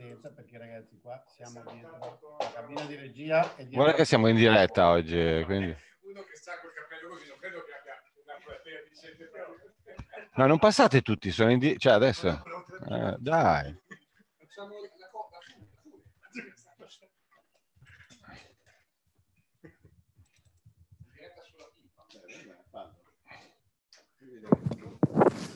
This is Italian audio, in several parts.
pazienza perché ragazzi qua siamo dietro la cabina di regia. E Guarda che siamo in diretta oggi, quindi... Uno che sta col cappello così, non credo che abbia una platea di gente però. No, non passate tutti, sono in di... cioè adesso... Eh, dai. Facciamo la coda.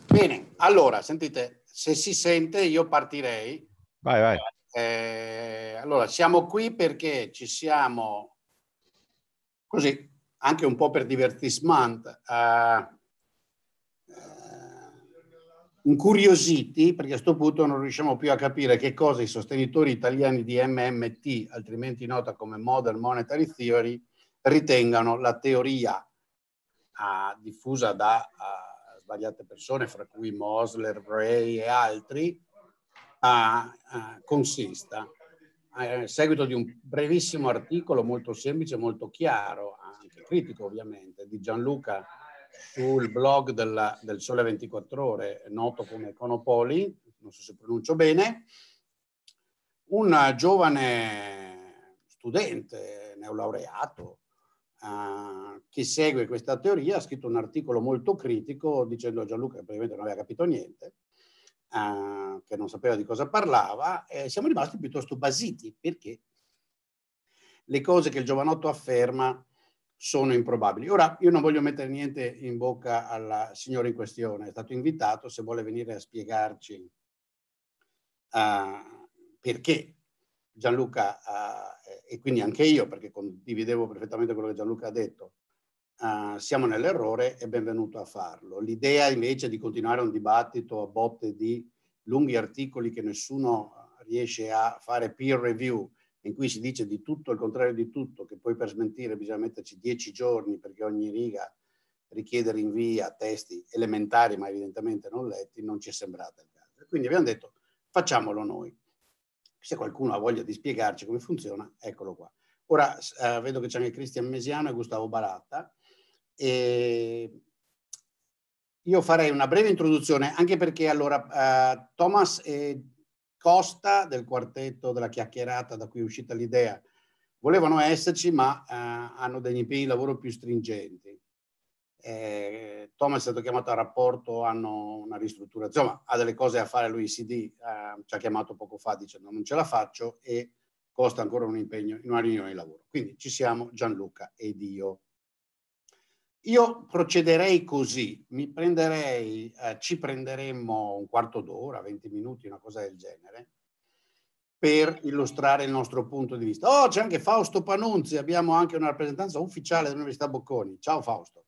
Bene, allora, sentite, se si sente io partirei. Vai, vai. Eh, allora, siamo qui perché ci siamo così, anche un po' per divertissement, eh, incuriositi, perché a questo punto non riusciamo più a capire che cosa i sostenitori italiani di MMT, altrimenti nota come Modern Monetary Theory, ritengano la teoria eh, diffusa da eh, svariate persone, fra cui Mosler, Ray e altri, a, a, consista. A seguito di un brevissimo articolo molto semplice, molto chiaro, anche critico ovviamente, di Gianluca sul blog della, del Sole 24 Ore, noto come Econopoli, non so se pronuncio bene, un giovane studente neolaureato uh, che segue questa teoria ha scritto un articolo molto critico dicendo a Gianluca che probabilmente non aveva capito niente, Uh, che non sapeva di cosa parlava, e siamo rimasti piuttosto basiti perché le cose che il giovanotto afferma sono improbabili. Ora, io non voglio mettere niente in bocca alla signora in questione, è stato invitato se vuole venire a spiegarci uh, perché Gianluca, uh, e quindi anche io, perché condividevo perfettamente quello che Gianluca ha detto, Uh, siamo nell'errore e benvenuto a farlo. L'idea invece di continuare un dibattito a botte di lunghi articoli che nessuno riesce a fare peer review, in cui si dice di tutto il contrario di tutto, che poi per smentire bisogna metterci dieci giorni perché ogni riga richiede rinvii a testi elementari ma evidentemente non letti, non ci è sembrata il caso. Quindi abbiamo detto facciamolo noi. Se qualcuno ha voglia di spiegarci come funziona, eccolo qua. Ora eh, vedo che c'è anche Cristian Mesiano e Gustavo Baratta. E io farei una breve introduzione anche perché allora uh, Thomas e Costa del quartetto della chiacchierata da cui è uscita l'idea volevano esserci ma uh, hanno degli impegni di lavoro più stringenti. Eh, Thomas è stato chiamato a rapporto, hanno una ristrutturazione, insomma ha delle cose a fare l'OECD, uh, ci ha chiamato poco fa dicendo non ce la faccio e Costa ancora un impegno in una riunione di lavoro. Quindi ci siamo Gianluca ed io. Io procederei così, mi prenderei, eh, ci prenderemmo un quarto d'ora, 20 minuti, una cosa del genere, per illustrare il nostro punto di vista. Oh, c'è anche Fausto Panunzi, abbiamo anche una rappresentanza ufficiale dell'Università Bocconi. Ciao Fausto.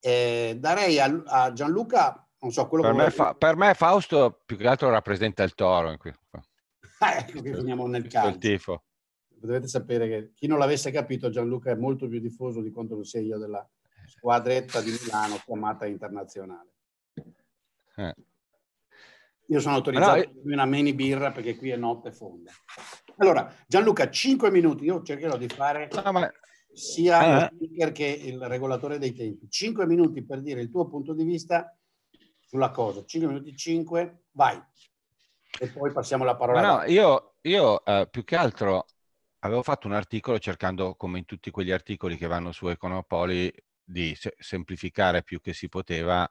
Eh, darei a, a, Gianluca, non so, quello per che... Me fa, per me Fausto più che altro rappresenta il toro. In qui. ecco che finiamo nel calcio. tifo dovete sapere che chi non l'avesse capito, Gianluca è molto più diffuso di quanto lo sia io della squadretta di Milano chiamata internazionale. Eh. Io sono autorizzato a no, una mini birra perché qui è notte fonda. Allora, Gianluca, 5 minuti, io cercherò di fare no, ma... sia eh. speaker che il regolatore dei tempi. 5 minuti per dire il tuo punto di vista sulla cosa. 5 minuti 5, vai. E poi passiamo la parola. No, io, io uh, più che altro avevo fatto un articolo cercando, come in tutti quegli articoli che vanno su Econopoli, di se- semplificare più che si poteva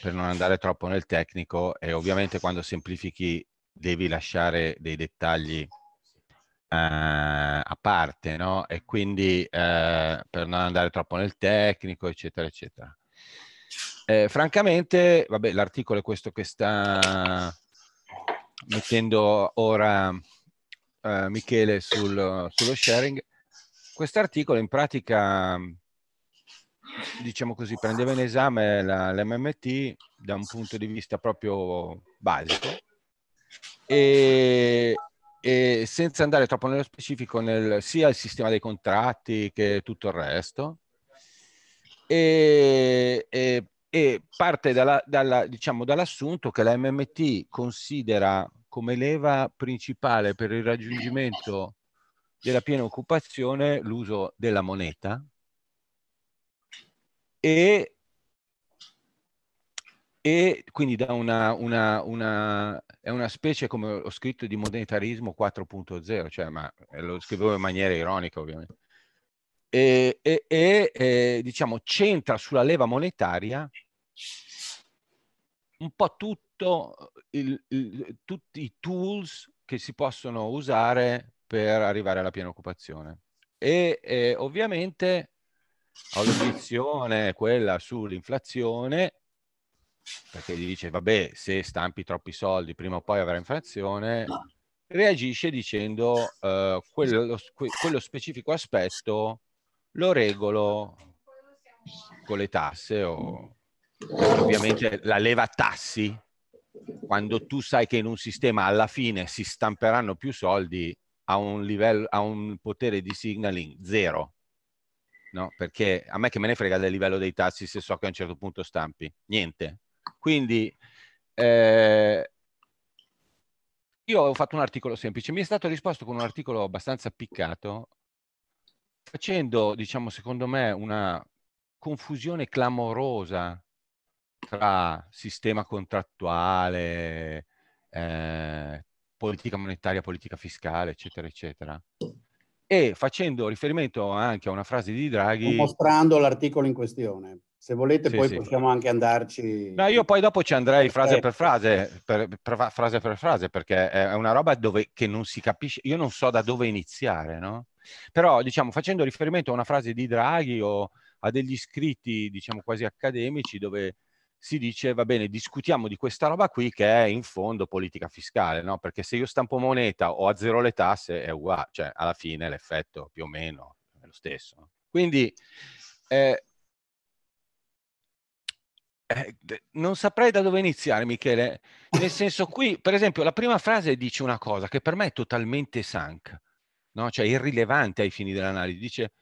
per non andare troppo nel tecnico e ovviamente quando semplifichi devi lasciare dei dettagli uh, a parte, no? E quindi uh, per non andare troppo nel tecnico, eccetera, eccetera. Eh, francamente, vabbè, l'articolo è questo che sta mettendo ora uh, Michele sul, sullo sharing, quest'articolo in pratica, diciamo così, prendeva in esame l'MMT da un punto di vista proprio basico e, e senza andare troppo nello specifico nel, sia il sistema dei contratti che tutto il resto. E, e, e parte dalla, dalla, diciamo, dall'assunto che la MMT considera come leva principale per il raggiungimento della piena occupazione l'uso della moneta e e quindi da una, una, una, è una specie, come ho scritto, di modernitarismo 4.0, cioè, ma lo scrivevo in maniera ironica ovviamente. E, e, e, e diciamo centra sulla leva monetaria un po' tutto il, il, tutti i tools che si possono usare per arrivare alla piena occupazione. E, e ovviamente ho l'obiezione quella sull'inflazione perché gli dice vabbè se stampi troppi soldi prima o poi avrà inflazione reagisce dicendo uh, quello, quello, specifico aspetto lo regolo con le tasse o ovviamente la leva tassi quando tu sai che in un sistema alla fine si stamperanno più soldi a un livello a un potere di signaling zero no? perché a me che me ne frega del livello dei tassi se so che a un certo punto stampi. Niente. Quindi eh, io ho fatto un articolo semplice, mi è stato risposto con un articolo abbastanza piccato, facendo, diciamo, secondo me, una confusione clamorosa tra sistema contrattuale, eh, politica monetaria, politica fiscale, eccetera, eccetera. E facendo riferimento anche a una frase di Draghi... Mostrando l'articolo in questione. Se volete sì, poi sì. possiamo anche andarci... No, io poi dopo ci andrei frase per frase, per, per, frase per frase, perché è una roba dove, che non si capisce, io non so da dove iniziare, no? Però, diciamo, facendo riferimento a una frase di Draghi o a degli scritti, diciamo, quasi accademici, dove si dice, va bene, discutiamo di questa roba qui che è in fondo politica fiscale, no? Perché se io stampo moneta o a zero le tasse è uguale, cioè alla fine l'effetto più o meno è lo stesso. Quindi... Eh, eh, non saprei da dove iniziare, Michele. Nel senso, qui, per esempio, la prima frase dice una cosa che per me è totalmente sunk, no? cioè irrilevante ai fini dell'analisi. Dice: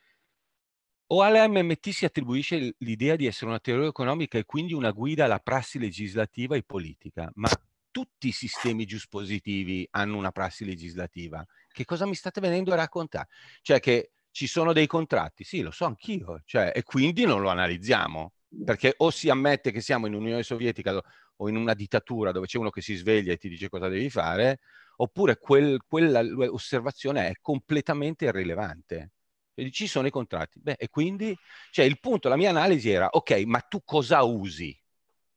O alla MMT si attribuisce l'idea di essere una teoria economica e quindi una guida alla prassi legislativa e politica, ma tutti i sistemi giuspositivi hanno una prassi legislativa. Che cosa mi state venendo a raccontare? Cioè che ci sono dei contratti? Sì, lo so anch'io, cioè, e quindi non lo analizziamo perché o si ammette che siamo in Unione Sovietica o in una dittatura dove c'è uno che si sveglia e ti dice cosa devi fare, oppure quel, quella osservazione è completamente irrilevante. Ci sono i contratti. Beh, e quindi, cioè il punto, la mia analisi era, ok, ma tu cosa usi?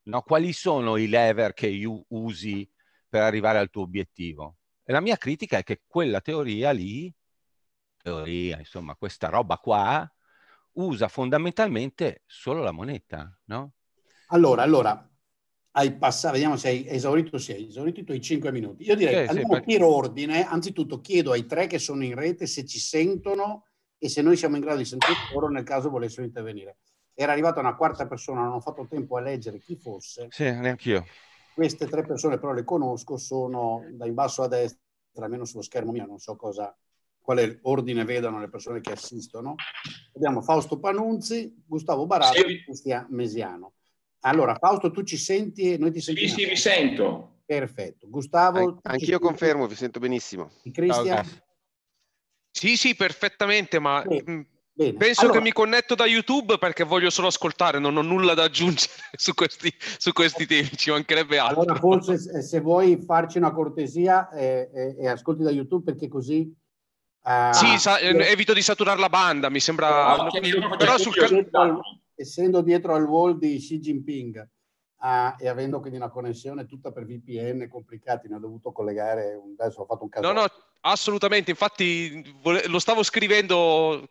No? Quali sono i lever che usi per arrivare al tuo obiettivo? E la mia critica è che quella teoria lì, teoria, insomma, questa roba qua, usa fondamentalmente solo la moneta, no? Allora, allora, hai passato, vediamo se hai esaurito, se hai esaurito i tuoi cinque minuti. Io direi, sì, andiamo sì, per ordine, anzitutto chiedo ai tre che sono in rete se ci sentono e se noi siamo in grado di sentire loro nel caso volessero intervenire. Era arrivata una quarta persona, non ho fatto tempo a leggere chi fosse. Sì, neanch'io. Queste tre persone però le conosco, sono da in basso a destra, almeno sullo schermo mio, non so cosa, quale ordine vedano le persone che assistono. Abbiamo Fausto Panunzi, Gustavo Barato sì. e Cristian Mesiano. Allora, Fausto, tu ci senti? Noi ti sentiamo? Sì, sì, vi sento. Perfetto. Gustavo? An- anch'io confermo, vi sento benissimo. Cristian? Sì, sì, perfettamente, ma Bene. Mm, bene. penso allora, che mi connetto da YouTube perché voglio solo ascoltare, non ho nulla da aggiungere su questi, su questi temi, ci mancherebbe altro. Allora, forse se vuoi farci una cortesia eh, eh, e ascolti da YouTube perché così Uh, sì, sa- evito di saturare la banda, mi sembra... No, no, però sul essendo dietro al wall di Xi Jinping uh, e avendo quindi una connessione tutta per VPN complicati, ne ho dovuto collegare, un, adesso ho fatto un caso. No, no, assolutamente, infatti lo stavo scrivendo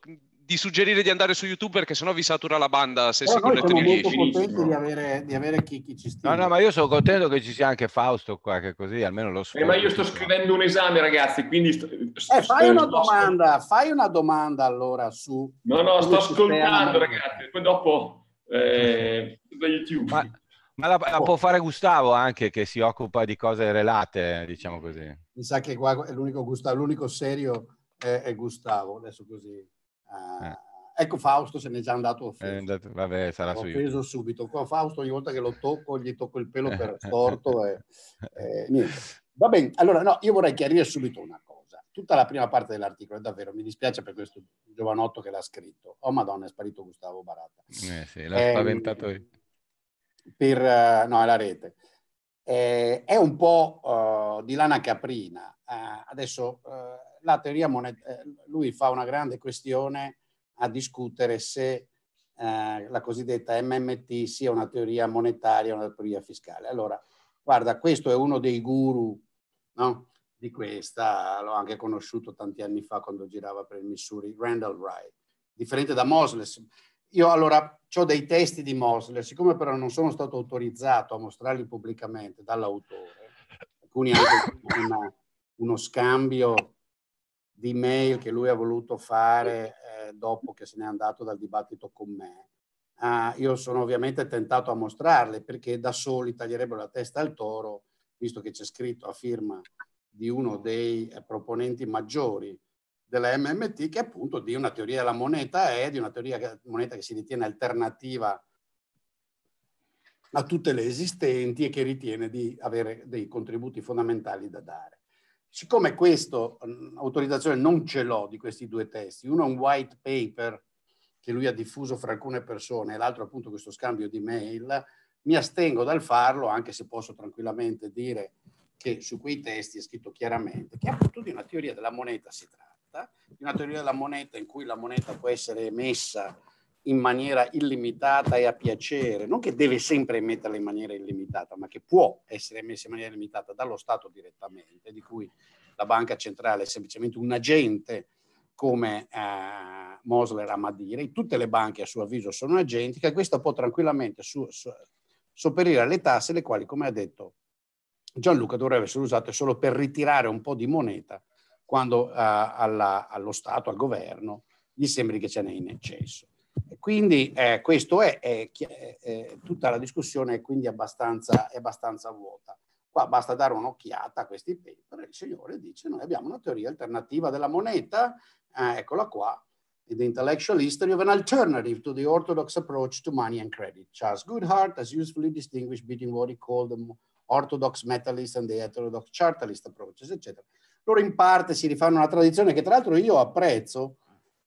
di suggerire di andare su YouTube perché sennò vi satura la banda se Però si connettono i Siamo molto contenti di avere, di avere chi, chi, ci stima. No, no, ma io sono contento che ci sia anche Fausto qua, che così almeno lo so. Eh, ma io sto scrivendo un esame, ragazzi, quindi... Sto, sto, eh, fai una domanda, fai una domanda allora su... No, no, sto ascoltando, ragazzi, poi dopo eh, da YouTube. Ma... Ma la, la, può fare Gustavo anche che si occupa di cose relate, diciamo così. Mi sa che qua è l'unico, Gustavo, l'unico serio è, è Gustavo, adesso così. Uh, ecco Fausto se n'è già andato offeso. Andato, vabbè, sarà Ho offeso subito. Qua Fausto ogni volta che lo tocco gli tocco il pelo per storto e, e niente. Va bene, allora no, io vorrei chiarire subito una cosa. Tutta la prima parte dell'articolo, è davvero, mi dispiace per questo giovanotto che l'ha scritto. Oh madonna, è sparito Gustavo Baratta. Eh sì, l'ha eh, spaventato io. Per, uh, no, la rete. Eh, è un po' uh, di lana caprina. Uh, adesso la teoria monetaria, lui fa una grande questione a discutere se la cosiddetta MMT sia una teoria monetaria o una teoria fiscale. Allora, guarda, questo è uno dei guru no? di questa, l'ho anche conosciuto tanti anni fa quando girava per il Missouri, Randall Wright, differente da Mosles. Io allora ho dei testi di Mosler, siccome però non sono stato autorizzato a mostrarli pubblicamente dall'autore, alcuni anche una, uno scambio di mail che lui ha voluto fare eh, dopo che se n'è andato dal dibattito con me. Uh, io sono ovviamente tentato a mostrarle perché da soli taglierebbero la testa al toro, visto che c'è scritto a firma di uno dei eh, proponenti maggiori della MMT che appunto di una teoria della moneta è di una teoria della moneta che si ritiene alternativa a tutte le esistenti e che ritiene di avere dei contributi fondamentali da dare. Siccome questa autorizzazione non ce l'ho di questi due testi, uno è un white paper che lui ha diffuso fra alcune persone e l'altro appunto questo scambio di mail, mi astengo dal farlo anche se posso tranquillamente dire che su quei testi è scritto chiaramente che appunto di una teoria della moneta si tratta moneta, una teoria della moneta in cui la moneta può essere emessa in maniera illimitata e a piacere, non che deve sempre emetterla in maniera illimitata, ma che può essere emessa in maniera illimitata dallo Stato direttamente, di cui la banca centrale è semplicemente un agente come eh, Mosler ama dire, tutte le banche a suo avviso sono agenti, che questo può tranquillamente su, su, sopperire alle tasse, le quali, come ha detto Gianluca, dovrebbero essere usate solo per ritirare un po' di moneta quando uh, alla, allo Stato, al governo, gli sembri che ce n'è in eccesso. E quindi eh, questo è, è, è, è, tutta la discussione è quindi abbastanza, abbastanza vuota. Qua basta dare un'occhiata a questi paper il signore dice noi abbiamo una teoria alternativa della moneta, eh, eccola qua, The Intellectual History of an Alternative to the Orthodox Approach to Money and Credit. Charles Goodhart has usefully distinguished between what he called the Orthodox Metalist and the Heterodox Chartalist approaches, eccetera loro in parte si rifanno una tradizione che tra l'altro io apprezzo,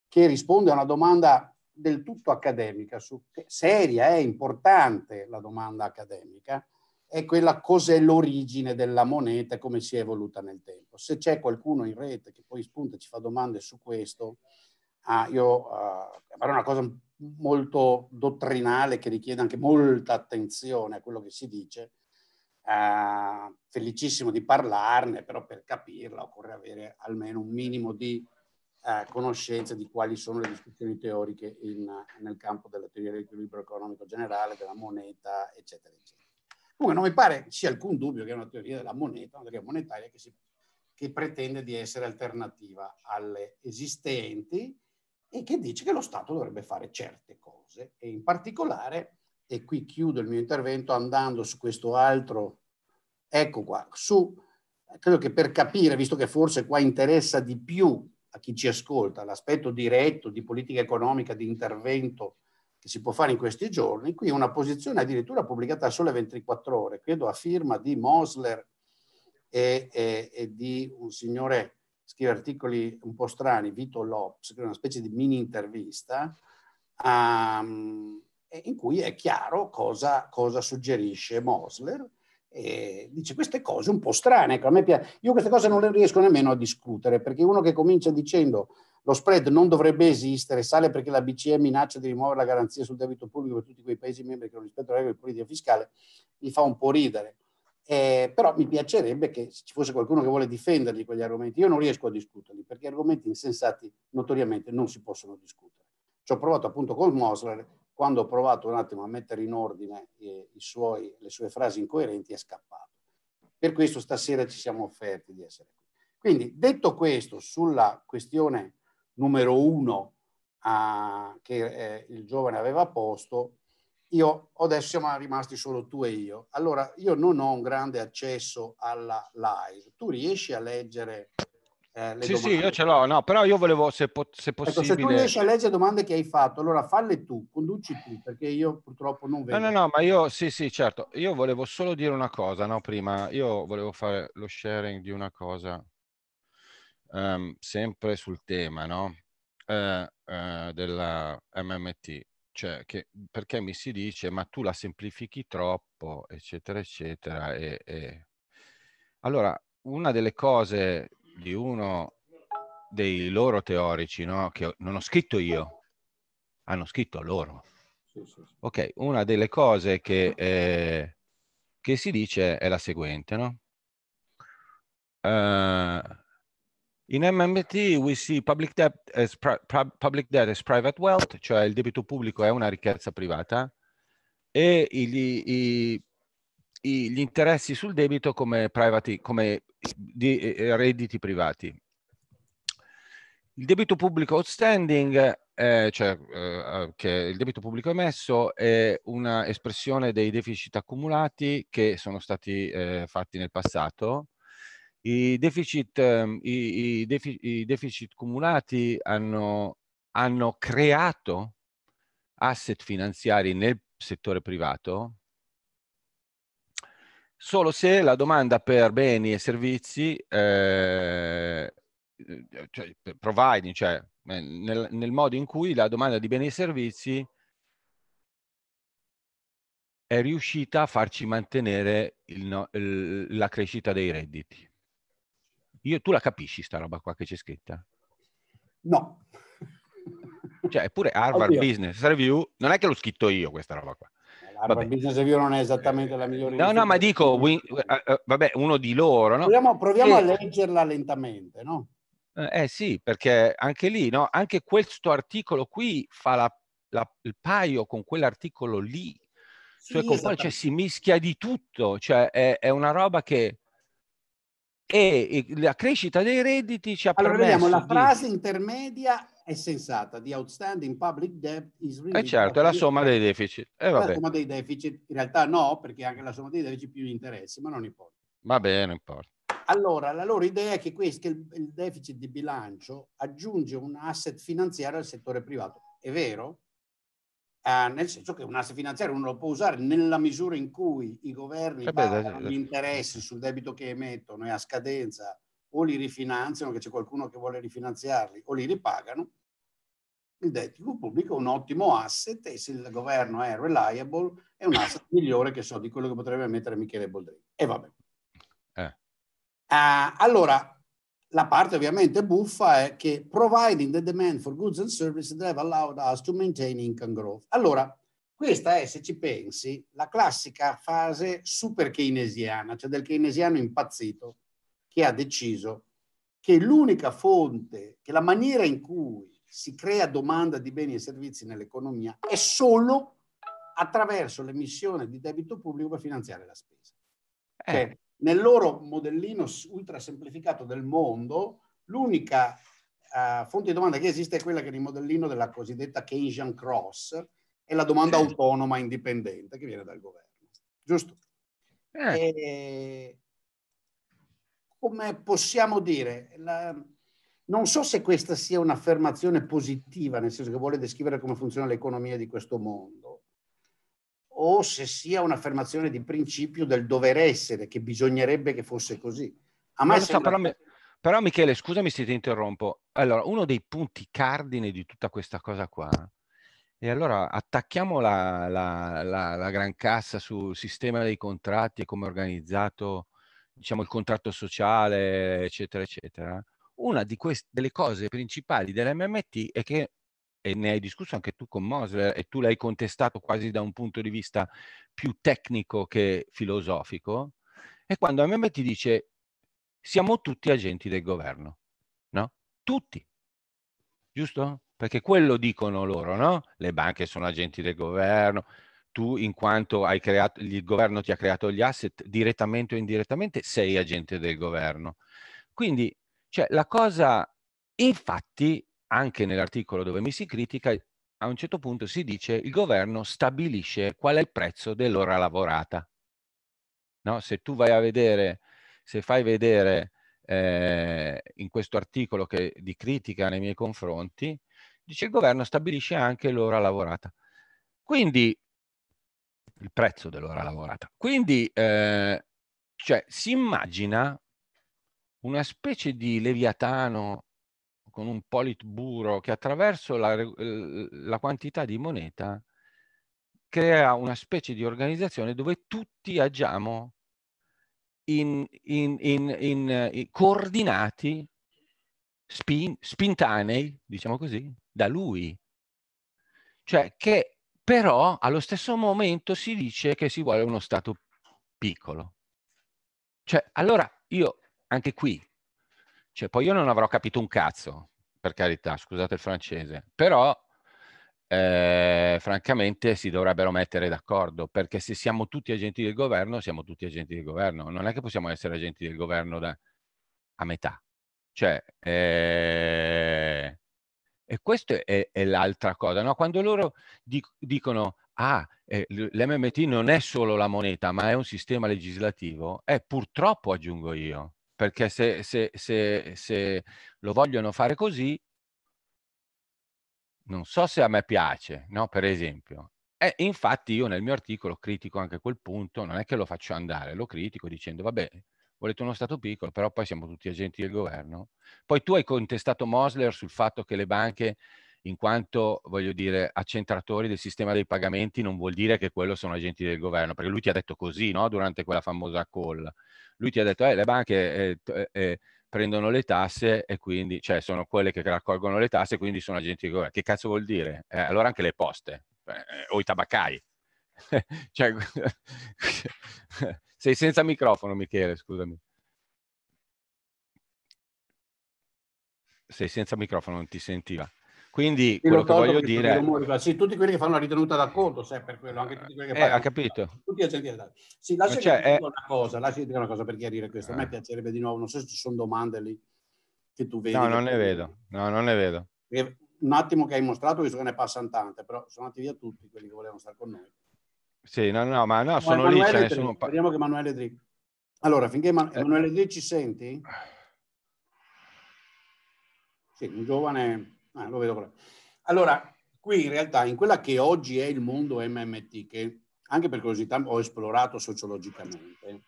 che risponde a una domanda del tutto accademica, su, seria, è importante la domanda accademica, è quella cos'è l'origine della moneta e come si è evoluta nel tempo. Se c'è qualcuno in rete che poi spunta e ci fa domande su questo, ah, io, uh, è una cosa molto dottrinale che richiede anche molta attenzione a quello che si dice, eh, felicissimo di parlarne, però per capirla occorre avere almeno un minimo di eh, conoscenza di quali sono le discussioni teoriche in, nel campo della teoria dell'equilibrio economico generale, della moneta, eccetera, eccetera. Comunque non mi pare sia alcun dubbio che è una teoria della moneta, una teoria monetaria che, si, che pretende di essere alternativa alle esistenti e che dice che lo Stato dovrebbe fare certe cose e in particolare e qui chiudo il mio intervento andando su questo altro, ecco qua, su, credo che per capire, visto che forse qua interessa di più a chi ci ascolta l'aspetto diretto di politica economica, di intervento che si può fare in questi giorni, qui una posizione addirittura pubblicata a sole 24 ore, credo a firma di Mosler e, e, e di un signore scrive articoli un po' strani, Vito Lops, che è una specie di mini intervista, um, in cui è chiaro cosa, cosa suggerisce Mosler. E dice queste cose un po' strane. Ecco. Io queste cose non le riesco nemmeno a discutere perché uno che comincia dicendo lo spread non dovrebbe esistere, sale perché la BCE minaccia di rimuovere la garanzia sul debito pubblico per tutti quei paesi membri che non rispettano le regole di politica fiscale, mi fa un po' ridere. Eh, però mi piacerebbe che ci fosse qualcuno che vuole difenderli quegli argomenti. Io non riesco a discuterli perché argomenti insensati notoriamente non si possono discutere. Ci ho provato appunto con Mosler quando ho provato un attimo a mettere in ordine eh, suoi, le sue frasi incoerenti è scappato. Per questo stasera ci siamo offerti di essere qui. Quindi detto questo sulla questione numero uno uh, che eh, il giovane aveva posto, io adesso siamo rimasti solo tu e io. Allora io non ho un grande accesso alla live. Tu riesci a leggere eh, sì, domande. sì, io ce l'ho, no, però io volevo, se, po- se possibile... Ecco, se tu riesci a leggere domande che hai fatto, allora falle tu, conduci tu, perché io purtroppo non vedo. No, no, no, ma io, sì, sì, certo, io volevo solo dire una cosa, no, prima, io volevo fare lo sharing di una cosa, um, sempre sul tema, no, uh, uh, della MMT. cioè, che, perché mi si dice ma tu la semplifichi troppo, eccetera, eccetera. E, e... Allora, una delle cose di uno dei loro teorici, no? che non ho scritto io, hanno scritto loro. Ok, una delle cose che, eh, che si dice è la seguente, no? Uh, in MMT we see public debt as public debt as private wealth, cioè il debito pubblico è una ricchezza privata e i, i, gli interessi sul debito come, privati, come di, eh, redditi privati. Il debito pubblico outstanding, eh, cioè eh, che il debito pubblico emesso, è una espressione dei deficit accumulati che sono stati eh, fatti nel passato i deficit, ehm, i, i, defi, i deficit cumulati hanno, hanno creato asset finanziari nel settore privato solo se la domanda per beni e servizi, eh, cioè, providing, cioè nel, nel, modo in cui la domanda di beni e servizi è riuscita a farci mantenere il, il, la crescita dei redditi. Io, tu la capisci sta roba qua che c'è scritta? No. Cioè, eppure Harvard Oddio. Business Review, non è che l'ho scritto io questa roba qua. Vabbè. Business Review non è esattamente la migliore. No, no, ma dico, uh, vabbè, uno di loro, no? Proviamo, proviamo e... a leggerla lentamente, no? Eh, eh, sì, perché anche lì, no? Anche questo articolo qui fa la, la, il paio con quell'articolo lì. Sì, cioè, cioè, si mischia di tutto, cioè è, è una roba che e la crescita dei redditi ci ha allora, permesso vediamo, la frase intermedia è sensata, the outstanding public debt is really... Eh certo, è la somma dei deficit. Eh, la somma dei deficit, in realtà no, perché anche la somma dei deficit più gli interessi, ma non importa. Va bene, non importa. Allora, la loro idea è che, questo, che il, il deficit di bilancio aggiunge un asset finanziario al settore privato. È vero? eh, nel senso che un asset finanziario uno lo può usare nella misura in cui i governi eh pagano gli interessi sul debito che emettono e a scadenza o li rifinanziano, che c'è qualcuno che vuole rifinanziarli, o li ripagano, il debito pubblico è un ottimo asset e se il governo è reliable è un asset migliore che so di quello che potrebbe mettere Michele Boldrini. E vabbè. Eh. Uh, allora, la parte ovviamente buffa è che providing the demand for goods and services that have allowed us to maintain income growth. Allora, questa è, se ci pensi, la classica fase super keynesiana, cioè del keynesiano impazzito che ha deciso che l'unica fonte, che la maniera in cui si crea domanda di beni e servizi nell'economia è solo attraverso l'emissione di debito pubblico per finanziare la spesa. Eh. Cioè, nel loro modellino ultra semplificato del mondo, l'unica uh, fonte di domanda che esiste è quella che è il modellino della cosiddetta Keynesian Cross, è la domanda autonoma indipendente che viene dal governo. Giusto? Eh. E, come possiamo dire, la, non so se questa sia un'affermazione positiva, nel senso che vuole descrivere come funziona l'economia di questo mondo, o se sia un'affermazione di principio del dover essere, che bisognerebbe che fosse così. A me so, però, che... però, Michele, scusami se ti interrompo. Allora, uno dei punti cardine di tutta questa cosa qua, e allora attacchiamo la, la, la, la gran cassa sul sistema dei contratti e come è organizzato, diciamo, il contratto sociale, eccetera, eccetera. Una di queste, delle cose principali dell'MMT è che e ne hai discusso anche tu con Mosler e tu l'hai contestato quasi da un punto di vista più tecnico che filosofico, è quando ti dice siamo tutti agenti del governo, no? Tutti, giusto? Perché quello dicono loro, no? Le banche sono agenti del governo, tu in quanto creato, il governo ti ha creato gli asset direttamente o indirettamente, sei agente del governo. Quindi, cioè, la cosa, infatti, anche nell'articolo dove mi si critica, a un certo punto si dice il governo stabilisce qual è il prezzo dell'ora lavorata. No? Se tu vai a vedere, se fai vedere eh, in questo articolo che, di critica nei miei confronti, dice il governo stabilisce anche l'ora lavorata. Quindi il prezzo dell'ora lavorata. Quindi eh, cioè, si immagina una specie di leviatano con un politburo che attraverso la, la quantità di moneta crea una specie di organizzazione dove tutti agiamo in, in, in, in coordinati, spin, spintanei, diciamo così, da lui. Cioè che però allo stesso momento si dice che si vuole uno Stato piccolo. Cioè, allora io anche qui, cioè, poi io non avrò capito un cazzo, per carità, scusate il francese, però eh, francamente si dovrebbero mettere d'accordo, perché se siamo tutti agenti del governo, siamo tutti agenti del governo. Non è che possiamo essere agenti del governo da, a metà. Cioè, eh, e questa è, è l'altra cosa, no? Quando loro dic dicono, ah, eh, l'MMT non è solo la moneta, ma è un sistema legislativo, eh, purtroppo aggiungo io, perché se, se, se, se lo vogliono fare così, non so se a me piace, no? Per esempio. E infatti io nel mio articolo critico anche quel punto, non è che lo faccio andare, lo critico dicendo, vabbè, volete uno Stato piccolo, però poi siamo tutti agenti del governo. Poi tu hai contestato Mosler sul fatto che le banche, in quanto, voglio dire, accentratori del sistema dei pagamenti, non vuol dire che quello sono agenti del governo, perché lui ti ha detto così, no? Durante quella famosa call. Lui ti ha detto, eh, le banche... Eh, eh, prendono le tasse e quindi, cioè sono quelle che raccolgono le tasse e quindi sono agenti di governo. Che cazzo vuol dire? Eh, allora anche le poste eh, o i tabaccai. cioè, sei senza microfono, Michele, scusami. Sei senza microfono, non ti sentiva. Quindi quello che voglio dire... Rumori, sì, tutti quelli che fanno la ritenuta d'acconto, sai, per quello, anche tutti quelli che eh, fanno... ha capito. Tutti agenti Sì, lascia cioè, è... una cosa, lascia che una cosa per chiarire questo. A me eh. piacerebbe di nuovo, non so se ci sono domande lì che tu vedi. No, non ne vedo. No, non ne vedo. Un attimo che hai mostrato, visto che ne passano tante, però sono andati via tutti quelli che volevano stare con noi. Sì, no, no, ma no, sono lì, ce ne sono... Vediamo che Emanuele Dri. Allora, finché Man- eh. Emanuele Dri ci senti? Sì, un giovane... Ah, lo vedo qua. Allora, qui in realtà, in quella che oggi è il mondo MMT, che anche per curiosità ho esplorato sociologicamente,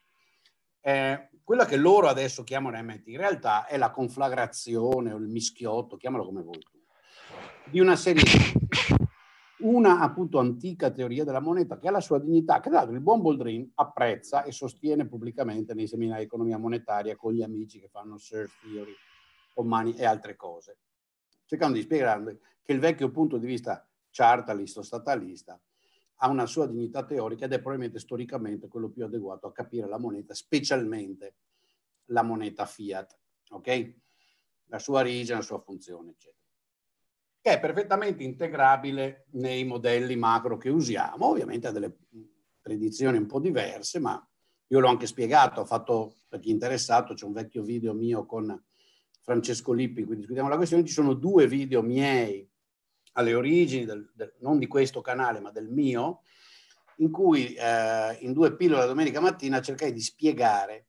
eh, quella che loro adesso chiamano MMT, in realtà è la conflagrazione o il mischiotto, chiamalo come vuoi tu, di una serie di una appunto antica teoria della moneta che ha la sua dignità, che tra l'altro il buon Boldrin apprezza e sostiene pubblicamente nei seminari di economia monetaria con gli amici che fanno surf theory, o money e altre cose, cercando di spiegare che il vecchio punto di vista chartalista o statalista ha una sua dignità teorica ed è probabilmente storicamente quello più adeguato a capire la moneta, specialmente la moneta fiat, ok? La sua origine, la sua funzione, eccetera. Che è perfettamente integrabile nei modelli macro che usiamo, ovviamente ha delle predizioni un po' diverse, ma io l'ho anche spiegato, ho fatto, per chi è interessato, c'è un vecchio video mio con Francesco Lippi cui discutiamo la questione, ci sono due video miei alle origini, del, del, non di questo canale, ma del mio, in cui eh, in due pillole la domenica mattina cercai di spiegare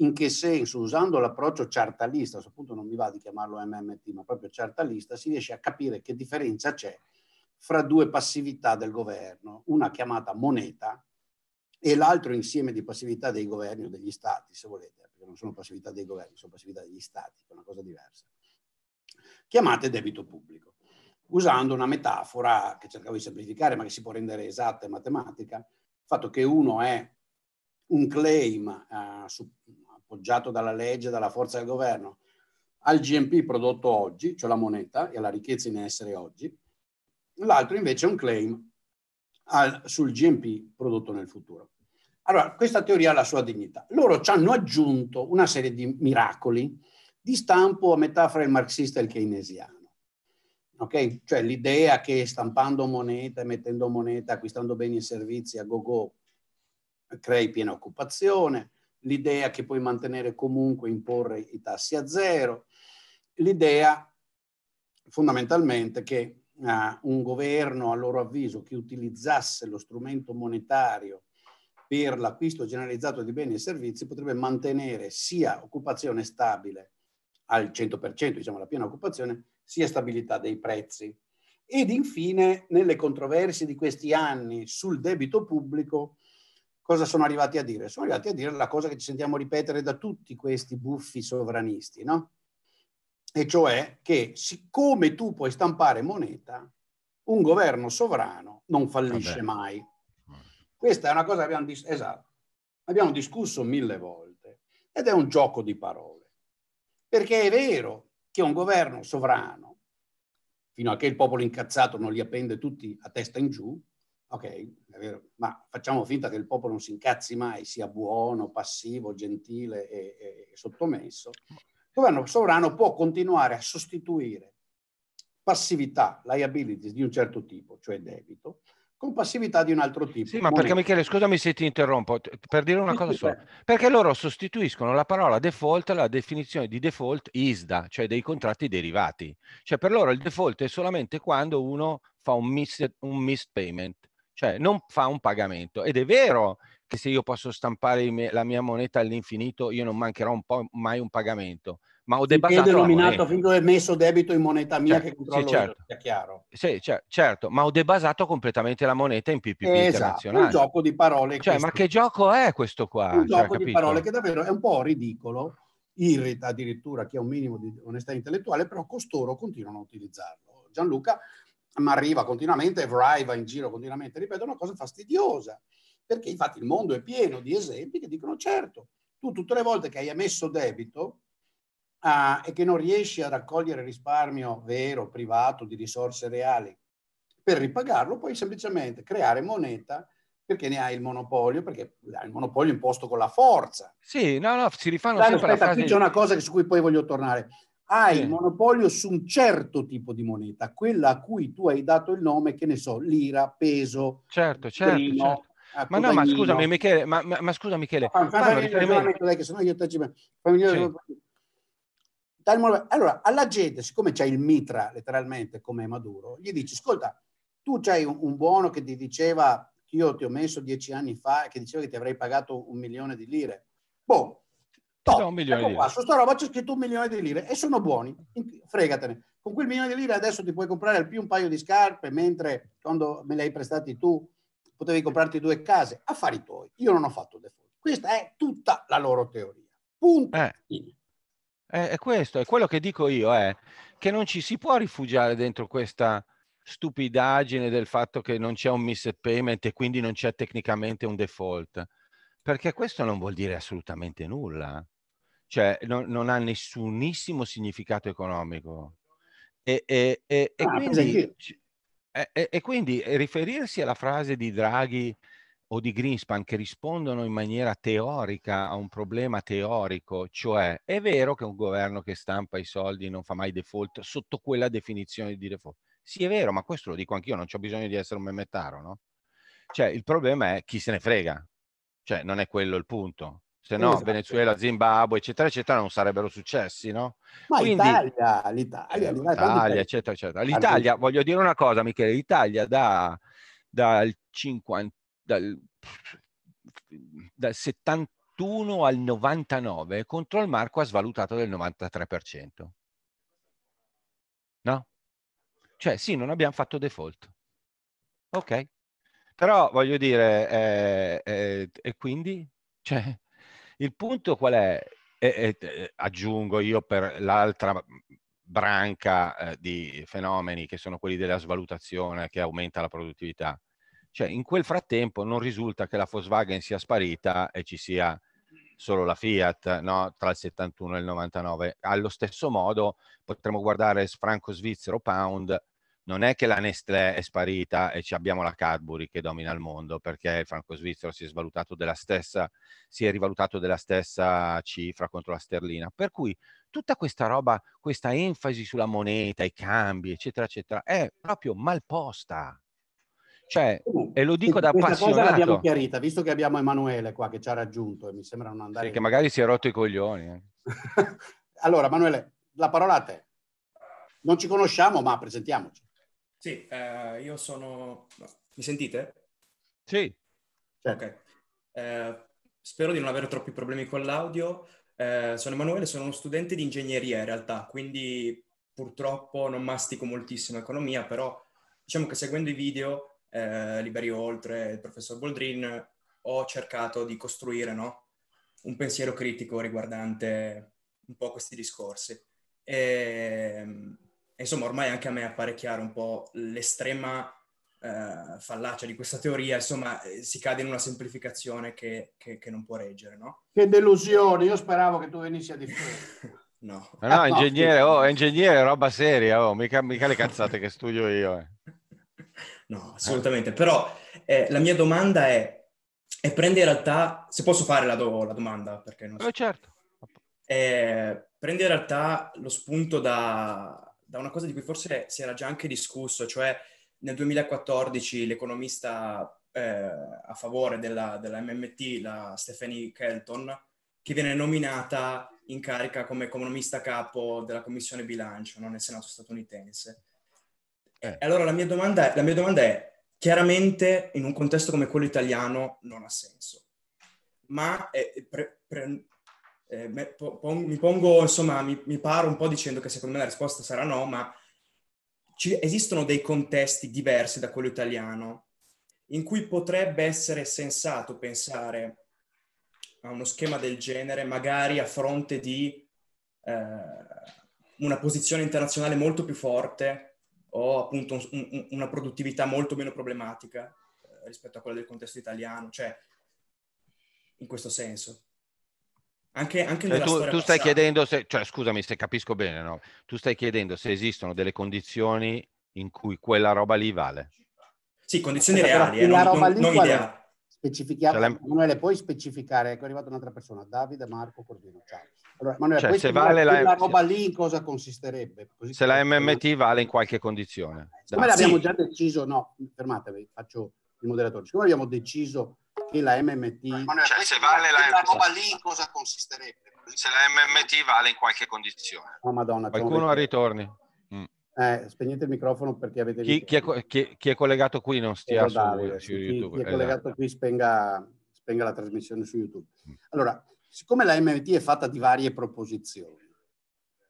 in che senso, usando l'approccio chartalista, a questo punto non mi va di chiamarlo MMT, ma proprio chartalista, si riesce a capire che differenza c'è fra due passività del governo, una chiamata moneta e l'altro insieme di passività dei governi o degli stati, se volete, perché non sono passività dei governi, sono passività degli stati, è una cosa diversa, chiamate debito pubblico usando una metafora che cercavo di semplificare, ma che si può rendere esatta e matematica, il fatto che uno è un claim eh, su, appoggiato dalla legge, dalla forza del governo, al GNP prodotto oggi, cioè la moneta e alla ricchezza in essere oggi, l'altro invece è un claim al, sul GNP prodotto nel futuro. Allora, questa teoria ha la sua dignità. Loro ci hanno aggiunto una serie di miracoli di stampo a metafora il marxista e il keynesiano ok? Cioè l'idea che stampando moneta, mettendo moneta, acquistando beni e servizi a go-go crei piena occupazione, l'idea che puoi mantenere comunque, imporre i tassi a zero, l'idea fondamentalmente che uh, un governo, a loro avviso, che utilizzasse lo strumento monetario per l'acquisto generalizzato di beni e servizi potrebbe mantenere sia occupazione stabile al 100%, diciamo la piena occupazione, sia stabilità dei prezzi. Ed infine, nelle controversie di questi anni sul debito pubblico, cosa sono arrivati a dire? Sono arrivati a dire la cosa che ci sentiamo ripetere da tutti questi buffi sovranisti, no? E cioè che siccome tu puoi stampare moneta, un governo sovrano non fallisce Vabbè. mai. Questa è una cosa che abbiamo, dis- esatto, abbiamo discusso mille volte ed è un gioco di parole. Perché è vero che un governo sovrano, fino a che il popolo incazzato non li appende tutti a testa in giù, ok, vero, ma facciamo finta che il popolo non si incazzi mai, sia buono, passivo, gentile e, e sottomesso. Il governo sovrano può continuare a sostituire passività, liabilities di un certo tipo, cioè debito, con passività di un altro tipo. Sì, ma perché Michele, scusami se ti interrompo, per dire una cosa sola. Perché loro sostituiscono la parola default alla definizione di default ISDA, cioè dei contratti derivati. Cioè per loro il default è solamente quando uno fa un missed, un missed payment, cioè non fa un pagamento. Ed è vero che se io posso stampare la mia moneta all'infinito, io non mancherò un po' mai un pagamento ma ho debasato è denominato finché ho messo debito in moneta mia certo, che controllo sì, certo. io, chiaro. Sì, cer- certo, ma ho debasato completamente la moneta in PPP esatto, internazionale. un gioco di parole. Cioè, ma che gioco è questo qua? Un cioè, gioco di parole che davvero è un po' ridicolo, irrita addirittura chi ha un minimo di onestà intellettuale, però costoro continuano a utilizzarlo. Gianluca mi arriva continuamente, Vry va in giro continuamente, ripeto, una cosa fastidiosa, perché infatti il mondo è pieno di esempi che dicono certo, tu tutte le volte che hai emesso debito, ah, e che non riesci a raccogliere risparmio vero, privato, di risorse reali per ripagarlo, puoi semplicemente creare moneta perché ne hai il monopolio, perché hai il monopolio imposto con la forza. Sì, no, no, si rifanno Dai, sempre aspetta, frase... qui c'è una cosa su cui poi voglio tornare. Hai sì. il monopolio su un certo tipo di moneta, quella a cui tu hai dato il nome, che ne so, lira, peso, certo, certo, primo, certo. Eh, ma no, ma scusami Michele, ma, ma, ma scusa Michele. Ma, fammi riferimento, dai, che sennò io te ci... Fammi sì. Allora, alla gente, siccome c'è il mitra letteralmente come Maduro, gli dici, ascolta, tu c'hai un, un buono che ti diceva che io ti ho messo dieci anni fa, che diceva che ti avrei pagato un milione di lire. Boh, top, un milione ecco di qua, lire. su sta roba c'è scritto un milione di lire e sono buoni, fregatene. Con quel milione di lire adesso ti puoi comprare al più un paio di scarpe, mentre quando me le hai prestati tu potevi comprarti due case. Affari tuoi. Io non ho fatto default. Questa è tutta la loro teoria. Punto. Eh. È, questo, è quello che dico io, è che non ci si può rifugiare dentro questa stupidaggine del fatto che non c'è un missed payment e quindi non c'è tecnicamente un default, perché questo non vuol dire assolutamente nulla, cioè non, non ha nessunissimo significato economico. E, e, e, ah, quindi, e quindi riferirsi alla frase di Draghi o di Greenspan che rispondono in maniera teorica a un problema teorico, cioè è vero che un governo che stampa i soldi non fa mai default sotto quella definizione di default. Sì, è vero, ma questo lo dico anch'io, non c'ho bisogno di essere un memettaro, no? Cioè, il problema è chi se ne frega. Cioè, non è quello il punto. Se no, esatto. Venezuela, Zimbabwe, eccetera, eccetera, non sarebbero successi, no? Ma Quindi, l'Italia, l'Italia, l'Italia, eccetera, eccetera. L'Italia, voglio dire una cosa, Michele, l'Italia da, dal 50 dal, dal 71 al 99 contro il Marco ha svalutato del 93%. No? Cioè sì, non abbiamo fatto default. Ok. Però voglio dire, eh, eh, e quindi? Cioè, il punto qual è? Eh, eh, aggiungo io per l'altra branca eh, di fenomeni che sono quelli della svalutazione che aumenta la produttività. Cioè, in quel frattempo non risulta che la Volkswagen sia sparita e ci sia solo la Fiat no? tra il 71 e il 99. Allo stesso modo potremmo guardare franco svizzero pound, non è che la Nestlé è sparita e abbiamo la Cadbury che domina il mondo perché il franco svizzero si è svalutato della stessa, si è rivalutato della stessa cifra contro la sterlina. Per cui tutta questa roba, questa enfasi sulla moneta, i cambi, eccetera, eccetera, è proprio malposta. Cioè, e lo dico da appassionato. Questa cosa l'abbiamo chiarita, visto che abbiamo Emanuele qua che ci ha raggiunto e mi sembra non andare... Sì, che magari si è rotto i coglioni. Eh. allora, Emanuele, la parola a te. Non ci conosciamo, ma presentiamoci. Sì, eh, io sono... Mi sentite? Sì. Certo. Ok. Eh, spero di non avere troppi problemi con l'audio. Eh, sono Emanuele, sono uno studente di ingegneria in realtà, quindi purtroppo non mastico moltissimo economia, però diciamo che seguendo i video eh, Liberio Oltre, il professor Boldrin, ho cercato di costruire no? un pensiero critico riguardante un po' questi discorsi. E, insomma, ormai anche a me appare chiaro un po' l'estrema eh, fallacia di questa teoria, insomma, eh, si cade in una semplificazione che, che, che non può reggere, no? Che delusione, io speravo che tu venissi a difendere. no. no, no, ingegnere, oh, ingegnere, roba seria, oh, mica, mica le cazzate che studio io. Eh. No, assolutamente, però eh, la mia domanda è, e prende in realtà, se posso fare la, do, la domanda, perché non so. Eh, certo. Eh, prende in realtà lo spunto da, da una cosa di cui forse si era già anche discusso, cioè nel 2014 l'economista eh, a favore della, della, MMT, la Stephanie Kelton, che viene nominata in carica come economista capo della Commissione Bilancio no? nel Senato statunitense. Eh. Allora la mia, domanda, la mia domanda è, chiaramente in un contesto come quello italiano non ha senso, ma eh, pre, pre, eh, me, po, mi pongo, insomma, mi, mi paro un po' dicendo che secondo me la risposta sarà no, ma ci, esistono dei contesti diversi da quello italiano in cui potrebbe essere sensato pensare a uno schema del genere, magari a fronte di eh, una posizione internazionale molto più forte o appunto un, un, una produttività molto meno problematica eh, rispetto a quella del contesto italiano, cioè in questo senso. Anche, anche cioè, tu, tu, stai chiedendo se, cioè scusami se capisco bene, no? tu stai chiedendo se esistono delle condizioni in cui quella roba lì vale. Sì, condizioni reali, eh, non, non, non ideali. Specifichiamo, cioè, Manuele, puoi specificare, ecco è arrivata un'altra persona, Davide Marco Cordino, ciao. Allora, Manuele, cioè, se vale la, la roba lì in cosa consisterebbe? Così se la MMT vale in qualche condizione. Siccome l'abbiamo sì. già deciso, no, fermatevi, faccio il moderatore, siccome abbiamo deciso che la MMT... Cioè, se vale la, la roba lì in cosa consisterebbe? Se la MMT vale in qualche condizione. Oh, Madonna, Qualcuno a ritorni. Mm. Eh, spegnete il microfono perché avete... Chi, chi, è, chi, chi, è, collegato qui non stia su, Davide, su YouTube. Chi, è collegato esatto. qui spenga, spenga la trasmissione su YouTube. Mm. Allora, siccome la MMT è fatta di varie proposizioni,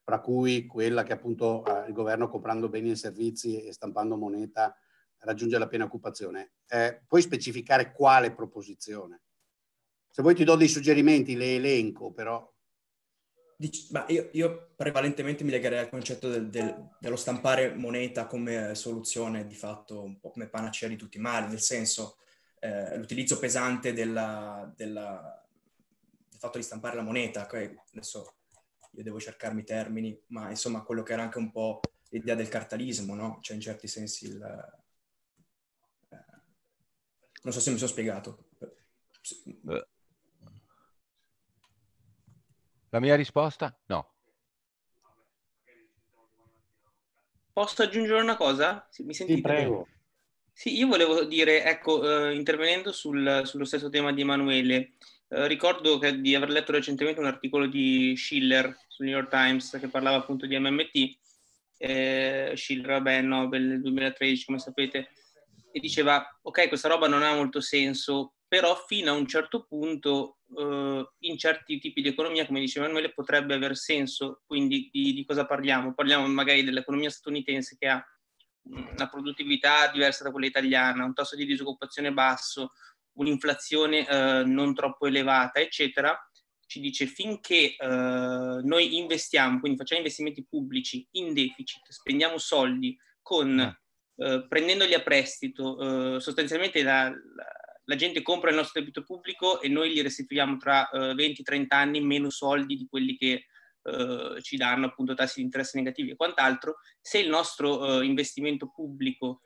tra cui quella che appunto eh, il governo comprando beni e servizi e stampando moneta raggiunge la piena occupazione. Eh, puoi specificare quale proposizione? Se vuoi ti do dei suggerimenti, le elenco, però... Dic- io, io, prevalentemente mi legherei al concetto del, del, dello stampare moneta come soluzione di fatto un po' come panacea di tutti i mali, nel senso eh, l'utilizzo pesante della, della, del fatto di stampare la moneta, okay? adesso io devo cercarmi termini, ma insomma quello che era anche un po' l'idea del cartalismo, no? Cioè in certi sensi il, non so se mi sono spiegato. La mia risposta? No. Posso aggiungere una cosa? Mi sentite? Sì, prego. Sì, io volevo dire, ecco, eh, intervenendo sul, sullo stesso tema di Emanuele, eh, ricordo che, di aver letto recentemente un articolo di Schiller sul New York Times che parlava appunto di MMT. Eh, Schiller, vabbè, Nobel nel 2013, come sapete, e diceva ok questa roba non ha molto senso però fino a un certo punto eh, in certi tipi di economia come diceva Emanuele potrebbe aver senso. Quindi di, di, cosa parliamo? parliamo magari dell'economia statunitense che ha una produttività diversa da quella italiana un tasso di disoccupazione basso un'inflazione eh, non troppo elevata eccetera. Ci dice finché eh, noi investiamo, quindi facciamo investimenti pubblici in deficit, spendiamo soldi con eh. Eh, prendendoli a prestito, eh, sostanzialmente la, la, la, gente compra il nostro debito pubblico e noi gli restituiamo tra eh, 20-30 anni meno soldi di quelli che eh, ci danno appunto tassi di interesse negativi e quant'altro. Se il nostro investimento pubblico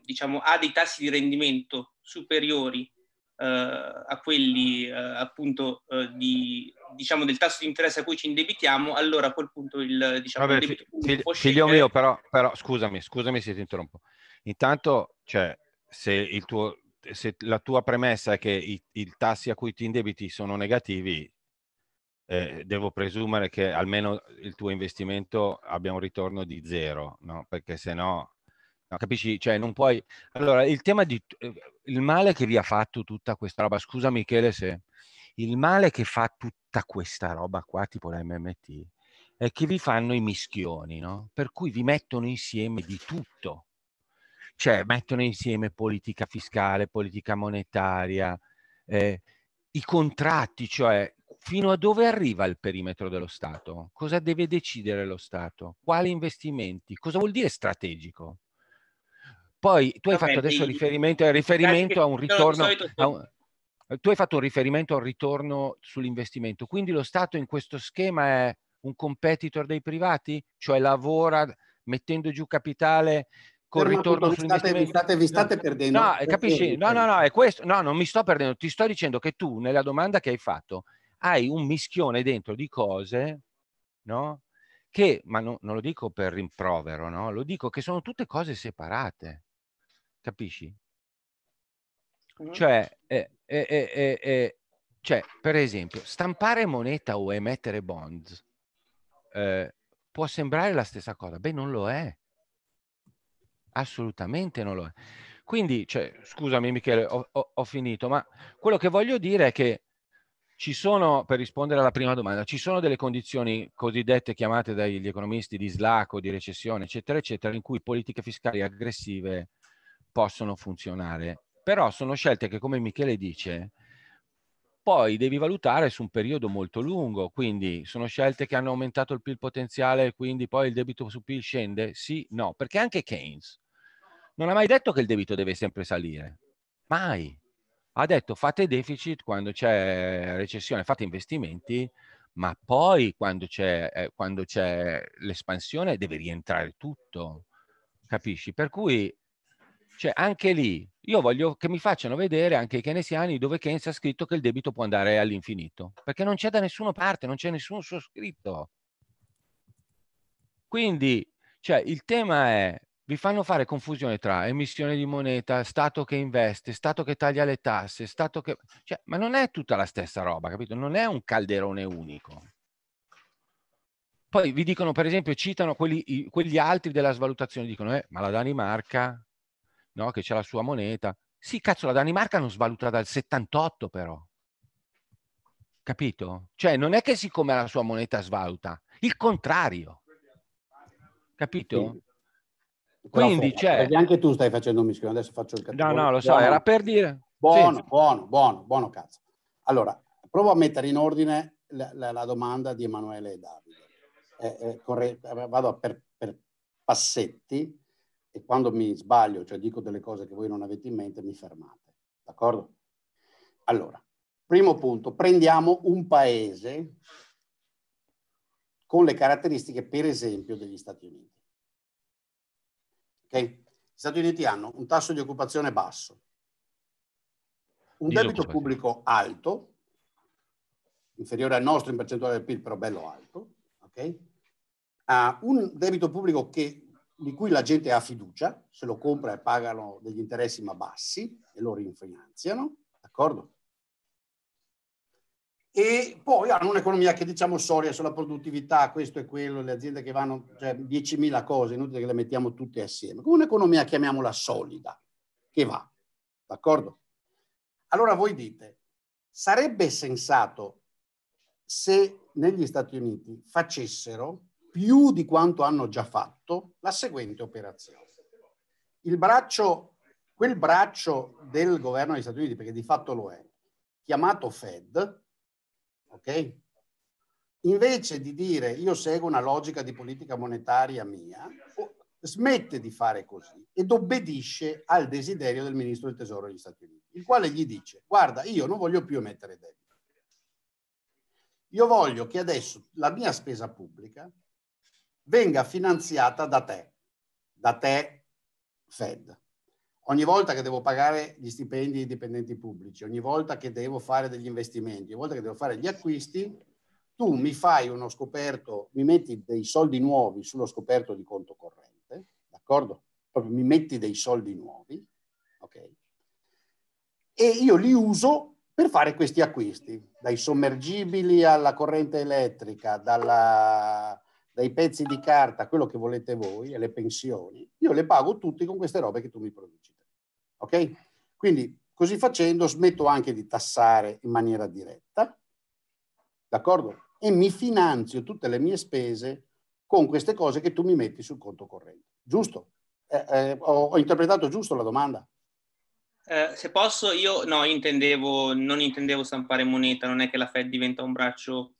diciamo, ha dei tassi di rendimento superiori a quelli uh, appunto uh, di, diciamo del tasso di interesse a cui ci indebitiamo, allora a quel punto il, diciamo, Vabbè, il figlio, figlio mio, però, però, scusami, scusami se ti interrompo. Intanto, cioè, se, il tuo, se la tua premessa è che i, i tassi a cui ti indebiti sono negativi, eh, devo presumere che almeno il tuo investimento abbia un ritorno di zero, no? Perché se no No, capisci? Cioè, non puoi... Allora, il tema di... Eh, il male che vi ha fatto tutta questa roba, scusa Michele se... Il male che fa tutta questa roba qua, tipo la MMT, è che vi fanno i mischioni, no? Per cui vi mettono insieme di tutto. Cioè, mettono insieme politica fiscale, politica monetaria, eh, i contratti, cioè fino a dove arriva il perimetro dello Stato? Cosa deve decidere lo Stato? Quali investimenti? Cosa vuol dire strategico? Poi tu hai Vabbè, fatto adesso riferimento, riferimento a un ritorno... A un, tu hai fatto un riferimento al ritorno sull'investimento, quindi lo Stato in questo schema è un competitor dei privati? Cioè lavora mettendo giù capitale con ritorno vi state, vi state, vi state no, perdendo. No, capisci? No, no, no, è questo. No, non mi sto perdendo. Ti sto dicendo che tu, nella domanda che hai fatto, hai un mischione dentro di cose, no? Che, ma no, non lo dico per rimprovero, no? Lo dico che sono tutte cose separate. Capisci? Mm. Cioè, eh, eh, eh, eh, cioè, per esempio, stampare moneta o emettere bonds eh, può sembrare la stessa cosa. Beh, non lo è. Assolutamente non lo è. Quindi, cioè, scusami Michele, ho, ho, ho, finito, ma quello che voglio dire è che ci sono, per rispondere alla prima domanda, ci sono delle condizioni cosiddette chiamate dagli economisti di slacco, di recessione, eccetera, eccetera, in cui politiche fiscali aggressive possono funzionare. Però sono scelte che, come Michele dice, poi devi valutare su un periodo molto lungo, quindi sono scelte che hanno aumentato il PIL potenziale quindi poi il debito su PIL scende? Sì, no, perché anche Keynes non ha mai detto che il debito deve sempre salire, mai. Ha detto fate deficit quando c'è recessione, fate investimenti, ma poi quando c'è, eh, quando c'è l'espansione deve rientrare tutto, capisci? Per cui cioè, anche lì, io voglio che mi facciano vedere anche i keynesiani dove Keynes ha scritto che il debito può andare all'infinito, perché non c'è da nessuna parte, non c'è nessun suo scritto. Quindi, cioè, il tema è, vi fanno fare confusione tra emissione di moneta, Stato che investe, Stato che taglia le tasse, Stato che... Cioè, ma non è tutta la stessa roba, capito? Non è un calderone unico. Poi vi dicono, per esempio, citano quelli, quegli altri della svalutazione, dicono, eh, ma la Danimarca no? che c'è la sua moneta. Sì, cazzo, la Danimarca non svaluta dal 78 però. Capito? Cioè, non è che siccome la sua moneta svaluta, il contrario. Capito? Quindi c'è... Cioè... Anche tu stai facendo un mischio, adesso faccio il cattivo. No, no, lo so, buono. era per dire... Buono, sì. buono, buono, buono cazzo. Allora, provo a mettere in ordine la, la, la domanda di Emanuele e Davide. Eh, eh, corre... vado per, per passetti e quando mi sbaglio, cioè dico delle cose che voi non avete in mente, mi fermate. D'accordo? Allora, primo punto, prendiamo un paese con le caratteristiche, per esempio, degli Stati Uniti. Ok? Gli Stati Uniti hanno un tasso di occupazione basso, un debito pubblico alto, inferiore al nostro in percentuale del PIL, però bello alto, ok? Uh, un debito pubblico che di cui la gente ha fiducia, se lo compra e pagano degli interessi ma bassi e lo rinfinanziano, d'accordo? E poi hanno un'economia che diciamo soria sulla produttività, questo e quello, le aziende che vanno, cioè 10.000 cose, inutile che le mettiamo tutte assieme. Come un'economia, chiamiamola solida, che va, d'accordo? Allora voi dite, sarebbe sensato se negli Stati Uniti facessero più di quanto hanno già fatto la seguente operazione. Il braccio, quel braccio del governo degli Stati Uniti, perché di fatto lo è, chiamato Fed, ok? Invece di dire io seguo una logica di politica monetaria mia, smette di fare così ed obbedisce al desiderio del ministro del tesoro degli Stati Uniti, il quale gli dice guarda io non voglio più emettere debito, io voglio che adesso la mia spesa pubblica venga finanziata da te, da te Fed. Ogni volta che devo pagare gli stipendi ai dipendenti pubblici, ogni volta che devo fare degli investimenti, ogni volta che devo fare gli acquisti, tu mi fai uno scoperto, mi metti dei soldi nuovi sullo scoperto di conto corrente, d'accordo? Proprio mi metti dei soldi nuovi, ok? E io li uso per fare questi acquisti, dai sommergibili alla corrente elettrica, dalla, dai pezzi di carta, quello che volete voi, e le pensioni, io le pago tutti con queste robe che tu mi produci. Ok? Quindi così facendo smetto anche di tassare in maniera diretta, d'accordo? E mi finanzio tutte le mie spese con queste cose che tu mi metti sul conto corrente. Giusto? Eh, eh, ho, ho interpretato giusto la domanda? Eh, se posso, io no, intendevo, non intendevo stampare moneta, non è che la Fed diventa un braccio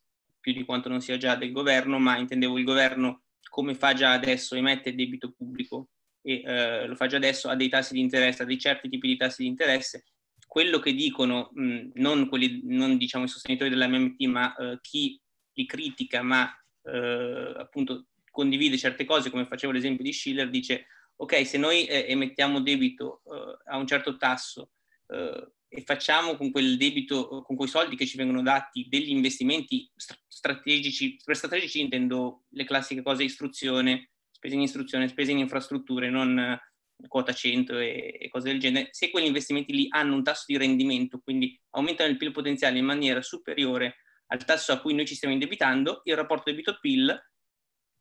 più di quanto non sia già del governo, ma intendevo il governo come fa già adesso, emette debito pubblico e eh, lo fa già adesso, ha dei tassi di interesse, ha dei certi tipi di tassi di interesse. Quello che dicono, mh, non, quelli, non diciamo i sostenitori dell'MMT, ma eh, chi li critica, ma eh, appunto condivide certe cose, come facevo l'esempio di Schiller, dice ok, se noi eh, emettiamo debito eh, a un certo tasso eh, e facciamo con quel debito, con quei soldi che ci vengono dati, degli investimenti strategici, per strategici intendo le classiche cose istruzione, spese in istruzione, spese in infrastrutture, non eh, quota 100 e, e, cose del genere, se quegli investimenti lì hanno un tasso di rendimento, quindi aumentano il PIL potenziale in maniera superiore al tasso a cui noi ci stiamo indebitando, il rapporto debito-PIL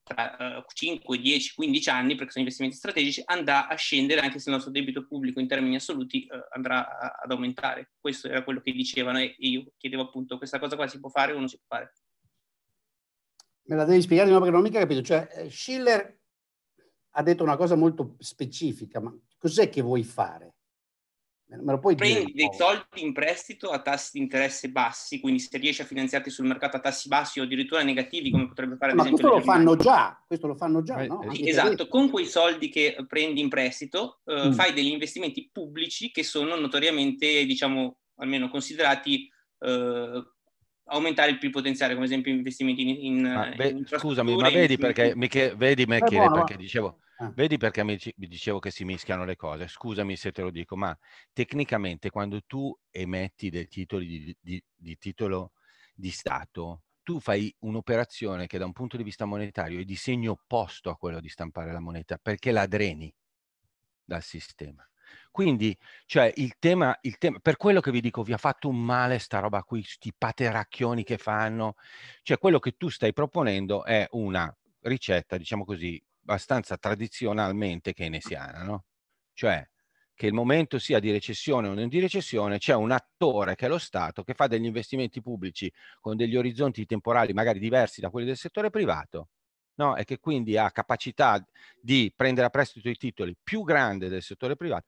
tra uh, 5, 10, 15 anni, perché sono investimenti strategici, andrà a scendere anche se il nostro debito pubblico in termini assoluti uh, andrà a, ad aumentare. Questo era quello che dicevano e io chiedevo appunto questa cosa qua si può fare o non si può fare. Me la devi spiegare di nuovo perché non ho mica capito. Cioè, eh, Schiller ha detto una cosa molto specifica, ma cos'è che vuoi fare? Me lo puoi Prendi dire dei soldi in prestito a tassi di interesse bassi, quindi se riesci a finanziarti sul mercato a tassi bassi o addirittura negativi, come potrebbe fare ad Ma esempio... questo lo fanno già, questo lo fanno già, no? Sì, esatto, con quei soldi che prendi in prestito eh, mm. fai degli investimenti pubblici che sono notoriamente, diciamo, almeno considerati eh, aumentare il PIL potenziale, come esempio investimenti in, in, ma ve- in Scusami, ma vedi perché, Michele, vedi Michele, perché dicevo Ah. Vedi perché mi, mi, dicevo che si mischiano le cose? Scusami se te lo dico, ma tecnicamente quando tu emetti dei titoli di, di, di titolo di Stato, tu fai un'operazione che da un punto di vista monetario è di segno opposto a quello di stampare la moneta, perché la dreni dal sistema. Quindi, cioè, il tema, il tema, per quello che vi dico, vi ha fatto un male sta roba qui, sti pateracchioni che fanno. Cioè, quello che tu stai proponendo è una ricetta, diciamo così, abbastanza tradizionalmente keynesiana, no? Cioè che il momento sia di recessione o non di recessione, c'è un attore che è lo Stato che fa degli investimenti pubblici con degli orizzonti temporali magari diversi da quelli del settore privato, no? e che quindi ha capacità di prendere a prestito i titoli più grande del settore privato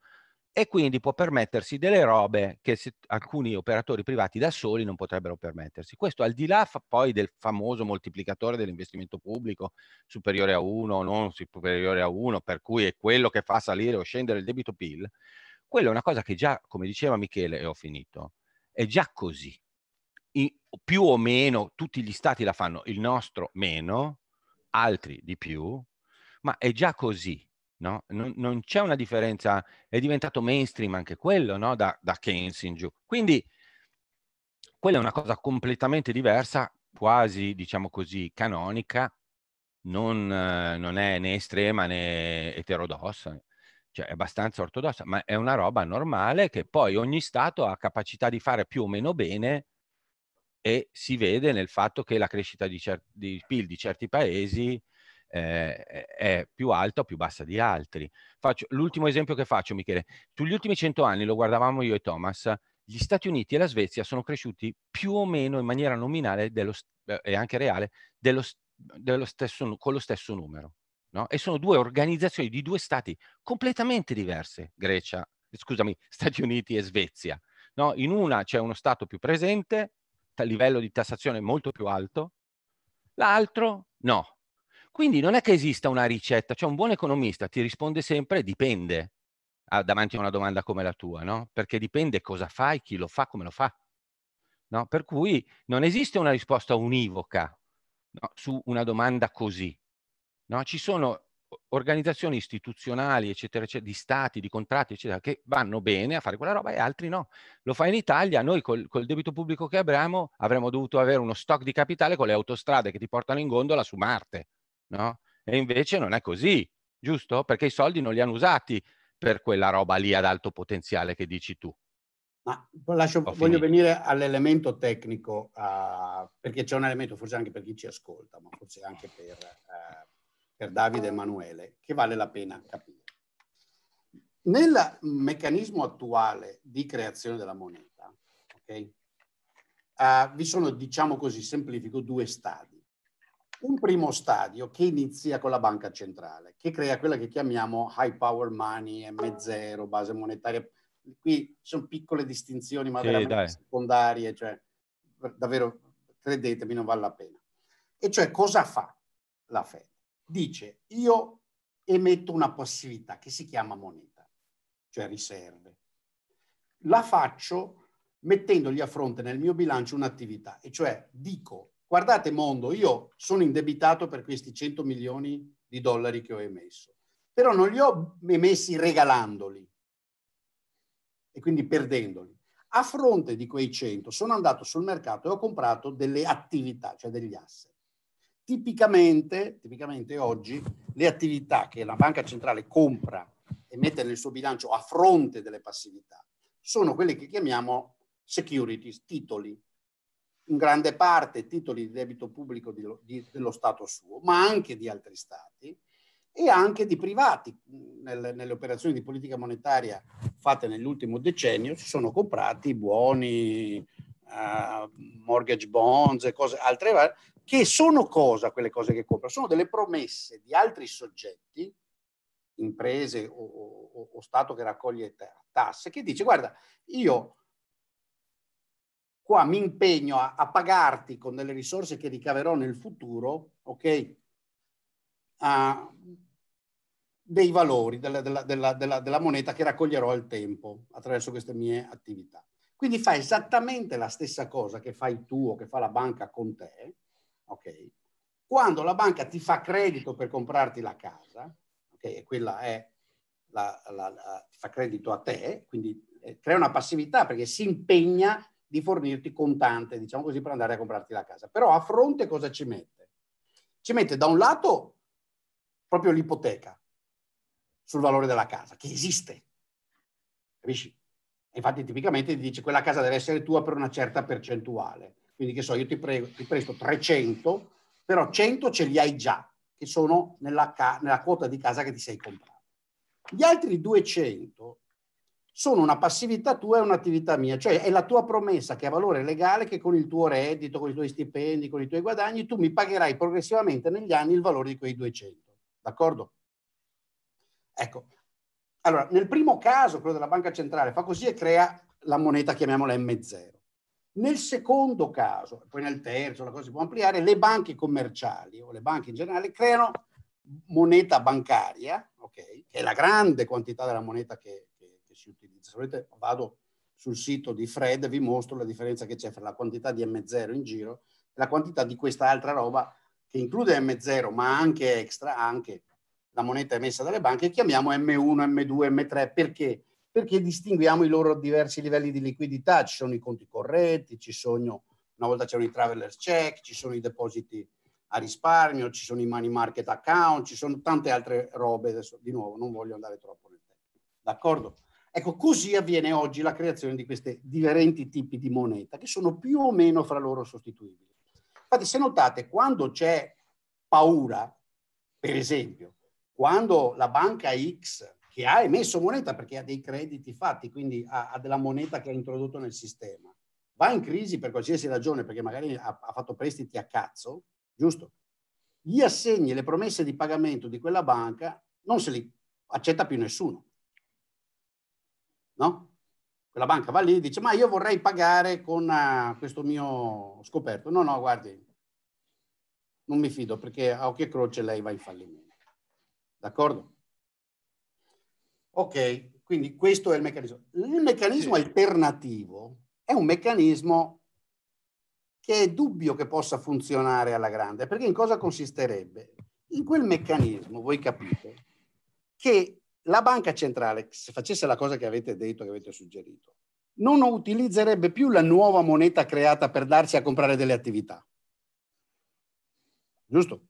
e quindi può permettersi delle robe che se, alcuni operatori privati da soli non potrebbero permettersi. Questo al di là fa, poi del famoso moltiplicatore dell'investimento pubblico superiore a 1 o non superiore a 1, per cui è quello che fa salire o scendere il debito PIL, quello è una cosa che già, come diceva Michele, e ho finito, è già così. In, più o meno tutti gli stati la fanno, il nostro meno, altri di più, ma è già così No? Non, non, c'è una differenza, è diventato mainstream anche quello no? da, da Keynes in giù. Quindi quella è una cosa completamente diversa, quasi diciamo così canonica, non, non è né estrema né eterodossa, cioè è abbastanza ortodossa, ma è una roba normale che poi ogni Stato ha capacità di fare più o meno bene e si vede nel fatto che la crescita di, cer- di PIL di certi paesi eh, è più alta o più bassa di altri. Faccio, l'ultimo esempio che faccio, Michele, sugli ultimi cento anni, lo guardavamo io e Thomas, gli Stati Uniti e la Svezia sono cresciuti più o meno in maniera nominale dello, eh, e anche reale dello, dello stesso, con lo stesso numero. No? E sono due organizzazioni di due stati completamente diverse, Grecia, scusami, Stati Uniti e Svezia. No? In una c'è uno stato più presente, a livello di tassazione molto più alto, l'altro no, quindi non è che esista una ricetta, cioè un buon economista ti risponde sempre dipende a, davanti a una domanda come la tua, no? Perché dipende cosa fai, chi lo fa, come lo fa. No? Per cui non esiste una risposta univoca no? su una domanda così. No? Ci sono organizzazioni istituzionali, eccetera, eccetera, di stati, di contratti, eccetera, che vanno bene a fare quella roba e altri no. Lo fa in Italia, noi col, col debito pubblico che abbiamo avremmo dovuto avere uno stock di capitale con le autostrade che ti portano in gondola su Marte no? E invece non è così, giusto? Perché i soldi non li hanno usati per quella roba lì ad alto potenziale che dici tu. Ma lascio, voglio venire all'elemento tecnico, uh, perché c'è un elemento forse anche per chi ci ascolta, ma forse anche per, uh, per Davide e Emanuele, che vale la pena capire. Nel meccanismo attuale di creazione della moneta, okay, uh, vi sono, diciamo così, semplifico, due stadi un primo stadio che inizia con la banca centrale, che crea quella che chiamiamo high power money, M0, base monetaria, qui ci sono piccole distinzioni, ma sì, veramente dai. secondarie, cioè davvero, credetemi, non vale la pena. E cioè cosa fa la Fed? Dice, io emetto una passività che si chiama moneta, cioè riserve. La faccio mettendogli a fronte nel mio bilancio un'attività, e cioè dico, guardate mondo, io sono indebitato per questi 100 milioni di dollari che ho emesso, però non li ho emessi regalandoli e quindi perdendoli. A fronte di quei 100 sono andato sul mercato e ho comprato delle attività, cioè degli asset. Tipicamente, tipicamente oggi le attività che la banca centrale compra e mette nel suo bilancio a fronte delle passività sono quelle che chiamiamo securities, titoli, in grande parte titoli di debito pubblico di, di, dello Stato suo, ma anche di altri Stati e anche di privati. Nelle, nelle operazioni di politica monetaria fatte nell'ultimo decennio si sono comprati buoni, uh, mortgage bonds e cose altre che sono cosa quelle cose che compra? Sono delle promesse di altri soggetti, imprese o, o, o Stato che raccoglie tasse, che dice guarda, io qua mi impegno a, a pagarti con delle risorse che ricaverò nel futuro, ok? Uh, dei valori della, della, della, della, moneta che raccoglierò al tempo attraverso queste mie attività. Quindi fa esattamente la stessa cosa che fai tu o che fa la banca con te, ok? Quando la banca ti fa credito per comprarti la casa, ok? E quella è la, la, la, ti fa credito a te, quindi eh, crea una passività perché si impegna di fornirti contante, diciamo così, per andare a comprarti la casa. Però a fronte cosa ci mette? Ci mette da un lato proprio l'ipoteca sul valore della casa, che esiste. Capisci? Infatti tipicamente ti dice quella casa deve essere tua per una certa percentuale. Quindi che so, io ti, prego, ti presto 300, però 100 ce li hai già, che sono nella, ca- nella quota di casa che ti sei comprato. Gli altri 200 sono una passività tua e un'attività mia, cioè è la tua promessa che ha valore legale che con il tuo reddito, con i tuoi stipendi, con i tuoi guadagni, tu mi pagherai progressivamente negli anni il valore di quei 200. D'accordo? Ecco, allora, nel primo caso, quello della banca centrale, fa così e crea la moneta, chiamiamola M0. Nel secondo caso, poi nel terzo, la cosa si può ampliare, le banche commerciali o le banche in generale creano moneta bancaria, okay, che è la grande quantità della moneta che, si utilizza. Se volete vado sul sito di Fred e vi mostro la differenza che c'è fra la quantità di M0 in giro e la quantità di questa altra roba che include M0 ma anche extra, anche la moneta emessa dalle banche, chiamiamo M1, M2, M3. Perché? perché distinguiamo i loro diversi livelli di liquidità. Ci sono i conti correnti, ci sono, una volta c'erano i traveler's check, ci sono i depositi a risparmio, ci sono i money market account, ci sono tante altre robe. Adesso, di nuovo, non voglio andare troppo nel tempo. D'accordo? Ecco, così avviene oggi la creazione di questi differenti tipi di moneta che sono più o meno fra loro sostituibili. Infatti, se notate, quando c'è paura, per esempio, quando la banca X che ha emesso moneta perché ha dei crediti fatti, quindi ha, ha, della moneta che ha introdotto nel sistema, va in crisi per qualsiasi ragione, perché magari ha, ha fatto prestiti a cazzo, giusto? Gli assegni e le promesse di pagamento di quella banca non se li accetta più nessuno. No? Quella banca va lì e dice, ma io vorrei pagare con uh, questo mio scoperto. No, no, guardi, non mi fido perché a occhio e croce lei va in fallimento. D'accordo? Ok, quindi questo è il meccanismo. Il meccanismo sì. alternativo è un meccanismo che è dubbio che possa funzionare alla grande, perché in cosa consisterebbe? In quel meccanismo, voi capite, che la banca centrale, se facesse la cosa che avete detto, che avete suggerito, non utilizzerebbe più la nuova moneta creata per darsi a comprare delle attività. Giusto?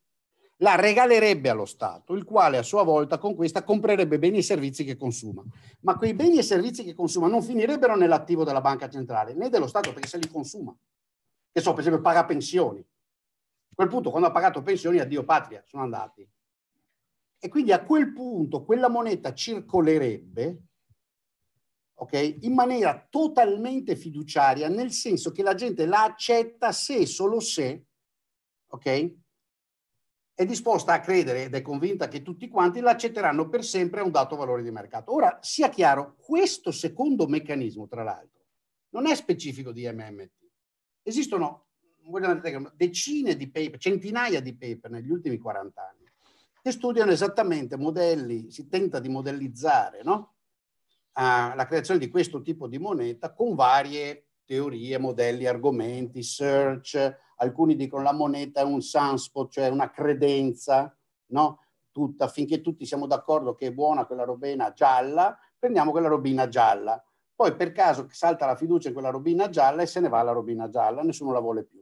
la regalerebbe allo Stato, il quale a sua volta con questa comprerebbe beni e servizi che consuma. Ma quei beni e servizi che consuma non finirebbero nell'attivo della banca centrale né dello Stato perché se li consuma. Che so, per esempio, paga pensioni. A quel punto, quando ha pagato pensioni, addio patria, sono andati. E quindi a quel punto quella moneta circolerebbe okay, in maniera totalmente fiduciaria, nel senso che la gente la accetta se e solo se ok? è disposta a credere ed è convinta che tutti quanti l'accetteranno per sempre a un dato valore di mercato. Ora, sia chiaro, questo secondo meccanismo, tra l'altro, non è specifico di MMT. Esistono decine di paper, centinaia di paper negli ultimi 40 anni che studiano esattamente modelli, si tenta di modellizzare no? uh, la creazione di questo tipo di moneta con varie teorie, modelli, argomenti, search, alcuni dicono la moneta è un sunspot, cioè una credenza, no? Tutta, finché tutti siamo d'accordo che è buona quella robina gialla, prendiamo quella robina gialla. Poi per caso salta la fiducia in quella robina gialla e se ne va la robina gialla, nessuno la vuole più.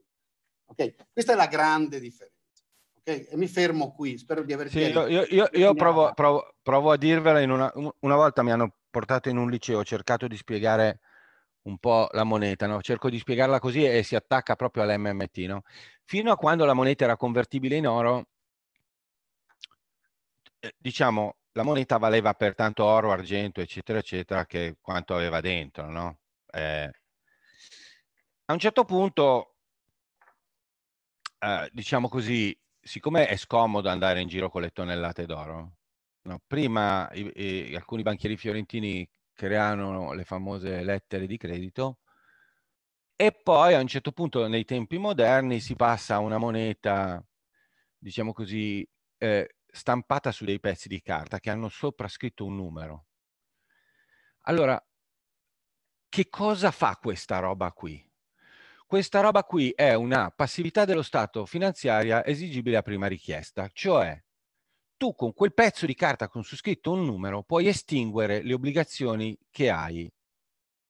Okay? Questa è la grande differenza. Okay? E mi fermo qui, spero di aver sì, io, io, io, io provo, provo, provo, a dirvela, in una, una volta mi hanno portato in un liceo, ho cercato di spiegare un po' la moneta, no? cerco di spiegarla così e si attacca proprio all'MMT. No? Fino a quando la moneta era convertibile in oro, eh, diciamo, la moneta valeva per tanto oro, argento, eccetera, eccetera, che quanto aveva dentro. No? Eh, a un certo punto, eh, diciamo così, siccome è scomodo andare in giro con le tonnellate d'oro, no? prima i, i, alcuni banchieri fiorentini creano le famose lettere di credito e poi a un certo punto nei tempi moderni si passa a una moneta, diciamo così, eh, stampata su dei pezzi di carta che hanno sopra scritto un numero. Allora, che cosa fa questa roba qui? Questa roba qui è una passività dello Stato finanziaria esigibile a prima richiesta, cioè tu con quel pezzo di carta con su scritto un numero puoi estinguere le obbligazioni che hai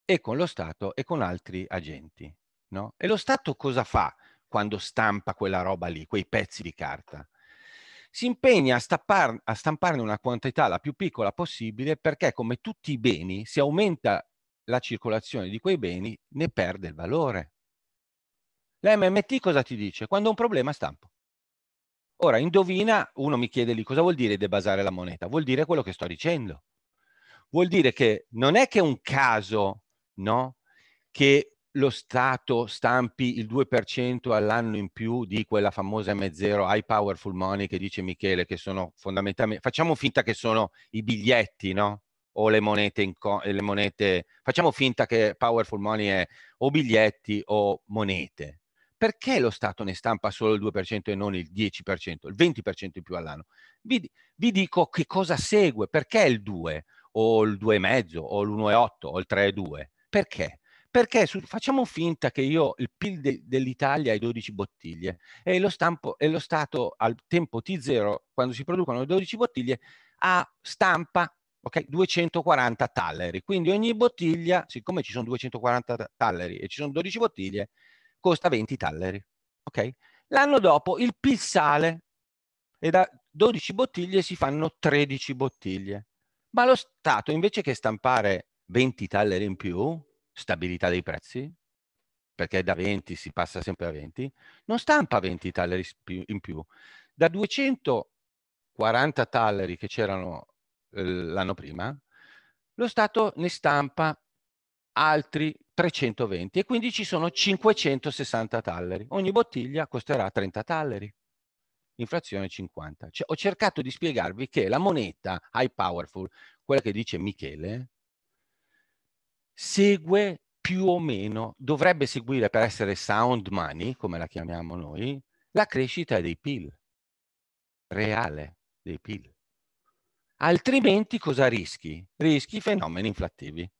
e con lo Stato e con altri agenti. No? E lo Stato cosa fa quando stampa quella roba lì, quei pezzi di carta? Si impegna a, stappar, a stamparne una quantità la più piccola possibile perché come tutti i beni, se aumenta la circolazione di quei beni, ne perde il valore. L'MMT cosa ti dice? Quando ho un problema stampo. Ora, indovina, uno mi chiede lì cosa vuol dire debasare la moneta? Vuol dire quello che sto dicendo. Vuol dire che non è che è un caso, no? Che lo Stato stampi il 2% all'anno in più di quella famosa M0 high powerful money che dice Michele, che sono fondamentalmente, facciamo finta che sono i biglietti, no? O le monete, in le monete, facciamo finta che powerful money è o biglietti o monete, perché lo Stato ne stampa solo il 2% e non il 10%, il 20% in più all'anno? Vi, vi, dico che cosa segue, perché il 2 o il 2,5 o l'1,8 o il 3,2? Perché? Perché su, facciamo finta che io il PIL de, dell'Italia è 12 bottiglie e lo, stampo, e lo Stato al tempo T0, quando si producono le 12 bottiglie, ha stampa okay, 240 talleri. Quindi ogni bottiglia, siccome ci sono 240 talleri e ci sono 12 bottiglie, costa 20 talleri. Ok? L'anno dopo il PIL sale e da 12 bottiglie si fanno 13 bottiglie. Ma lo Stato invece che stampare 20 talleri in più, stabilità dei prezzi, perché da 20 si passa sempre a 20, non stampa 20 talleri in più. Da 240 talleri che c'erano eh, l'anno prima, lo Stato ne stampa altri 320 e quindi ci sono 560 talleri. Ogni bottiglia costerà 30 talleri. Inflazione 50. Cioè, ho cercato di spiegarvi che la moneta high powerful, quella che dice Michele, segue più o meno, dovrebbe seguire per essere sound money, come la chiamiamo noi, la crescita dei PIL, reale dei PIL. Altrimenti cosa rischi? Rischi fenomeni inflattivi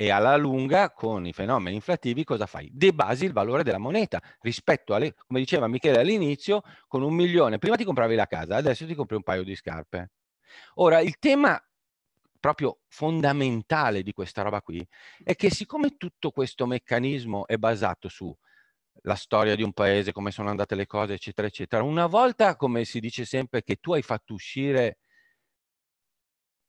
e alla lunga con i fenomeni inflattivi cosa fai? Debasi il valore della moneta rispetto alle, come diceva Michele all'inizio, con un milione, prima ti compravi la casa, adesso ti compri un paio di scarpe. Ora, il tema proprio fondamentale di questa roba qui è che siccome tutto questo meccanismo è basato su la storia di un paese, come sono andate le cose, eccetera, eccetera, una volta, come si dice sempre, che tu hai fatto uscire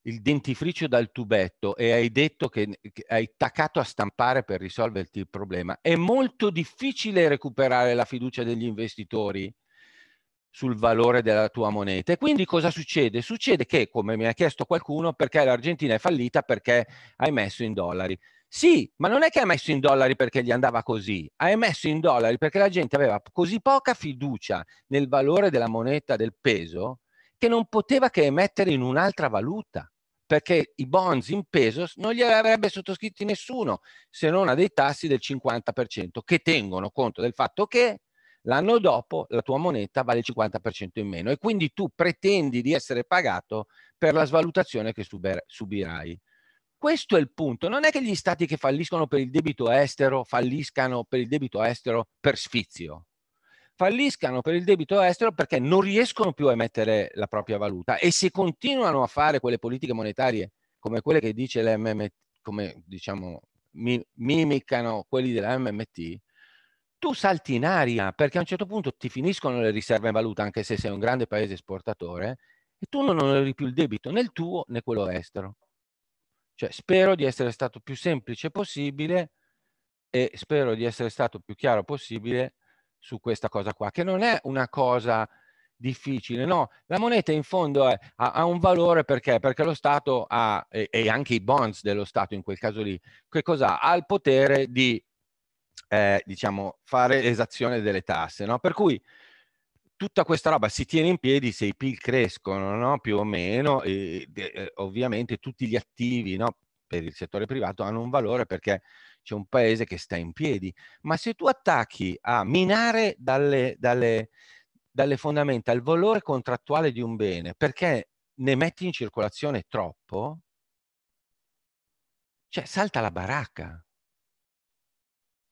il dentifricio dal tubetto e hai detto che, che, hai taccato a stampare per risolverti il problema, è molto difficile recuperare la fiducia degli investitori sul valore della tua moneta. E quindi cosa succede? Succede che, come mi ha chiesto qualcuno, perché l'Argentina è fallita perché hai messo in dollari. Sì, ma non è che ha messo in dollari perché gli andava così, ha emesso in dollari perché la gente aveva così poca fiducia nel valore della moneta del peso che non poteva che emettere in un'altra valuta, perché i bonds in pesos non li avrebbe sottoscritti nessuno se non a dei tassi del 50% che tengono conto del fatto che l'anno dopo la tua moneta vale il 50% in meno e quindi tu pretendi di essere pagato per la svalutazione che subirai. Questo è il punto. Non è che gli stati che falliscono per il debito estero falliscano per il debito estero per sfizio. Falliscano per il debito estero perché non riescono più a emettere la propria valuta e se continuano a fare quelle politiche monetarie come quelle che dice l'MMT, come diciamo mi, mimicano quelli della MMT, tu salti in aria perché a un certo punto ti finiscono le riserve in valuta anche se sei un grande paese esportatore e tu non hai più il debito né il tuo né quello estero. Cioè, spero di essere stato più semplice possibile e spero di essere stato più chiaro possibile su questa cosa qua, che non è una cosa difficile, no, la moneta in fondo è, ha, ha, un valore perché? Perché lo Stato ha, e, e, anche i bonds dello Stato in quel caso lì, che cosa ha? Ha il potere di, eh, diciamo, fare esazione delle tasse, no? Per cui tutta questa roba si tiene in piedi se i PIL crescono, no? più o meno, e, e, ovviamente tutti gli attivi no? per il settore privato hanno un valore perché c'è un paese che sta in piedi. Ma se tu attacchi a minare dalle, dalle, dalle fondamenta il valore contrattuale di un bene perché ne metti in circolazione troppo, cioè salta la baracca.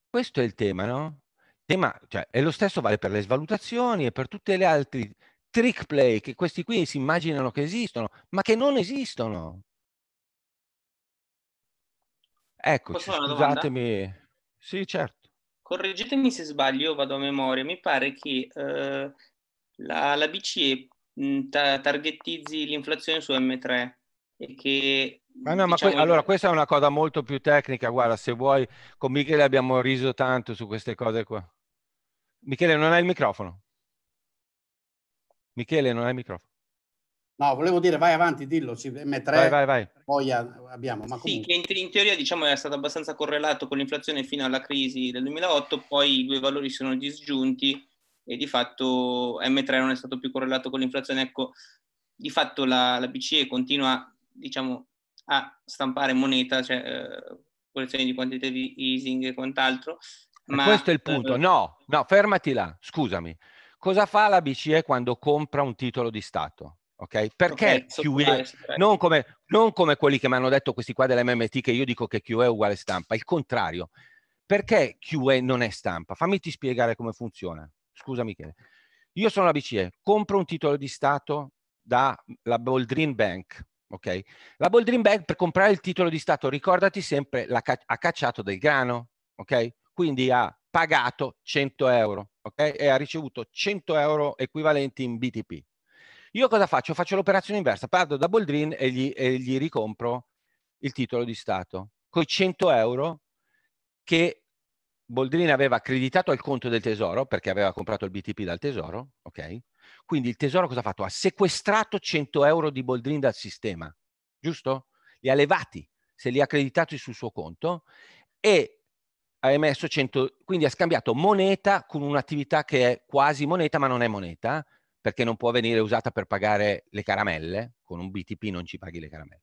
Questo è il tema, no? tema, cioè, e lo stesso vale per le svalutazioni e per tutte le altre trick play che questi qui si immaginano che esistono, ma che non esistono. Eccoci, scusatemi. Sì, certo. Correggetemi se sbaglio, vado a memoria. Mi pare che eh, la, la, BCE ta- targettizzi l'inflazione su M3 e che ma no, ma diciamo que- allora questa è una cosa molto più tecnica, guarda, se vuoi, con Michele abbiamo riso tanto su queste cose qua. Michele, non hai il microfono. Michele, non hai il microfono. No, volevo dire, vai avanti, dillo, M3, vai, vai, vai. poi abbiamo. Ma sì, che in, in, teoria diciamo è stato abbastanza correlato con l'inflazione fino alla crisi del 2008, poi i due valori sono disgiunti e di fatto M3 non è stato più correlato con l'inflazione. Ecco, di fatto la, la BCE continua, diciamo, a stampare moneta, cioè eh, collezioni di quantitative easing e quant'altro, ma, questo è il punto. Eh, no, no, fermati là, scusami. Cosa fa la BCE quando compra un titolo di Stato? Ok? Perché okay, QE, non come, non come quelli che mi hanno detto questi qua dell'MMT che io dico che QE è uguale stampa, il contrario. Perché QE non è stampa? Fammi ti spiegare come funziona. Scusa Michele. Io sono la BCE, compro un titolo di Stato dalla Boldrin Bank, ok? La Boldrin Bank per comprare il titolo di Stato, ricordati sempre, ha cacciato del grano, ok? quindi ha pagato 100 euro okay? e ha ricevuto 100 euro equivalenti in BTP. Io cosa faccio? Faccio l'operazione inversa, parto da Boldrin e gli, e gli ricompro il titolo di Stato con i 100 euro che Boldrin aveva accreditato al conto del tesoro perché aveva comprato il BTP dal tesoro, ok? Quindi il tesoro cosa ha fatto? Ha sequestrato 100 euro di Boldrin dal sistema, giusto? Li ha levati, se li ha accreditati sul suo conto e ha emesso 100, quindi ha scambiato moneta con un'attività che è quasi moneta ma non è moneta, perché non può venire usata per pagare le caramelle, con un BTP non ci paghi le caramelle.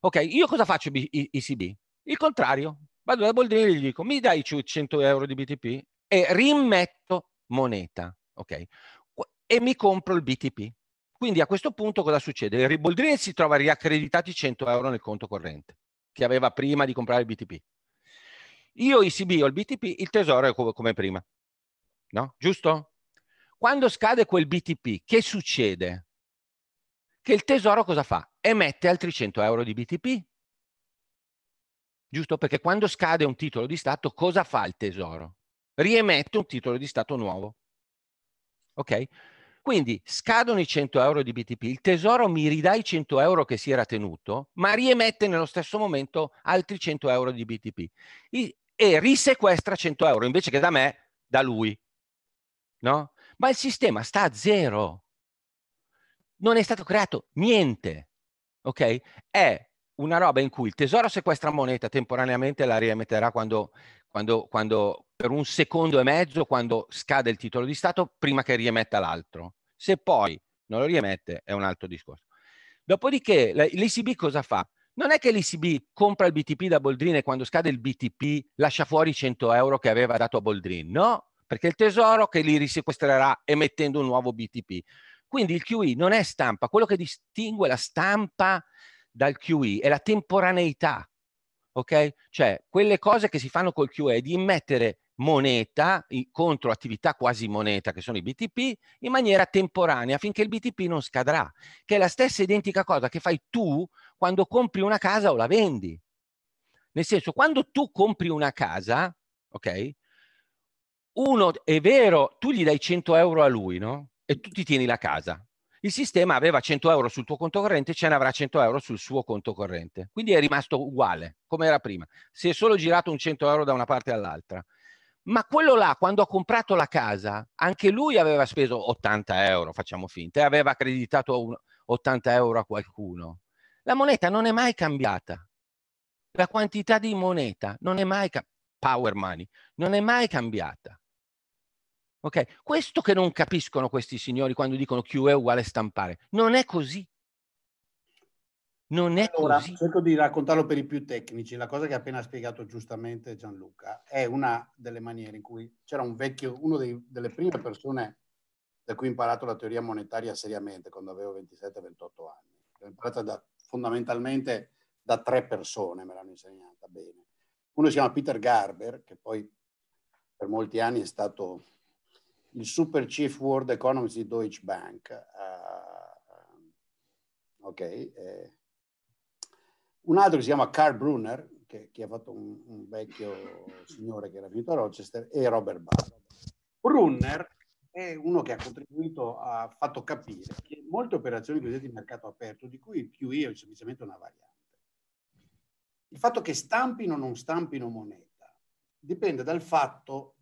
Ok, io cosa faccio ECB? Il contrario, vado da Boldrini e gli dico mi dai 100 euro di BTP e rimetto moneta, ok? E mi compro il BTP. Quindi a questo punto cosa succede? Il Boldrini si trova riaccreditati 100 euro nel conto corrente che aveva prima di comprare il BTP. Io ICB ho il BTP, il tesoro è come prima. No? Giusto? Quando scade quel BTP, che succede? Che il tesoro cosa fa? Emette altri 100 euro di BTP. Giusto? Perché quando scade un titolo di Stato, cosa fa il tesoro? Riemette un titolo di Stato nuovo. Ok? Quindi scadono i 100 euro di BTP, il tesoro mi ridà i 100 euro che si era tenuto, ma riemette nello stesso momento altri 100 euro di BTP. E risequestra 100 euro invece che da me, da lui. No? Ma il sistema sta a zero. Non è stato creato niente. Ok? È una roba in cui il tesoro sequestra moneta temporaneamente la riemetterà quando, quando, quando, per un secondo e mezzo, quando scade il titolo di Stato, prima che riemetta l'altro. Se poi non lo riemette, è un altro discorso. Dopodiché l'ECB cosa fa? Non è che l'ECB compra il BTP da Boldrin e quando scade il BTP lascia fuori i 100 euro che aveva dato a Boldrin, no, perché il tesoro che li risequestrerà emettendo un nuovo BTP. Quindi il QE non è stampa, quello che distingue la stampa dal QE è la temporaneità, ok? Cioè quelle cose che si fanno col QE di immettere moneta contro attività quasi moneta che sono i BTP in maniera temporanea finché il BTP non scadrà, che è la stessa identica cosa che fai tu quando compri una casa o la vendi. Nel senso, quando tu compri una casa, ok? Uno è vero, tu gli dai 100 euro a lui, no? E tu ti tieni la casa. Il sistema aveva 100 euro sul tuo conto corrente, ce ne avrà 100 euro sul suo conto corrente. Quindi è rimasto uguale, come era prima. Si è solo girato un 100 euro da una parte all'altra. Ma quello là, quando ha comprato la casa, anche lui aveva speso 80 euro, facciamo finta, e aveva accreditato 80 euro a qualcuno. La moneta non è mai cambiata. La quantità di moneta non è mai cambiata. Power money non è mai cambiata. Ok? Questo che non capiscono questi signori quando dicono Q è uguale stampare. Non è così. Non è allora, così. Cerco di raccontarlo per i più tecnici. La cosa che ha appena spiegato giustamente Gianluca è una delle maniere in cui c'era un vecchio, uno dei, delle prime persone da cui ho imparato la teoria monetaria seriamente quando avevo 27-28 anni. L'ho imparata da, fondamentalmente da tre persone, me l'hanno insegnata bene. Uno si chiama Peter Garber, che poi per molti anni è stato il super chief world economist di Deutsche Bank. Uh, ok. Eh. Un altro che si chiama Carl Brunner, che, che ha fatto un, un, vecchio signore che era venuto a Rochester, e Robert Barr. Brunner è uno che ha contribuito, ha fatto capire che molte operazioni cosiddette di mercato aperto, di cui il QE è semplicemente una variante. Il fatto che stampino o non stampino moneta dipende dal fatto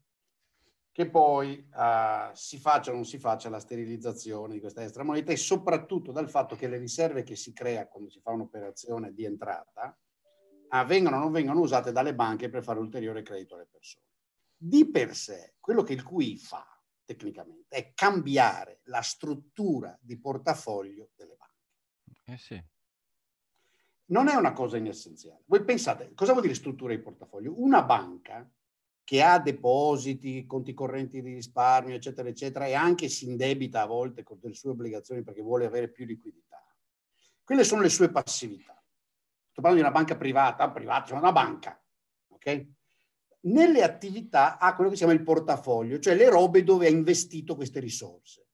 che poi uh, si faccia o non si faccia la sterilizzazione di questa extramoneta e soprattutto dal fatto che le riserve che si crea quando si fa un'operazione di entrata uh, vengano o non vengano usate dalle banche per fare ulteriore credito alle persone. Di per sé, quello che il QI fa tecnicamente è cambiare la struttura di portafoglio delle banche. Eh sì. Non è una cosa inessenziale. Voi pensate, cosa vuol dire struttura di portafoglio? Una banca che ha depositi, conti correnti di risparmio, eccetera, eccetera, e anche si indebita a volte con le sue obbligazioni perché vuole avere più liquidità. Quelle sono le sue passività. Sto parlando di una banca privata, privata, cioè una banca, ok? Nelle attività ha quello che si chiama il portafoglio, cioè le robe dove ha investito queste risorse,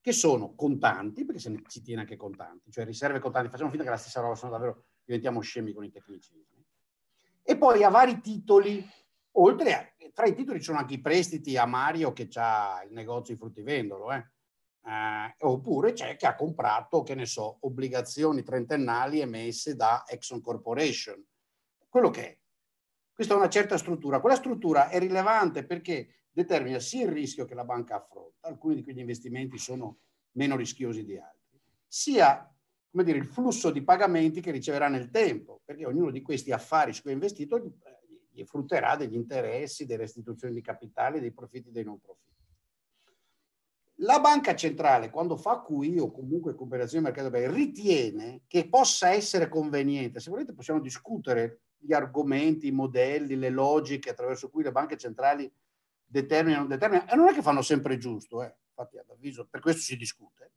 che sono contanti, perché se ne si tiene anche contanti, cioè riserve contanti, facciamo finta che la stessa roba sono davvero, diventiamo scemi con i tecnicismi. E poi ha vari titoli Oltre a, tra i titoli ci sono anche i prestiti a Mario che ha il negozio di fruttivendolo, eh? Eh, oppure c'è chi ha comprato, che ne so, obbligazioni trentennali emesse da Exxon Corporation. Quello che è. Questa è una certa struttura. Quella struttura è rilevante perché determina sia il rischio che la banca affronta, alcuni di quegli investimenti sono meno rischiosi di altri, sia dire, il flusso di pagamenti che riceverà nel tempo, perché ognuno di questi affari su cui ha investito frutterà degli interessi, delle restituzioni di capitale, dei profitti dei non profitti. La banca centrale, quando fa QI o comunque cooperazione mercato bene, ritiene che possa essere conveniente, se volete possiamo discutere gli argomenti, i modelli, le logiche attraverso cui le banche centrali determinano, determinano e non è che fanno sempre giusto, eh. infatti ad avviso, per questo si discute,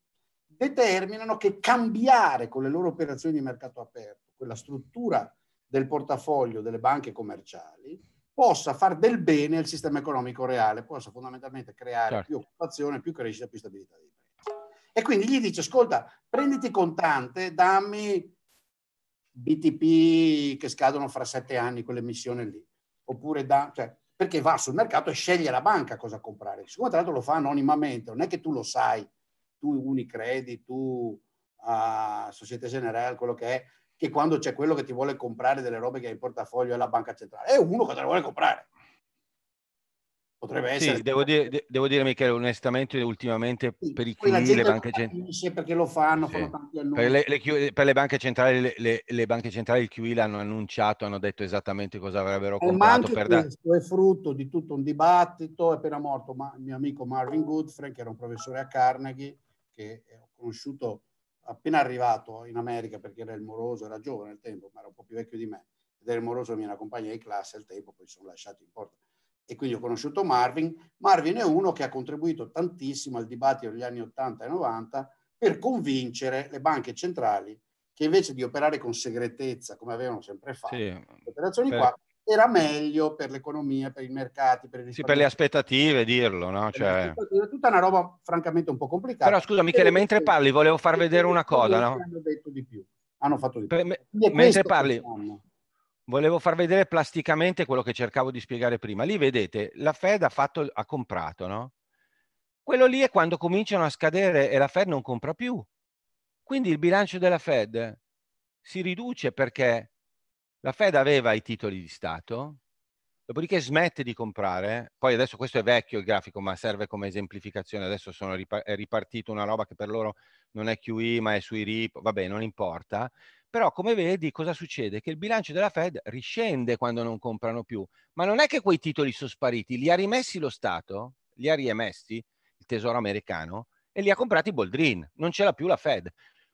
determinano che cambiare con le loro operazioni di mercato aperto, quella struttura del portafoglio delle banche commerciali possa far del bene al sistema economico reale, possa fondamentalmente creare certo. più occupazione, più crescita, più stabilità dei prezzi. E quindi gli dice, ascolta, prenditi contante, dammi BTP che scadono fra sette anni, quell'emissione lì. Oppure da, cioè, perché va sul mercato e sceglie la banca cosa comprare. Siccome tra l'altro lo fa anonimamente, non è che tu lo sai, tu Unicredit, tu uh, Societe Generale, quello che è, che quando c'è quello che ti vuole comprare delle robe che hai in portafoglio è la banca centrale. È uno che te le vuole comprare. Potrebbe essere. Sì, devo dire, devo dire, Michele, onestamente, ultimamente sì, per i QE le banche centrali. perché lo fanno, sì. fanno. Per le, le, per le banche centrali, le, le, banche centrali il QE l'hanno annunciato, hanno detto esattamente cosa avrebbero eh, comprato. Ma per questo da... è frutto di tutto un dibattito. È appena morto ma, il mio amico Marvin Goodfriend, che era un professore a Carnegie, che ho conosciuto appena arrivato in America perché era il moroso, era giovane al tempo, ma era un po' più vecchio di me. Ed era il moroso mia compagna di classe al tempo, poi sono lasciati in porta e quindi ho conosciuto Marvin. Marvin è uno che ha contribuito tantissimo al dibattito degli anni 80 e 90 per convincere le banche centrali che invece di operare con segretezza, come avevano sempre fatto, sì, le operazioni per... qua, era meglio per l'economia, per i mercati, per, sì, per le aspettative, dirlo, no? Cioè... Tutta una roba francamente un po' complicata. Però scusa Michele, mentre parli volevo far vedere una cosa, no? Hanno detto di più, hanno fatto di più. Per, mentre parli... Volevo far vedere plasticamente quello che cercavo di spiegare prima. Lì vedete, la Fed ha, fatto, ha comprato, no? Quello lì è quando cominciano a scadere e la Fed non compra più. Quindi il bilancio della Fed si riduce perché la Fed aveva i titoli di Stato, dopodiché smette di comprare, poi adesso questo è vecchio il grafico ma serve come esemplificazione, adesso sono ripar- è ripartito una roba che per loro non è QE ma è sui RIP, vabbè non importa, però come vedi cosa succede? Che il bilancio della Fed riscende quando non comprano più, ma non è che quei titoli sono spariti, li ha rimessi lo Stato, li ha riemessi il tesoro americano e li ha comprati Boldrin, non ce l'ha più la Fed.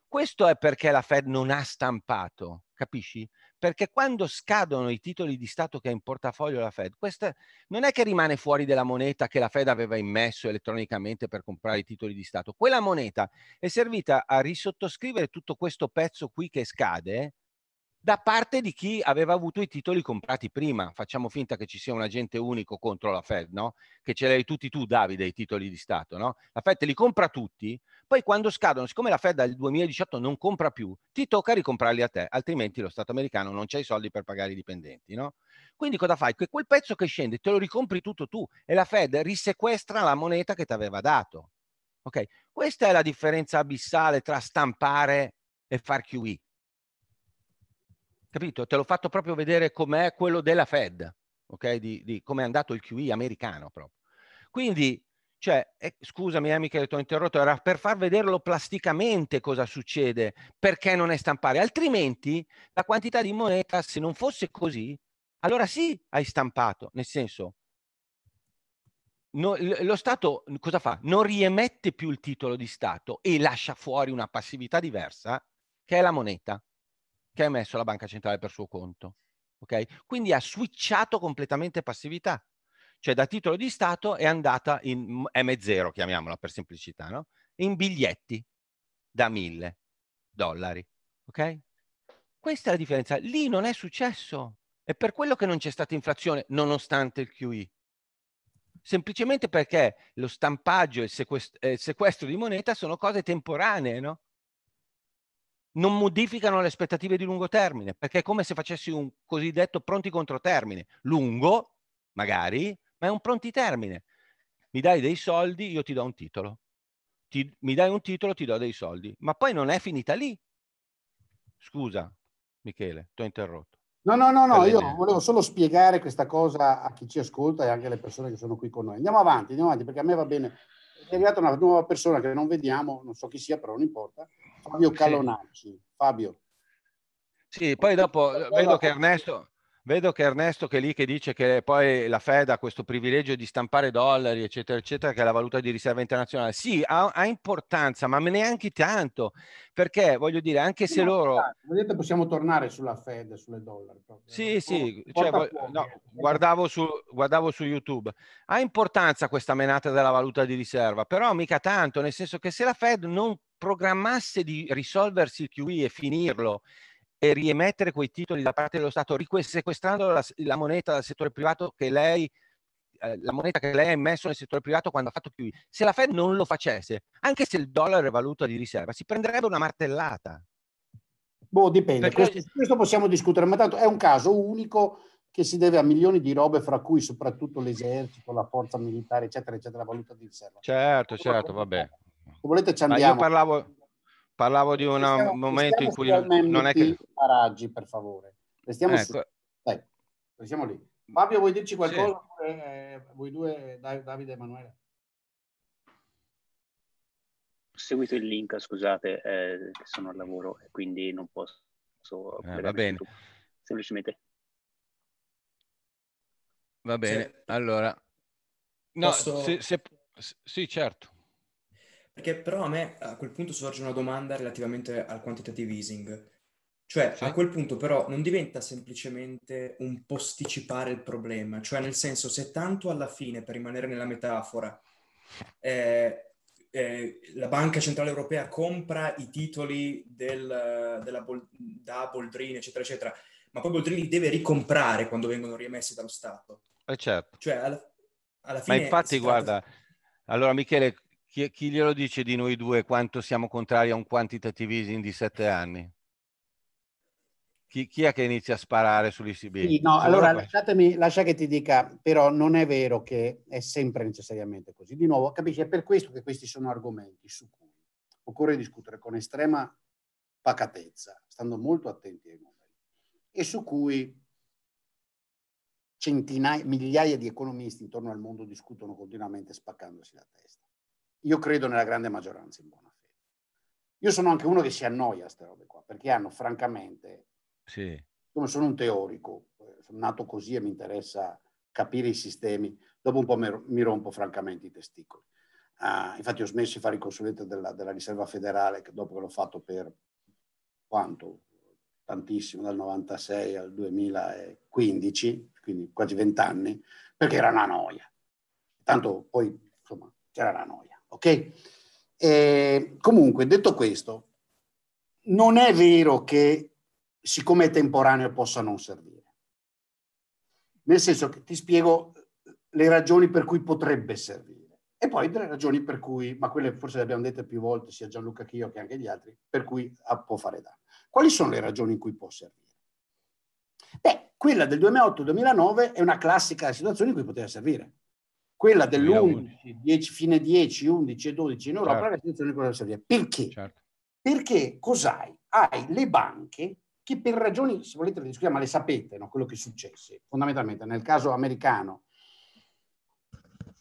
Questo è perché la Fed non ha stampato, capisci? Perché quando scadono i titoli di Stato che ha in portafoglio la Fed, questa non è che rimane fuori della moneta che la Fed aveva immesso elettronicamente per comprare i titoli di Stato. Quella moneta è servita a risottoscrivere tutto questo pezzo qui che scade da parte di chi aveva avuto i titoli comprati prima. Facciamo finta che ci sia un agente unico contro la Fed, no? Che ce l'hai tutti tu, Davide, i titoli di Stato, no? La Fed te li compra tutti, poi quando scadono, siccome la Fed dal 2018 non compra più, ti tocca ricomprarli a te, altrimenti lo Stato americano non c'ha i soldi per pagare i dipendenti, no? Quindi cosa fai? Che quel pezzo che scende te lo ricompri tutto tu e la Fed risequestra la moneta che ti aveva dato. Ok? Questa è la differenza abissale tra stampare e far QE capito? Te l'ho fatto proprio vedere com'è quello della Fed, ok? Di, di come è andato il QE americano proprio. Quindi, cioè, eh, scusami, eh, Michele, ti ho interrotto, era per far vederlo plasticamente cosa succede, perché non è stampare. Altrimenti, la quantità di moneta, se non fosse così, allora sì, hai stampato, nel senso, No, lo Stato cosa fa? Non riemette più il titolo di Stato e lascia fuori una passività diversa, che è la moneta che ha emesso la banca centrale per suo conto. Okay? Quindi ha switchato completamente passività, cioè da titolo di Stato è andata in M0, chiamiamola per semplicità, no? in biglietti da mille dollari. Ok? Questa è la differenza. Lì non è successo. È per quello che non c'è stata inflazione, nonostante il QE. Semplicemente perché lo stampaggio e il, sequest- il sequestro di moneta sono cose temporanee, no? Non modificano le aspettative di lungo termine, perché è come se facessi un cosiddetto pronti contro termine, lungo, magari, ma è un pronti termine. Mi dai dei soldi, io ti do un titolo. Ti, mi dai un titolo, ti do dei soldi. Ma poi non è finita lì. Scusa, Michele, ti ho interrotto. No, no, no, no, io volevo solo spiegare questa cosa a chi ci ascolta e anche alle persone che sono qui con noi. Andiamo avanti, andiamo avanti, perché a me va bene. È arrivata una nuova persona che non vediamo, non so chi sia, però non importa Fabio Calonacci. Sì. Fabio. Sì, poi dopo vedo che Ernesto, vedo che Ernesto che è lì che dice che poi la Fed ha questo privilegio di stampare dollari, eccetera, eccetera, che è la valuta di riserva internazionale. Sì, ha, ha importanza, ma neanche tanto, perché voglio dire, anche se loro... Vedete, possiamo tornare sulla Fed, sulle dollari. Proprio. Sì, sì, cioè, no, guardavo, su, guardavo su YouTube. Ha importanza questa menata della valuta di riserva, però mica tanto, nel senso che se la Fed non programmasse di risolversi il QE e finirlo e riemettere quei titoli da parte dello Stato, sequestrando la, la moneta dal settore privato che lei eh, la moneta che lei ha emesso nel settore privato quando ha fatto QE, se la Fed non lo facesse, anche se il dollaro è valuta di riserva, si prenderebbe una martellata. Boh, dipende, Perché... questo, questo, possiamo discutere, ma tanto è un caso unico che si deve a milioni di robe, fra cui soprattutto l'esercito, la forza militare, eccetera, eccetera, la valuta di riserva. Certo, certo, vabbè. Se volete ci andiamo. io parlavo, parlavo di un momento in cui non è che... Paraggi, per favore. Restiamo, ecco. su... Dai, restiamo lì. Fabio, vuoi dirci qualcosa? Sì. Eh, voi due, Davide e Emanuele? Ho seguito il link, scusate, eh, sono al lavoro e quindi non posso... Eh, va bene. Tutto. Semplicemente. Va bene, sì. allora... No, posso... se, se... sì, certo. Perché però a me a quel punto sorge una domanda relativamente al quantitative easing. Cioè, sì. a quel punto però non diventa semplicemente un posticipare il problema, cioè nel senso se tanto alla fine, per rimanere nella metafora, eh, eh, la Banca Centrale Europea compra i titoli del, della Bol- da Boldrini, eccetera, eccetera, ma poi Boldrini deve ricomprare quando vengono riemessi dallo Stato. Eh certo. Cioè, alla, alla fine... Ma infatti, guarda, allora Michele, chi, chi glielo dice di noi due quanto siamo contrari a un quantitative easing di sette anni? Chi, chi, è che inizia a sparare sull'ICB? Sì, no, allora lasciatemi, lascia che ti dica, però non è vero che è sempre necessariamente così. Di nuovo, capisci, è per questo che questi sono argomenti su cui occorre discutere con estrema pacatezza, stando molto attenti ai numeri, e su cui centinaia, migliaia di economisti intorno al mondo discutono continuamente spaccandosi la testa. Io credo nella grande maggioranza in buona fede. Io sono anche uno che si annoia a queste robe qua, perché hanno francamente sì. Come sono un teorico, sono nato così e mi interessa capire i sistemi, dopo un po' mi rompo francamente i testicoli. Uh, infatti ho smesso di fare il consulente della, della riserva federale dopo che l'ho fatto per quanto? Tantissimo, dal 96 al 2015, quindi quasi vent'anni, perché era una noia. Tanto poi, insomma, c'era la noia, ok? E, comunque, detto questo, non è vero che siccome è temporaneo possa non servire. Nel senso che ti spiego le ragioni per cui potrebbe servire e poi delle ragioni per cui, ma quelle forse le abbiamo dette più volte sia Gianluca che io che anche gli altri, per cui può fare danno. Quali sono le ragioni in cui può servire? Beh, quella del 2008-2009 è una classica situazione in cui poteva servire. Quella dell'11, fine 10, 11 e 12 in Europa certo. è una situazione poteva servire. Perché? Certo. Perché cos'hai? Hai le banche che per ragioni, se volete le discutiamo, ma le sapete, no? quello che successe. Fondamentalmente nel caso americano,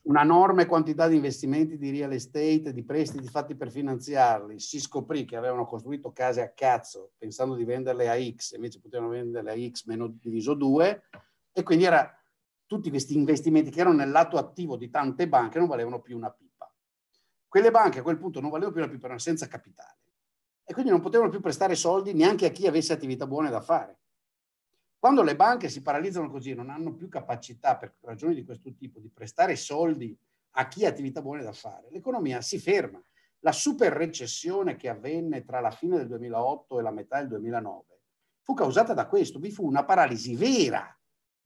una enorme quantità di investimenti di real estate, di prestiti fatti per finanziarli, si scoprì che avevano costruito case a cazzo pensando di venderle a X, invece potevano venderle a X meno diviso 2, e quindi era, tutti questi investimenti che erano nel lato attivo di tante banche non valevano più una pipa. Quelle banche a quel punto non valevano più una pipa, erano senza capitale e quindi non potevano più prestare soldi neanche a chi avesse attività buone da fare. Quando le banche si paralizzano così, non hanno più capacità per ragioni di questo tipo di prestare soldi a chi ha attività buone da fare, l'economia si ferma. La super recessione che avvenne tra la fine del 2008 e la metà del 2009 fu causata da questo. Vi fu una paralisi vera,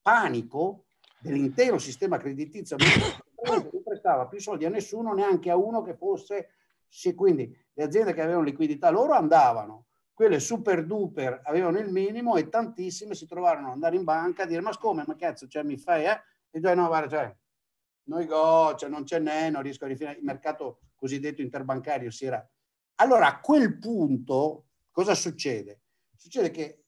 panico dell'intero sistema creditizio. Non prestava più soldi a nessuno, neanche a uno che fosse sì, quindi le aziende che avevano liquidità loro andavano, quelle super duper avevano il minimo e tantissime si trovarono ad andare in banca a dire ma come, ma cazzo, cioè mi fai, eh? E tu no, guarda, cioè, noi go, cioè non ce n'è, non riesco a rifinire, il mercato cosiddetto interbancario si era... Allora a quel punto cosa succede? Succede che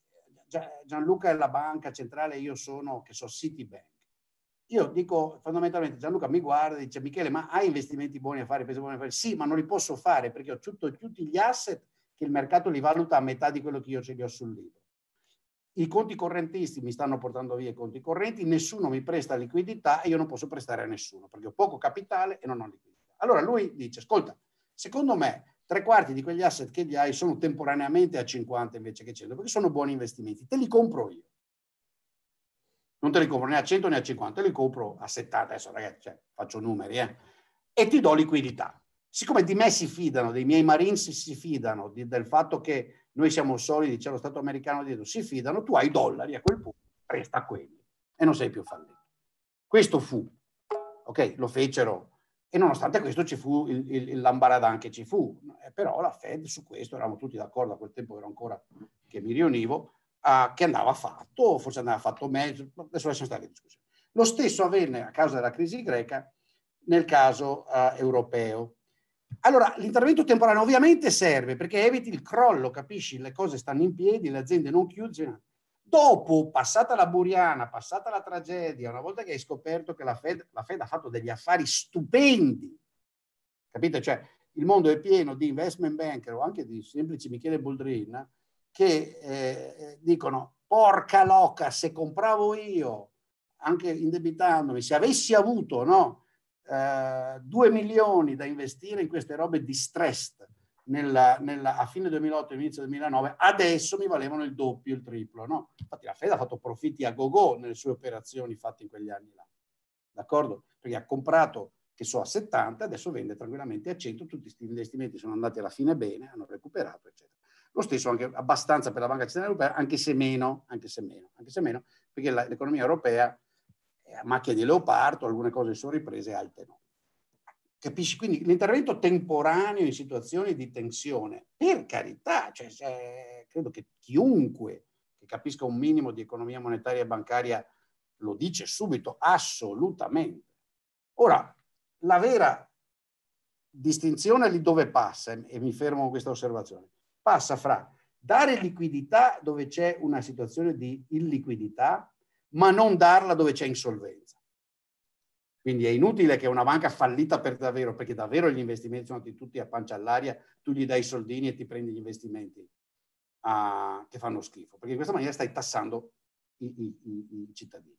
Gianluca è la banca centrale, io sono, che so, Citibank io dico fondamentalmente, Gianluca mi guarda e dice Michele, ma hai investimenti buoni a fare, buone a fare? Sì, ma non li posso fare perché ho tutto, tutti gli asset che il mercato li valuta a metà di quello che io ce li ho sul libro. I conti correntisti mi stanno portando via i conti correnti, nessuno mi presta liquidità e io non posso prestare a nessuno perché ho poco capitale e non ho liquidità. Allora lui dice, ascolta, secondo me tre quarti di quegli asset che gli hai sono temporaneamente a 50 invece che 100 perché sono buoni investimenti, te li compro io non te li compro né a 100 né a 50, te li compro a 70, adesso ragazzi, cioè, faccio numeri, eh, e ti do liquidità. Siccome di me si fidano, dei miei Marines si fidano di, del fatto che noi siamo solidi, c'è lo Stato americano dietro, si fidano, tu hai dollari a quel punto, presta a quelli e non sei più fallito. Questo fu, ok, lo fecero e nonostante questo ci fu il, il, il Lambaradan che ci fu, eh, però la Fed su questo eravamo tutti d'accordo, a quel tempo ero ancora che mi riunivo, uh, che andava fatto, forse andava fatto meglio, adesso lasciamo stare le discussioni. Lo stesso avvenne a causa della crisi greca nel caso uh, europeo. Allora, l'intervento temporaneo ovviamente serve perché eviti il crollo, capisci? Le cose stanno in piedi, le aziende non chiudono. Dopo, passata la buriana, passata la tragedia, una volta che hai scoperto che la Fed, la Fed ha fatto degli affari stupendi, capite? Cioè, il mondo è pieno di investment banker o anche di semplici Michele Boldrin che eh, dicono porca loca, se compravo io, anche indebitandomi, se avessi avuto no, eh, 2 milioni da investire in queste robe distressed nella, nella, a fine 2008 e inizio 2009, adesso mi valevano il doppio, il triplo. No? Infatti la Fed ha fatto profitti a go-go nelle sue operazioni fatte in quegli anni là. D'accordo? Perché ha comprato che so a 70, adesso vende tranquillamente a 100, tutti questi investimenti sono andati alla fine bene, hanno recuperato, eccetera. Lo stesso anche abbastanza per la Banca Centrale Europea, anche se meno, anche se meno, anche se meno perché la, l'economia europea è a macchia di leopardo, alcune cose sono riprese, altre no. Capisci? Quindi l'intervento temporaneo in situazioni di tensione, per carità, cioè, cioè, credo che chiunque che capisca un minimo di economia monetaria e bancaria lo dice subito, assolutamente. Ora, la vera distinzione lì dove passa, e mi fermo con questa osservazione, passa fra dare liquidità dove c'è una situazione di illiquidità, ma non darla dove c'è insolvenza. Quindi è inutile che una banca fallita per davvero, perché davvero gli investimenti sono tutti a pancia all'aria, tu gli dai i soldini e ti prendi gli investimenti uh, che fanno schifo, perché in questa maniera stai tassando i, i, i, i cittadini.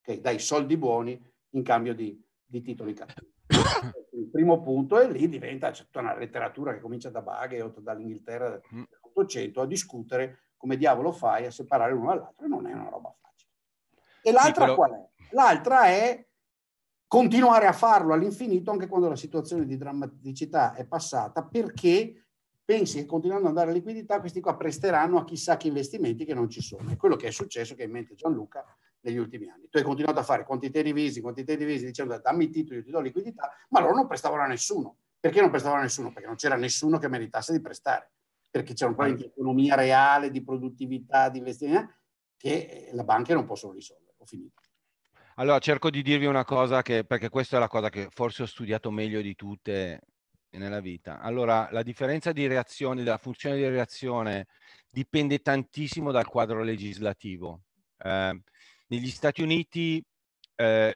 Okay? Dai soldi buoni in cambio di, di titoli cattivi. Il primo punto è lì diventa c'è tutta una letteratura che comincia da Baghe dall'Inghilterra dell'Ottocento a discutere come diavolo fai a separare l'uno dall'altro e non è una roba facile. E l'altra sì, però... qual è? L'altra è continuare a farlo all'infinito anche quando la situazione di drammaticità è passata perché pensi che continuando a liquidità questi qua presteranno a chissà che investimenti che non ci sono. È quello che è successo che in mente Gianluca negli ultimi anni. Tu hai continuato a fare quantitative easing, quantitative easing dicendo dammi i titoli, io ti do liquidità, ma loro non prestavano a nessuno. Perché non prestavano a nessuno? Perché non c'era nessuno che meritasse di prestare, perché c'era un problema di economia reale, di produttività, di investimento che le banche non possono risolvere. Ho finito. Allora cerco di dirvi una cosa che, perché questa è la cosa che forse ho studiato meglio di tutte nella vita. Allora, la differenza di reazione, della funzione di reazione dipende tantissimo dal quadro legislativo. Eh, negli Stati Uniti eh,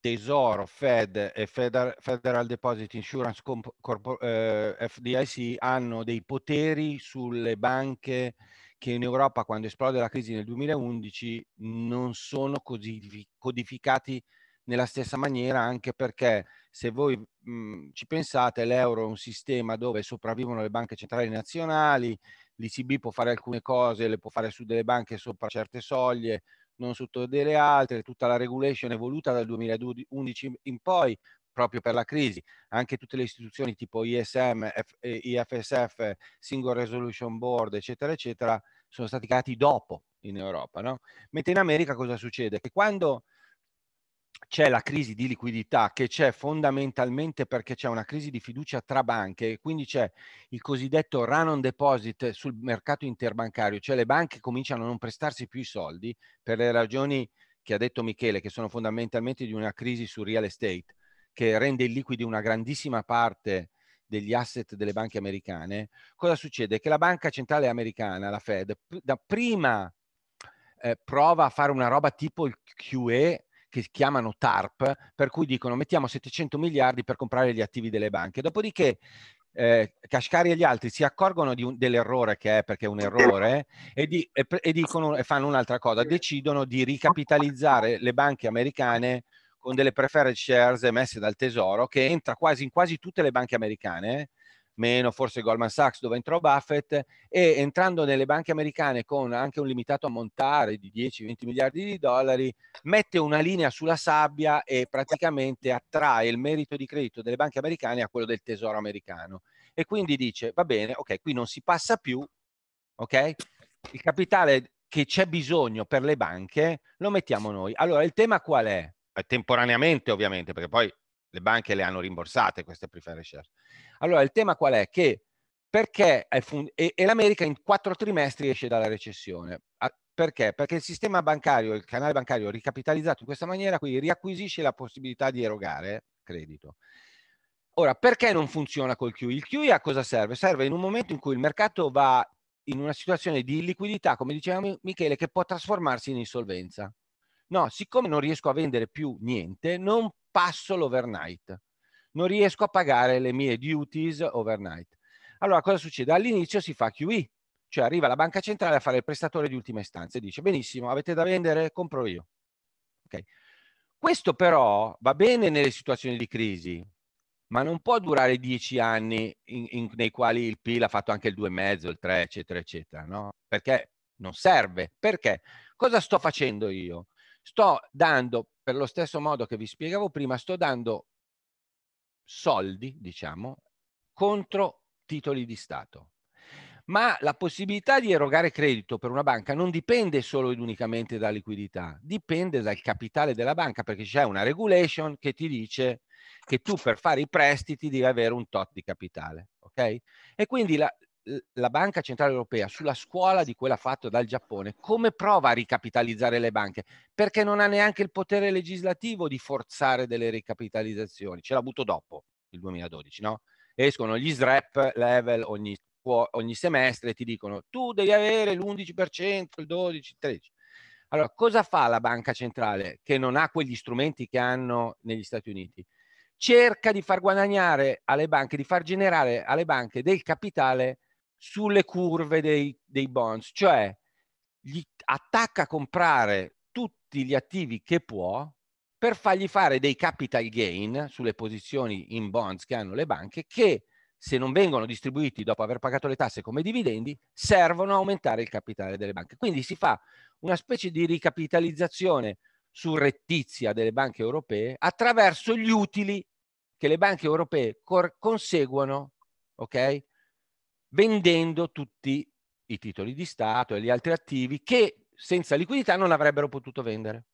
Tesoro, Fed e Federal, Deposit Insurance Corp- eh, FDIC hanno dei poteri sulle banche che in Europa quando esplode la crisi nel 2011 non sono così codificati nella stessa maniera anche perché se voi mh, ci pensate l'euro è un sistema dove sopravvivono le banche centrali nazionali, l'ECB può fare alcune cose, le può fare su delle banche sopra certe soglie, non sotto delle altre, tutta la regulation evoluta dal 2011 in poi proprio per la crisi, anche tutte le istituzioni tipo ISM, F, IFSF, Single Resolution Board, eccetera, eccetera, sono stati creati dopo in Europa. No? Mentre in America cosa succede? Che quando c'è la crisi di liquidità che c'è fondamentalmente perché c'è una crisi di fiducia tra banche e quindi c'è il cosiddetto run on deposit sul mercato interbancario, cioè le banche cominciano a non prestarsi più i soldi per le ragioni che ha detto Michele, che sono fondamentalmente di una crisi su real estate che rende illiquidi una grandissima parte degli asset delle banche americane, cosa succede? Che la banca centrale americana, la Fed, da prima eh, prova a fare una roba tipo il QE che chiamano TARP, per cui dicono mettiamo 700 miliardi per comprare gli attivi delle banche. Dopodiché eh, Kashkari e gli altri si accorgono un, dell'errore che è perché è un errore e, di, e, e, dicono, e fanno un'altra cosa, decidono di ricapitalizzare le banche americane con delle preferred shares emesse dal tesoro che entra quasi in quasi tutte le banche americane meno forse Goldman Sachs dove entrò Buffett e entrando nelle banche americane con anche un limitato ammontare di 10-20 miliardi di dollari mette una linea sulla sabbia e praticamente attrae il merito di credito delle banche americane a quello del tesoro americano. E quindi dice va bene ok qui non si passa più ok? Il capitale che c'è bisogno per le banche lo mettiamo noi. Allora il tema qual è? Eh, temporaneamente ovviamente perché poi le banche le hanno rimborsate queste preferred shares allora, il tema qual è? Che perché fun- e, e, l'America in quattro trimestri esce dalla recessione. A- perché? Perché il sistema bancario, il canale bancario ricapitalizzato in questa maniera, quindi riacquisisce la possibilità di erogare credito. Ora, perché non funziona col QE? Il QE a cosa serve? Serve in un momento in cui il mercato va in una situazione di liquidità, come diceva Michele, che può trasformarsi in insolvenza. No, siccome non riesco a vendere più niente, non passo l'overnight. Non riesco a pagare le mie duties overnight. Allora cosa succede? All'inizio si fa QE, cioè arriva la banca centrale a fare il prestatore di ultima istanza e dice benissimo, avete da vendere, compro io. Okay. Questo però va bene nelle situazioni di crisi, ma non può durare dieci anni in, in, nei quali il PIL ha fatto anche il 2,5, il 3, eccetera, eccetera, no? Perché non serve. Perché? Cosa sto facendo io? Sto dando, per lo stesso modo che vi spiegavo prima, sto dando soldi, diciamo, contro titoli di Stato. Ma la possibilità di erogare credito per una banca non dipende solo ed unicamente dalla liquidità, dipende dal capitale della banca, perché c'è una regulation che ti dice che tu per fare i prestiti devi avere un tot di capitale. Ok? E quindi la, la Banca Centrale Europea sulla scuola di quella fatta dal Giappone, come prova a ricapitalizzare le banche? Perché non ha neanche il potere legislativo di forzare delle ricapitalizzazioni. Ce l'ha avuto dopo il 2012, no? Escono gli SREP level ogni, ogni semestre e ti dicono tu devi avere l'11%, il 12, il 13. Allora, cosa fa la banca centrale che non ha quegli strumenti che hanno negli Stati Uniti? Cerca di far guadagnare alle banche, di far generare alle banche del capitale sulle curve dei, dei bonds, cioè gli attacca a comprare tutti gli attivi che può per fargli fare dei capital gain sulle posizioni in bonds che hanno le banche che se non vengono distribuiti dopo aver pagato le tasse come dividendi, servono a aumentare il capitale delle banche. Quindi si fa una specie di ricapitalizzazione surrettizia delle banche europee attraverso gli utili che le banche europee conseguono, ok? Vendendo tutti i titoli di Stato e gli altri attivi che senza liquidità non avrebbero potuto vendere.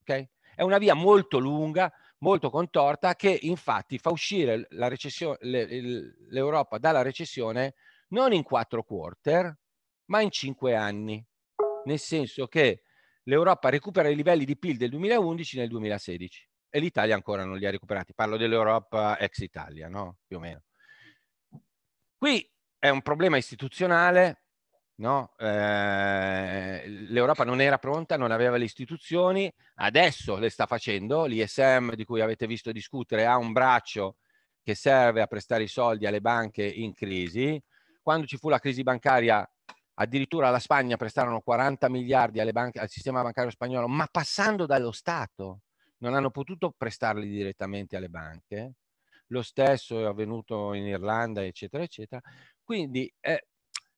Okay? È una via molto lunga, molto contorta, che infatti fa uscire l'Europa dalla recessione non in quattro quarter, ma in cinque anni. Nel senso che l'Europa recupera i livelli di PIL del 2011 nel 2016 e l'Italia ancora non li ha recuperati. Parlo dell'Europa ex Italia, no? Più o meno. Qui è un problema istituzionale, no? eh, l'Europa non era pronta, non aveva le istituzioni, adesso le sta facendo, l'ISM di cui avete visto discutere ha un braccio che serve a prestare i soldi alle banche in crisi. Quando ci fu la crisi bancaria, addirittura alla Spagna prestarono 40 miliardi banche, al sistema bancario spagnolo, ma passando dallo Stato. Non hanno potuto prestarli direttamente alle banche. Lo stesso è avvenuto in Irlanda, eccetera, eccetera. Quindi, eh,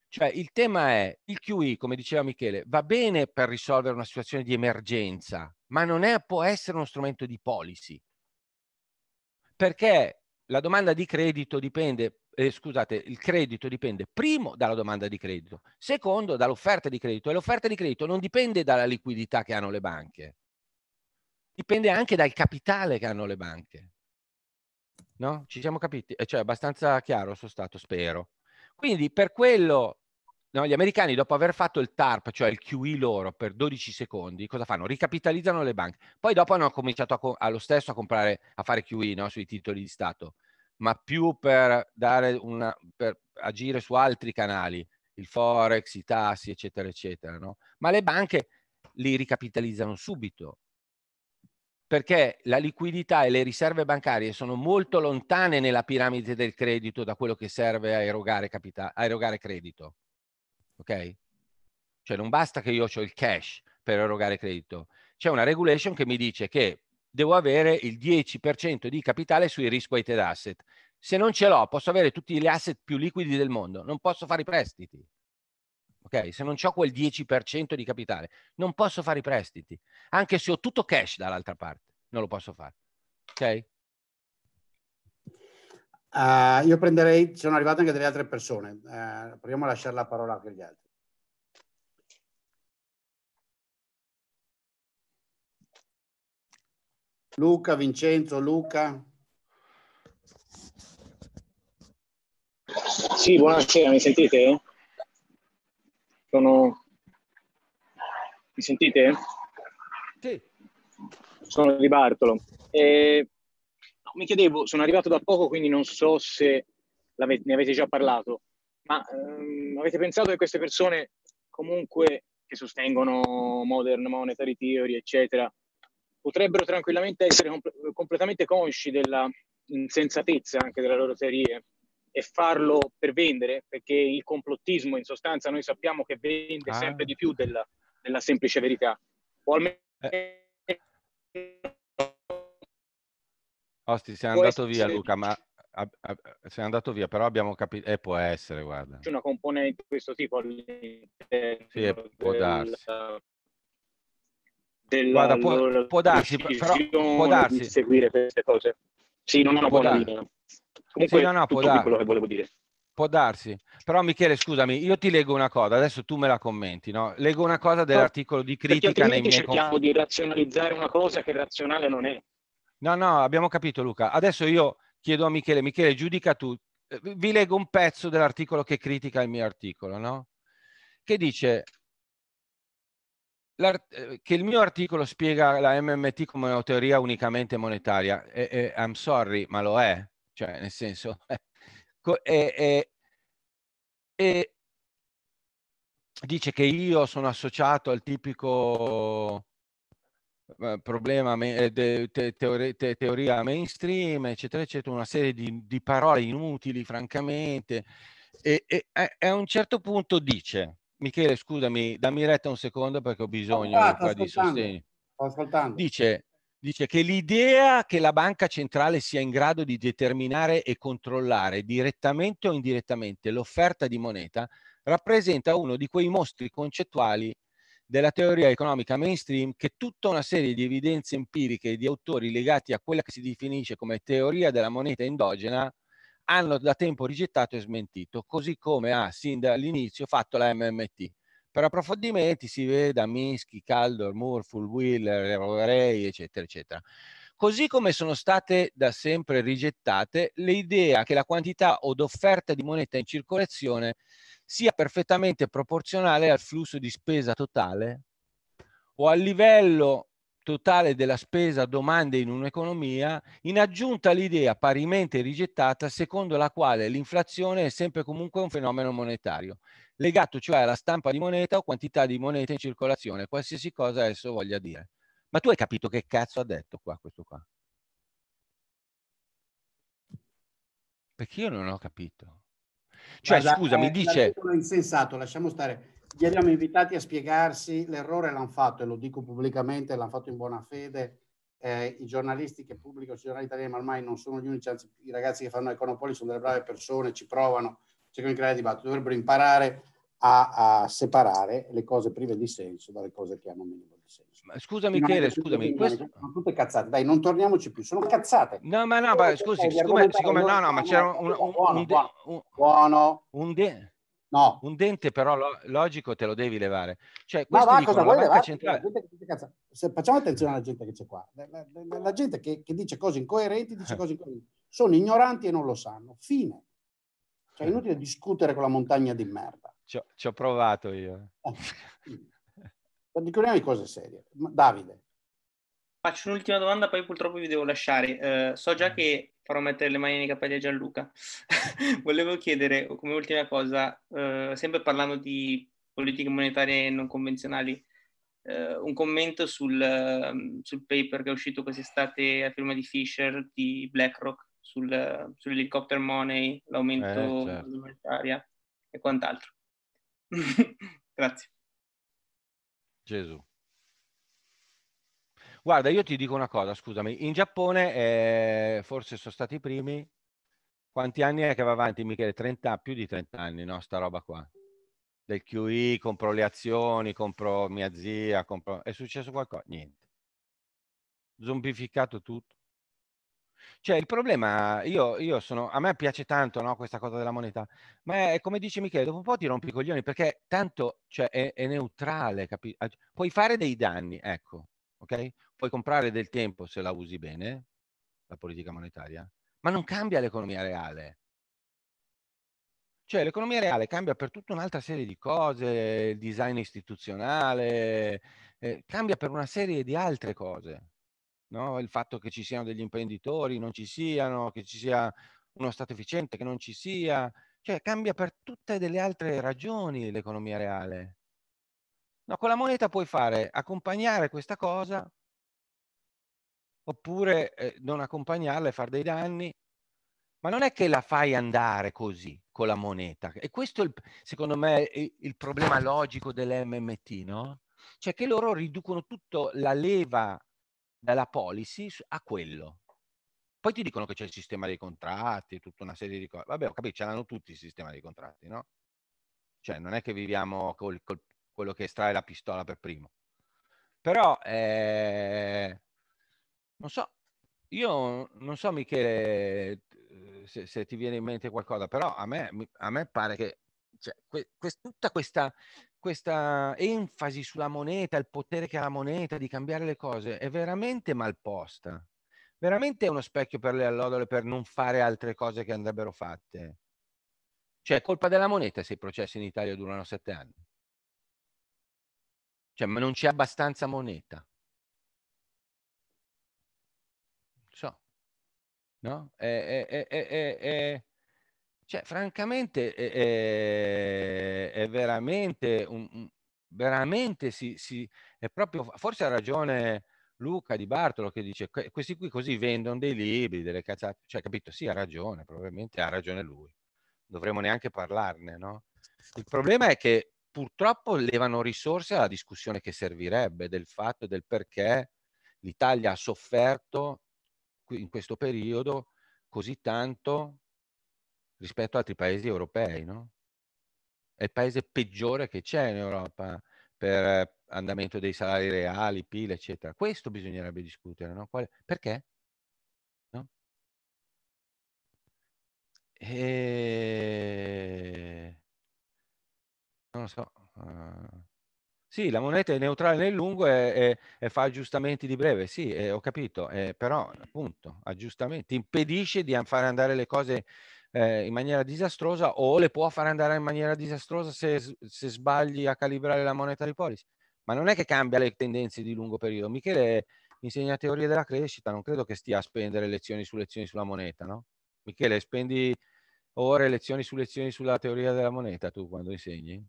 cioè, il tema è, il QE, come diceva Michele, va bene per risolvere una situazione di emergenza, ma non è, può essere uno strumento di policy. Perché la domanda di credito dipende, eh, scusate, il credito dipende primo dalla domanda di credito, secondo dall'offerta di credito e l'offerta di credito non dipende dalla liquidità che hanno le banche, dipende anche dal capitale che hanno le banche. No? Ci siamo capiti? Eh, cioè, abbastanza chiaro sono stato, spero. Quindi per quello no, gli americani dopo aver fatto il TARP, cioè il QE loro per 12 secondi, cosa fanno? Ricapitalizzano le banche. Poi dopo hanno cominciato a, allo stesso a comprare, a fare QE no, sui titoli di Stato, ma più per, una, per agire su altri canali, il Forex, i tassi, eccetera, eccetera. No? Ma le banche li ricapitalizzano subito perché la liquidità e le riserve bancarie sono molto lontane nella piramide del credito da quello che serve a erogare, capita- a erogare credito. Ok? Cioè non basta che io ho il cash per erogare credito. C'è una regulation che mi dice che devo avere il 10% di capitale sui risk weighted asset. Se non ce l'ho, posso avere tutti gli asset più liquidi del mondo, non posso fare i prestiti. Ok? Se non ho quel 10% di capitale, non posso fare i prestiti, anche se ho tutto cash dall'altra parte, non lo posso fare. Ok? Uh, io prenderei, sono arrivate anche delle altre persone, uh, proviamo a lasciare la parola anche agli altri. Luca, Vincenzo, Luca. Sì, buonasera, mi sentite? Sono... Mi sentite? Sì. Sono di Bartolo. E... No, mi chiedevo, sono arrivato da poco, quindi non so se ne avete già parlato, ma ehm, avete pensato che queste persone comunque che sostengono modern monetary theory, eccetera, potrebbero tranquillamente essere comp- completamente consci della insensatezza anche delle loro teorie e farlo per vendere, perché il complottismo in sostanza noi sappiamo che vende ah. sempre di più della, della semplice verità. O almeno... Eh. Osti, sei andato via Luca, ma sei andato via, però abbiamo capito, eh, può essere, guarda. C'è una componente di questo tipo all'interno sì, può darsi. Della guarda, può, può darsi, però può darsi. Di seguire queste cose. Sì, non una buona linea. Comunque, sì, no, no, può dar- quello che volevo dire. Può darsi. Però Michele, scusami, io ti leggo una cosa, adesso tu me la commenti, no? Leggo una cosa dell'articolo di critica nei miei cerchiamo conf- di razionalizzare una cosa che razionale non è. No, no, abbiamo capito Luca. Adesso io chiedo a Michele, Michele giudica tu, eh, vi leggo un pezzo dell'articolo che critica il mio articolo, no? Che dice eh, che il mio articolo spiega la MMT come una teoria unicamente monetaria. E, e, I'm sorry, ma lo è. Cioè, nel senso... e, e dice che io sono associato al tipico eh, problema eh, te, teoria, te, teoria mainstream, eccetera, eccetera, una serie di, di parole inutili, francamente. E, e, a un certo punto dice, Michele, scusami, dammi retta un secondo perché ho bisogno ah, di sostegno. Ascoltando. Dice, dice che l'idea che la banca centrale sia in grado di determinare e controllare direttamente o indirettamente l'offerta di moneta rappresenta uno di quei mostri concettuali della teoria economica mainstream che tutta una serie di evidenze empiriche di autori legati a quella che si definisce come teoria della moneta endogena hanno da tempo rigettato e smentito, così come ha sin dall'inizio fatto la MMT. Per approfondimenti si veda Minsky, Caldor, Murful, Wheeler, Ray, eccetera, eccetera. Così come sono state da sempre rigettate le idee che la quantità o d'offerta di moneta in circolazione sia perfettamente proporzionale al flusso di spesa totale o al livello totale della spesa domande in un'economia, in aggiunta all'idea parimenti rigettata secondo la quale l'inflazione è sempre comunque un fenomeno monetario, legato cioè alla stampa di moneta o quantità di moneta in circolazione, qualsiasi cosa esso voglia dire. Ma tu hai capito che cazzo ha detto qua questo qua? Perché io non ho capito. Cioè, Guarda, scusa, mi dice... È insensato, lasciamo stare. Li abbiamo invitati a spiegarsi, l'errore l'hanno fatto e lo dico pubblicamente, l'hanno fatto in buona fede. Eh, I giornalisti che pubblicano sui giornali italiani, ma ormai non sono gli unici, anzi i ragazzi che fanno Econopoli sono delle brave persone, ci provano, cercano di creare dibattito, dovrebbero imparare a, a, separare le cose prive di senso dalle cose che hanno minimo di senso. Ma scusa Michele, scusami. Questo... Sono tutte cazzate, dai, non torniamoci più, sono cazzate. No, ma no, ma scusi, siccome, siccome no, no, ma c'era un, un, buono, un, de, un, buono. Un, de, no. un dente però lo, logico te lo devi levare. Cioè, ma va, cosa vuoi levare? Centrale... Se, facciamo attenzione alla gente che c'è qua. La, la, la, la gente che, che, dice cose incoerenti dice cose incoerenti. Sono ignoranti e non lo sanno. Fine. Cioè, è inutile discutere con la montagna di merda. Ci ho, ci ho provato io. Eh, Dicono di cose serie. Davide. Faccio un'ultima domanda, poi purtroppo vi devo lasciare. Uh, so già che farò mettere le mani nei capelli a Gianluca. Volevo chiedere, come ultima cosa, uh, sempre parlando di politiche monetarie non convenzionali, uh, un commento sul, um, sul, paper che è uscito quest'estate a firma di Fisher di BlackRock sul, sull'helicopter money, l'aumento eh, certo. monetaria e quant'altro. Grazie. Gesù. Guarda, io ti dico una cosa, scusami, in Giappone eh, forse sono stati i primi. Quanti anni è che va avanti, Michele? 30, più di 30 anni, no? Sta roba qua. Del QE, compro le azioni, compro mia zia, compro... È successo qualcosa? Niente. Zombificato tutto. Cioè, il problema, io, io sono, a me piace tanto no, questa cosa della moneta, ma è come dice Michele, dopo un po' ti rompi i coglioni perché tanto cioè, è, è neutrale, capi- puoi fare dei danni, ecco, ok? Puoi comprare del tempo se la usi bene, la politica monetaria, ma non cambia l'economia reale. Cioè l'economia reale cambia per tutta un'altra serie di cose, il design istituzionale, eh, cambia per una serie di altre cose no? il fatto che ci siano degli imprenditori, non ci siano, che ci sia uno Stato efficiente, che non ci sia. Cioè, cambia per tutte delle altre ragioni l'economia reale. No, con la moneta puoi fare accompagnare questa cosa oppure eh, non accompagnarla e fare dei danni, ma non è che la fai andare così con la moneta. E questo, il, secondo me, è il problema logico dell'MMT, no? Cioè che loro riducono tutto la leva dalla policy a quello. Poi ti dicono che c'è il sistema dei contratti, tutta una serie di cose. Vabbè, ho capito, ce l'hanno tutti il sistema dei contratti, no? Cioè, non è che viviamo col quello che estrae la pistola per primo. Però, eh, non so, io non so Michele eh, se, se, ti viene in mente qualcosa, però a me, a me pare che cioè, que, que, tutta questa, questa enfasi sulla moneta, il potere che ha la moneta di cambiare le cose, è veramente mal posta. Veramente è uno specchio per le allodole per non fare altre cose che andrebbero fatte. Cioè, è colpa della moneta se i processi in Italia durano sette anni. Cioè, ma non c'è abbastanza moneta. So. No? È, è, è, cioè, francamente, è, veramente un, veramente si, si, è proprio, forse ha ragione Luca di Bartolo che dice questi qui così vendono dei libri, delle cazzate, cioè capito? Sì, ha ragione, probabilmente ha ragione lui. Dovremmo neanche parlarne, no? Il problema è che purtroppo levano risorse alla discussione che servirebbe del fatto del perché l'Italia ha sofferto in questo periodo così tanto rispetto ad altri paesi europei, no? È il paese peggiore che c'è in Europa per andamento dei salari reali, PIL, eccetera. Questo bisognerebbe discutere, no? Quale, perché? No? E non lo so. Uh, sì, la moneta è neutrale nel lungo e, e, e fa aggiustamenti di breve, sì, eh, ho capito, eh, però appunto, aggiustamenti, impedisce di fare andare le cose eh, in maniera disastrosa o le può far andare in maniera disastrosa se, se sbagli a calibrare la moneta di policy. Ma non è che cambia le tendenze di lungo periodo. Michele insegna teoria della crescita, non credo che stia a spendere lezioni su lezioni sulla moneta, no? Michele, spendi ore, lezioni su lezioni sulla teoria della moneta tu quando insegni?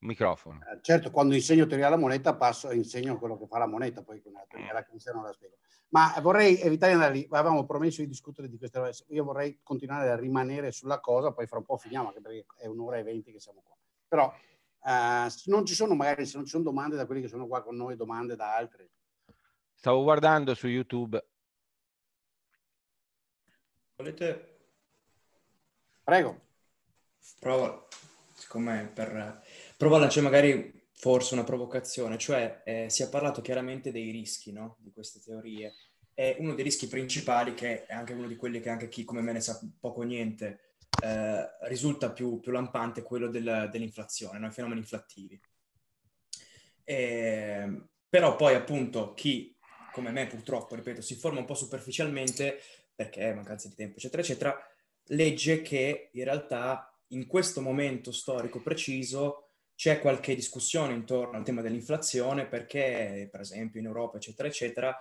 Microfono. Eh, certo, quando insegno teoria della moneta passo e insegno quello che fa la moneta, poi con la teoria della crescita non la spiego. Ma vorrei evitare di andare lì, avevamo promesso di discutere di queste cose, io vorrei continuare a rimanere sulla cosa, poi fra un po' finiamo, anche perché è un'ora e venti che siamo qua. Però eh, non ci sono magari, se non ci sono domande da quelli che sono qua con noi, domande da altri. Stavo guardando su YouTube Volete... Prego. Prova, siccome per... Prova a lanciare magari forse una provocazione, cioè eh, si è parlato chiaramente dei rischi no? di queste teorie. E uno dei rischi principali, che è anche uno di quelli che anche chi come me ne sa poco o niente, eh, risulta più, più, lampante, quello del, dell'inflazione, no? i fenomeni inflattivi. E, però poi appunto chi come me purtroppo, ripeto, si forma un po' superficialmente perché mancanza di tempo, eccetera, eccetera, legge che in realtà in questo momento storico preciso c'è qualche discussione intorno al tema dell'inflazione perché, per esempio, in Europa, eccetera, eccetera,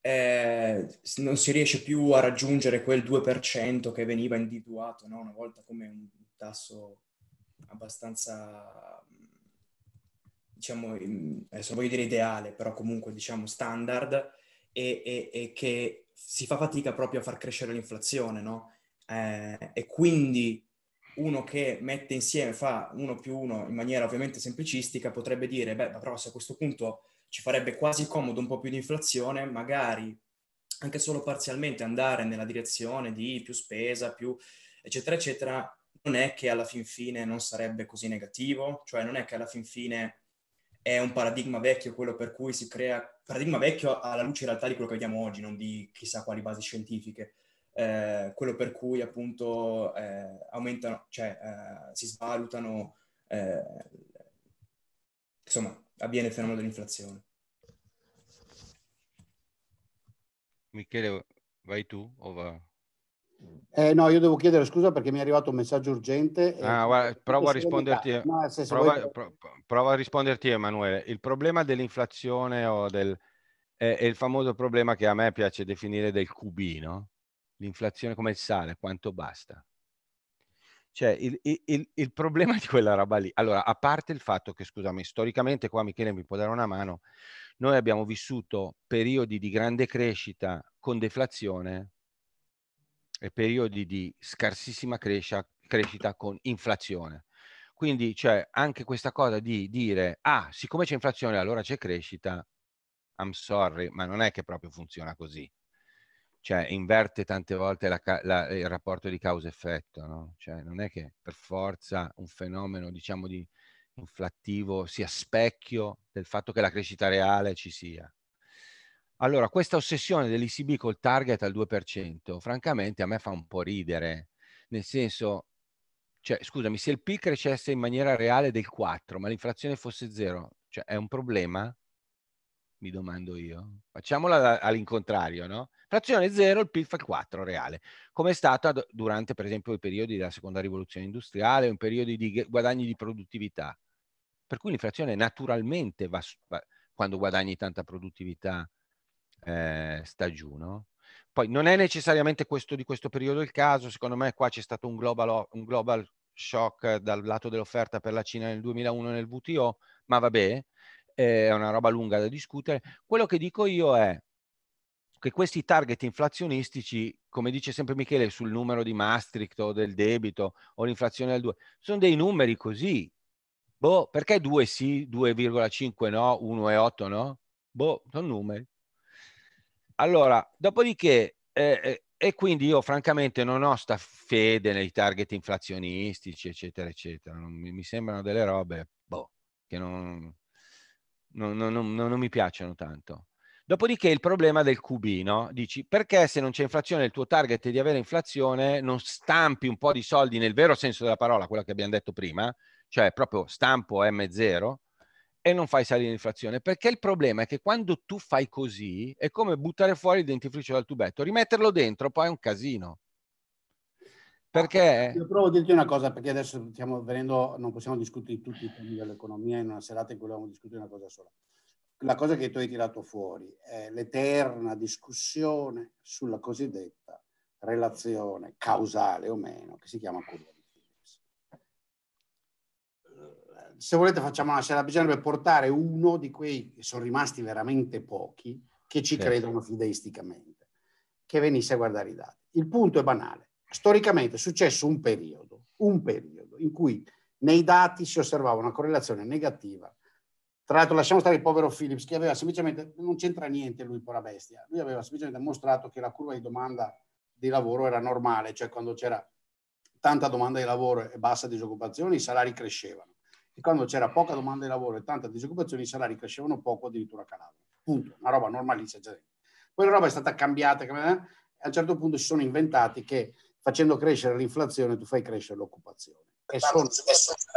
eh, non si riesce più a raggiungere quel 2% che veniva individuato no? una volta come un tasso abbastanza, diciamo, adesso voglio dire ideale, però comunque diciamo standard e, e, e che si fa fatica proprio a far crescere l'inflazione, no? Eh, e quindi uno che mette insieme, fa uno più uno in maniera ovviamente semplicistica, potrebbe dire, beh, però se a questo punto ci farebbe quasi comodo un po' più di inflazione, magari anche solo parzialmente andare nella direzione di più spesa, più eccetera, eccetera, non è che alla fin fine non sarebbe così negativo, cioè non è che alla fin fine è un paradigma vecchio quello per cui si crea, paradigma vecchio alla luce in realtà di quello che vediamo oggi, non di chissà quali basi scientifiche, eh, quello per cui appunto eh, aumentano, cioè eh, si svalutano, eh, insomma avviene il fenomeno dell'inflazione. Michele, vai tu o va? Eh, no, io devo chiedere scusa perché mi è arrivato un messaggio urgente. Ah, guarda, provo, a risponderti, no, prova, vuoi... pro, prova a risponderti, Emanuele. Il problema dell'inflazione o del, è, è, il famoso problema che a me piace definire del QB, no? L'inflazione come il sale, quanto basta? Cioè, il, il, il, problema di quella roba lì, allora, a parte il fatto che, scusami, storicamente qua Michele mi può dare una mano, noi abbiamo vissuto periodi di grande crescita con deflazione e periodi di scarsissima crescita, crescita con inflazione. Quindi, cioè, anche questa cosa di dire, ah, siccome c'è inflazione, allora c'è crescita, I'm sorry, ma non è che proprio funziona così. Cioè, inverte tante volte la, la, il rapporto di causa-effetto, no? Cioè, non è che per forza un fenomeno, diciamo, di inflattivo sia specchio del fatto che la crescita reale ci sia. Allora, questa ossessione dell'ICB col target al 2%, francamente a me fa un po' ridere, nel senso, cioè, scusami, se il PIL crescesse in maniera reale del 4, ma l'inflazione fosse zero, cioè è un problema? Mi domando io. Facciamola all'incontrario, no? Frazione zero, il PIL fa il 4 reale, come è stato durante, per esempio, i periodi della seconda rivoluzione industriale o in periodi di guadagni di produttività. Per cui l'inflazione naturalmente va, va quando guadagni tanta produttività eh, sta giù, no? Poi non è necessariamente questo di questo periodo il caso, secondo me qua c'è stato un global, un global shock dal lato dell'offerta per la Cina nel 2001 nel WTO, ma vabbè, è una roba lunga da discutere. Quello che dico io è che questi target inflazionistici, come dice sempre Michele, sul numero di Maastricht o del debito o l'inflazione del 2, sono dei numeri così. Boh, perché 2 sì, 2,5 no, 1,8 no? Boh, sono numeri. Allora, dopodiché, eh, eh, e quindi io francamente non ho sta fede nei target inflazionistici, eccetera, eccetera. Mi, sembrano delle robe boh, che non, non, non, non, mi piacciono tanto. Dopodiché il problema del QB, no? Dici, perché se non c'è inflazione il tuo target è di avere inflazione, non stampi un po' di soldi nel vero senso della parola, quello che abbiamo detto prima, cioè proprio stampo M0, e non fai salire l'inflazione. Perché il problema è che quando tu fai così è come buttare fuori il dentifricio dal tubetto, rimetterlo dentro poi è un casino. Perché? Io provo a dirti una cosa, perché adesso stiamo venendo, non possiamo discutere tutti i temi dell'economia in una serata in cui volevamo discutere una cosa sola. La cosa che tu hai tirato fuori è l'eterna discussione sulla cosiddetta relazione causale o meno, che si chiama curva se volete facciamo una sera, bisognerebbe portare uno di quei che sono rimasti veramente pochi che ci certo. credono fideisticamente, che venisse a guardare i dati. Il punto è banale. Storicamente è successo un periodo, un periodo in cui nei dati si osservava una correlazione negativa. Tra l'altro lasciamo stare il povero Philips che aveva semplicemente, non c'entra niente lui, pora bestia, lui aveva semplicemente mostrato che la curva di domanda di lavoro era normale, cioè quando c'era tanta domanda di lavoro e bassa disoccupazione i salari crescevano e quando c'era poca domanda di lavoro e tanta disoccupazione i salari crescevano poco, addirittura calavano. Punto, una roba normalissima. Quella roba è stata cambiata e a un certo punto si sono inventati che facendo crescere l'inflazione tu fai crescere l'occupazione. E sono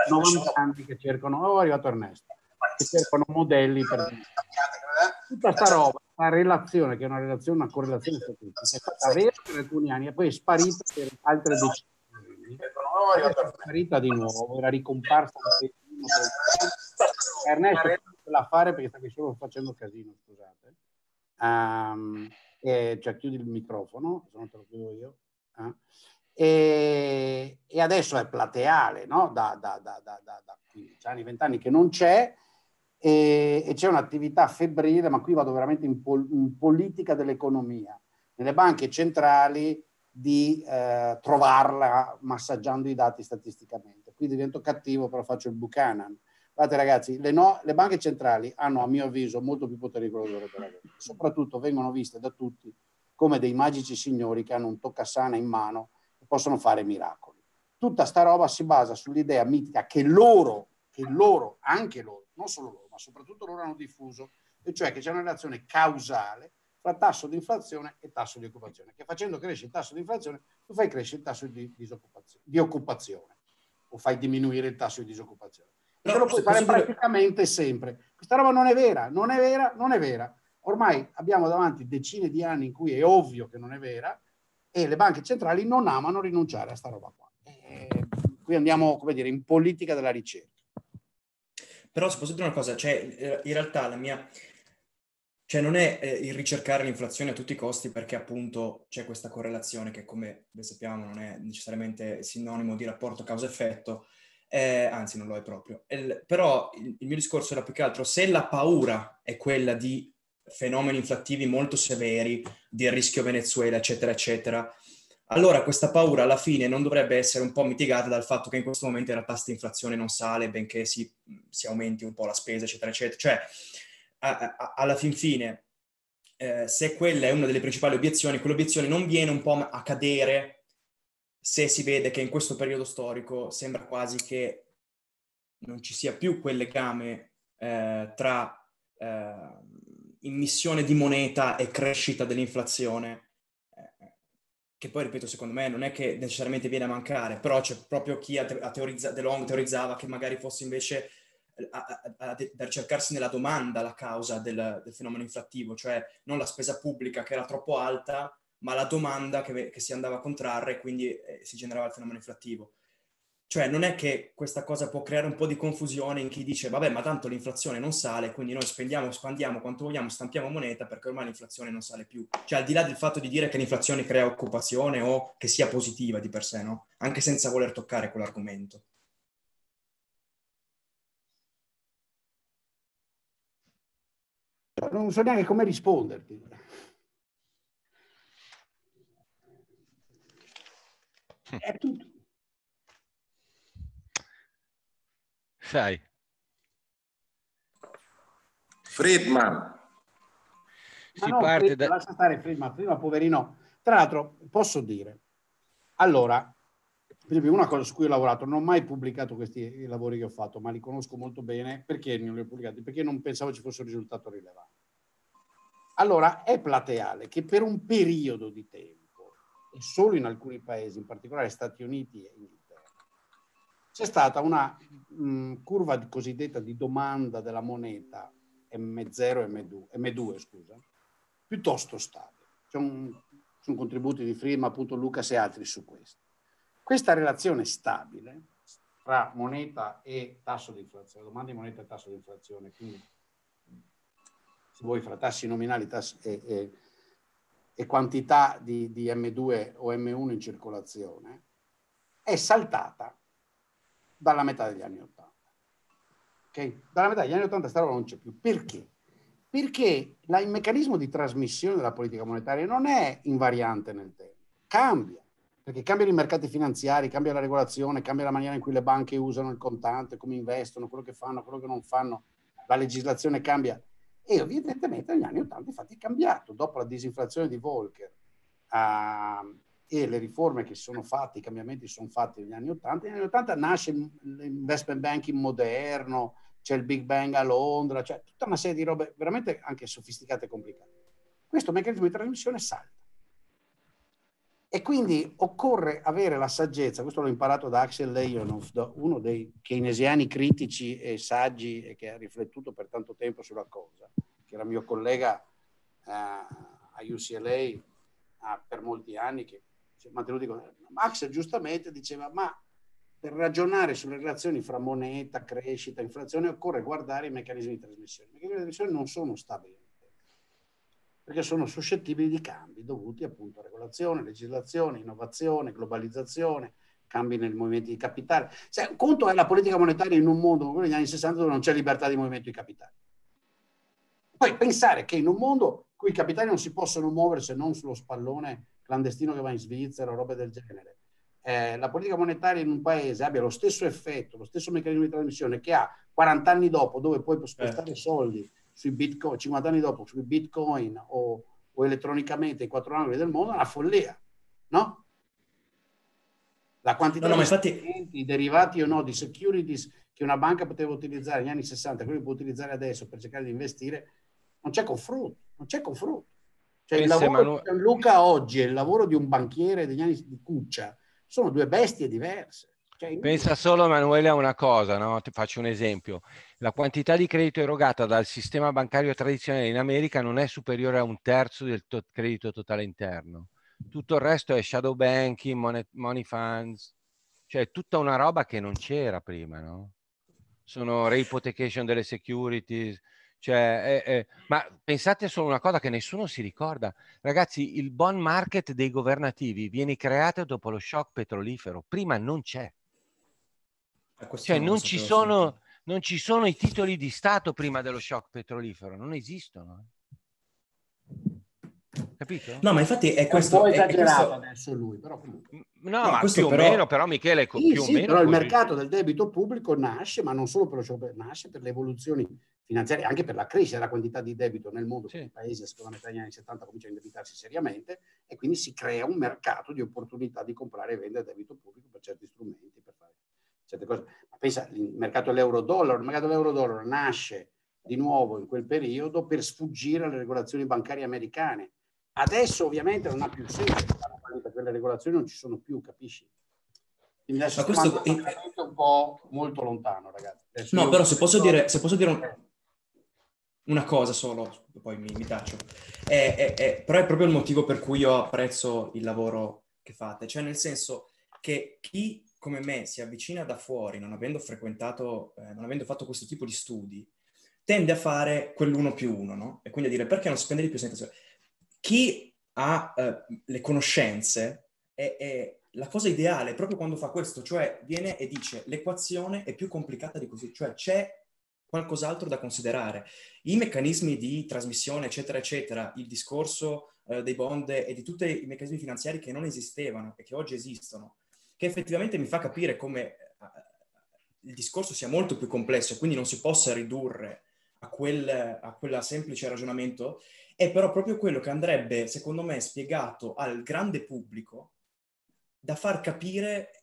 90 anni che cercano, oh è arrivato Ernesto, che cercano modelli per... Tutta sta roba, la relazione, che è una relazione, una correlazione statistica, è stata vera per alcuni anni e poi è sparita per altre decine. È sparita di nuovo, era ricomparsa Ernesto la fare perché sta solo facendo casino, scusate. Um, e, cioè chiudi il microfono, se non te lo chiudo io. Eh? E, e, adesso è plateale, no? Da, da, da, da, da 15 anni, 20 anni che non c'è e, e c'è un'attività febbrile, ma qui vado veramente in, pol, in politica dell'economia. Nelle banche centrali di eh, trovarla massaggiando i dati statisticamente. Qui divento cattivo, però faccio il Buchanan. Guardate ragazzi, le, no, le banche centrali hanno a mio avviso molto più potere di quello che dovrebbero avere. Soprattutto vengono viste da tutti come dei magici signori che hanno un toccasana in mano e possono fare miracoli. Tutta sta roba si basa sull'idea mitica che loro, che loro, anche loro, non solo loro, ma soprattutto loro hanno diffuso, e cioè che c'è una relazione causale fra tasso di inflazione e tasso di occupazione, che facendo crescere il tasso di inflazione tu fai crescere il tasso di, disoccupazione, di occupazione o fai diminuire il tasso di disoccupazione. E no, lo puoi fare praticamente sempre. Questa roba non è vera, non è vera, non è vera. Ormai abbiamo davanti decine di anni in cui è ovvio che non è vera e le banche centrali non amano rinunciare a sta roba qua. E qui andiamo, come dire, in politica della ricerca. Però se posso dire una cosa, cioè in realtà la mia, cioè non è eh, il ricercare l'inflazione a tutti i costi perché appunto c'è questa correlazione che come ben sappiamo non è necessariamente sinonimo di rapporto causa-effetto, eh, anzi non lo è proprio. Il, però il, il mio discorso era più che altro se la paura è quella di fenomeni inflattivi molto severi, del rischio Venezuela, eccetera, eccetera, allora questa paura alla fine non dovrebbe essere un po' mitigata dal fatto che in questo momento la tassa di inflazione non sale, benché si, si aumenti un po' la spesa, eccetera, eccetera. Cioè, a, a, alla fin fine, eh, se quella è una delle principali obiezioni, quell'obiezione non viene un po' a cadere se si vede che in questo periodo storico sembra quasi che non ci sia più quel legame eh, tra eh, immissione di moneta e crescita dell'inflazione, che poi, ripeto, secondo me non è che necessariamente viene a mancare, però c'è proprio chi a te- a teorizza- De Long teorizzava che magari fosse invece a, a, a, da ricercarsi nella domanda la causa del, del, fenomeno inflattivo, cioè non la spesa pubblica che era troppo alta, ma la domanda che, che si andava a contrarre e quindi eh, si generava il fenomeno inflattivo. Cioè non è che questa cosa può creare un po' di confusione in chi dice vabbè ma tanto l'inflazione non sale, quindi noi spendiamo, spandiamo quanto vogliamo, stampiamo moneta perché ormai l'inflazione non sale più. Cioè al di là del fatto di dire che l'inflazione crea occupazione o che sia positiva di per sé, no? Anche senza voler toccare quell'argomento. non so neanche come risponderti. È tutto. Sai. Friedman. Si no, parte Friedman, da... Lascia stare Friedman, prima poverino. Tra l'altro, posso dire, allora, per esempio, una cosa su cui ho lavorato, non ho mai pubblicato questi lavori che ho fatto, ma li conosco molto bene. Perché non li ho pubblicati? Perché non pensavo ci fosse un risultato rilevante. Allora, è plateale che per un periodo di tempo, e solo in alcuni paesi, in particolare Stati Uniti e c'è stata una mh, curva di, cosiddetta di domanda della moneta M0 e M2, M2 scusa, piuttosto stabile. Un, sono contributi di Frima, appunto Lucas e altri su questo. Questa relazione stabile tra moneta e tasso di inflazione, domanda di moneta e tasso di inflazione, quindi se vuoi fra tassi nominali tassi e, e, e, quantità di, di M2 o M1 in circolazione, è saltata dalla metà degli anni 80. Okay? Dalla metà degli anni 80 sta roba non c'è più. Perché? Perché la, il meccanismo di trasmissione della politica monetaria non è invariante nel tempo, cambia perché cambiano i mercati finanziari, cambia la regolazione, cambia la maniera in cui le banche usano il contante, come investono, quello che fanno, quello che non fanno, la legislazione cambia. E evidentemente negli anni 80 infatti è cambiato, dopo la disinflazione di Volcker uh, e le riforme che sono fatte, i cambiamenti che sono fatti negli anni 80, negli anni 80 nasce l'investment banking moderno, c'è il Big Bang a Londra, c'è tutta una serie di robe veramente anche sofisticate e complicate. Questo meccanismo di trasmissione salta. E quindi occorre avere la saggezza, questo l'ho imparato da Axel Leonov, uno dei keynesiani critici e saggi e che ha riflettuto per tanto tempo sulla cosa, che era mio collega eh, a UCLA eh, per molti anni, che si è mantenuto con Max giustamente diceva, ma per ragionare sulle relazioni fra moneta, crescita, inflazione, occorre guardare i meccanismi di trasmissione. I meccanismi di trasmissione non sono stabili perché sono suscettibili di cambi dovuti appunto a regolazione, legislazione, innovazione, globalizzazione, cambi nei movimenti di capitale. Un conto è la politica monetaria in un mondo come quello degli anni 60 dove non c'è libertà di movimento di capitali. Poi pensare che in un mondo in cui i capitali non si possono muovere se non sullo spallone clandestino che va in Svizzera o robe del genere, eh, la politica monetaria in un paese abbia lo stesso effetto, lo stesso meccanismo di trasmissione che ha 40 anni dopo, dove puoi spostare eh. soldi sui bitcoin, 50 anni dopo, sui bitcoin o, o elettronicamente ai quattro angoli del mondo, è una follia, no? La quantità no, no, di infatti... derivati o no di securities che una banca poteva utilizzare negli anni 60, quelli che può utilizzare adesso per cercare di investire, non c'è confronto, non c'è confronto. Cioè, il lavoro Manu... di Gianluca oggi e il lavoro di un banchiere degli anni di Cuccia sono due bestie diverse. Cioè, Pensa solo Emanuele a una cosa, no? ti faccio un esempio. La quantità di credito erogata dal sistema bancario tradizionale in America non è superiore a un terzo del to- credito totale interno. Tutto il resto è shadow banking, money, money funds, cioè tutta una roba che non c'era prima, no? Sono rehypothecation delle securities, Cioè, eh, eh, ma pensate solo una cosa che nessuno si ricorda. Ragazzi, il bond market dei governativi viene creato dopo lo shock petrolifero. Prima non c'è. Cioè, non ci, sono, non ci sono i titoli di Stato prima dello shock petrolifero. Non esistono. Capito? No, ma infatti è questo. È un po' esagerato questo... adesso lui, però. No, no ma più però... o meno, però Michele, sì, più sì, o meno. Però il mercato del debito pubblico nasce, ma non solo per lo shock, nasce per le evoluzioni finanziarie, anche per la crescita della quantità di debito nel mondo, sì. i paesi a seconda metà degli anni 70 cominciano a indebitarsi seriamente e quindi si crea un mercato di opportunità di comprare e vendere debito pubblico per certi strumenti, per fare certe cose. Ma pensa, il mercato dell'euro-dollaro, il mercato dell'euro-dollaro nasce di nuovo in quel periodo per sfuggire alle regolazioni bancarie americane. Adesso ovviamente non ha più senso, perché quelle regolazioni non ci sono più, capisci? Quindi adesso Ma questo è un po' molto lontano, ragazzi. Adesso no, però se posso, dire, se posso dire un una cosa solo, poi mi, mi taccio. È, è, è, però è proprio il motivo per cui io apprezzo il lavoro che fate, cioè nel senso che chi come me si avvicina da fuori, non avendo frequentato, eh, non avendo fatto questo tipo di studi, tende a fare quell'uno più uno, no? E quindi a dire perché non spende di più senza... Chi ha eh, le conoscenze è, è la cosa ideale proprio quando fa questo, cioè viene e dice l'equazione è più complicata di così, cioè c'è qualcos'altro da considerare. I meccanismi di trasmissione, eccetera, eccetera, il discorso eh, dei bond e di tutti i meccanismi finanziari che non esistevano e che oggi esistono, che effettivamente mi fa capire come eh, il discorso sia molto più complesso e quindi non si possa ridurre a quel a quella semplice ragionamento, è però proprio quello che andrebbe, secondo me, spiegato al grande pubblico da far capire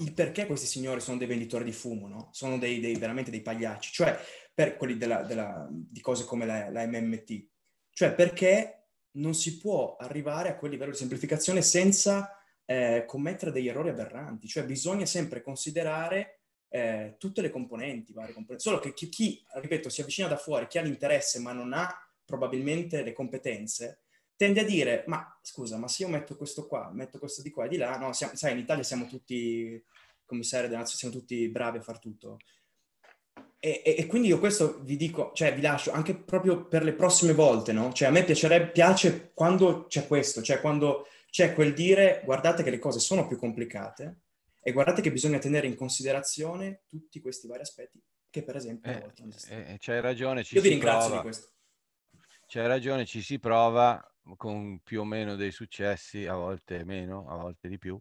il perché questi signori sono dei venditori di fumo, no? Sono dei, dei, veramente dei pagliacci, cioè per quelli della, della, di cose come la, la, MMT. Cioè perché non si può arrivare a quel livello di semplificazione senza eh, commettere degli errori aberranti. Cioè bisogna sempre considerare eh, tutte le componenti, varie componenti. Solo che chi, chi, ripeto, si avvicina da fuori, chi ha l'interesse ma non ha probabilmente le competenze, tende a dire, ma scusa, ma se io metto questo qua, metto questo di qua e di là, no, siamo, sai, in Italia siamo tutti commissari della nazione, siamo tutti bravi a far tutto. E, e, e, quindi io questo vi dico, cioè vi lascio anche proprio per le prossime volte, no? Cioè a me piacerebbe, piace quando c'è questo, cioè quando c'è quel dire guardate che le cose sono più complicate e guardate che bisogna tenere in considerazione tutti questi vari aspetti che per esempio eh, eh, c'hai ragione, ci io vi ringrazio prova. di questo. C'hai ragione, ci si prova, con più o meno dei successi, a volte meno, a volte di più,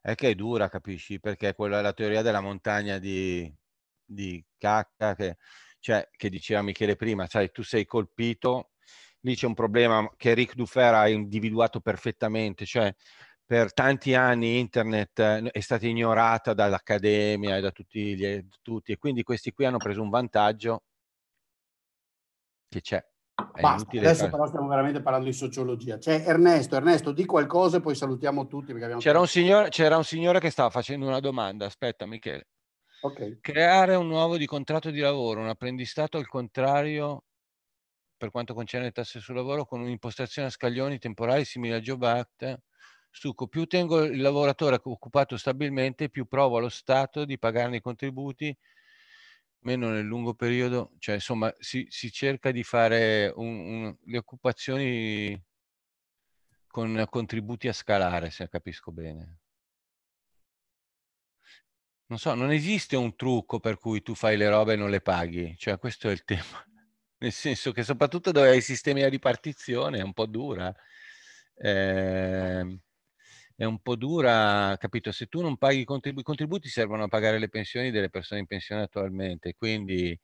è che è dura, capisci? Perché quella è la teoria della montagna di, di cacca che, cioè, che diceva Michele prima, sai, tu sei colpito, lì c'è un problema che Rick Dufer ha individuato perfettamente, cioè per tanti anni internet eh, è stata ignorata dall'accademia e da tutti, gli, tutti e quindi questi qui hanno preso un vantaggio che c'è Basta, adesso fare... però stiamo veramente parlando di sociologia. C'è Ernesto, Ernesto, di qualcosa e poi salutiamo tutti. Abbiamo... C'era, un signore, c'era un signore che stava facendo una domanda, aspetta Michele. Okay. Creare un nuovo di contratto di lavoro, un apprendistato al contrario per quanto concerne le tasse sul lavoro con un'impostazione a scaglioni temporali simili al Job Act. Succo, più tengo il lavoratore occupato stabilmente, più provo allo Stato di pagarne i contributi meno nel lungo periodo, cioè insomma si, si cerca di fare un, un, le occupazioni con contributi a scalare, se capisco bene. Non so, non esiste un trucco per cui tu fai le robe e non le paghi, cioè questo è il tema. Nel senso che soprattutto dove hai sistemi a ripartizione è un po' dura. Eh, è un po' dura, capito? Se tu non paghi i contributi, i contributi servono a pagare le pensioni delle persone in pensione attualmente, quindi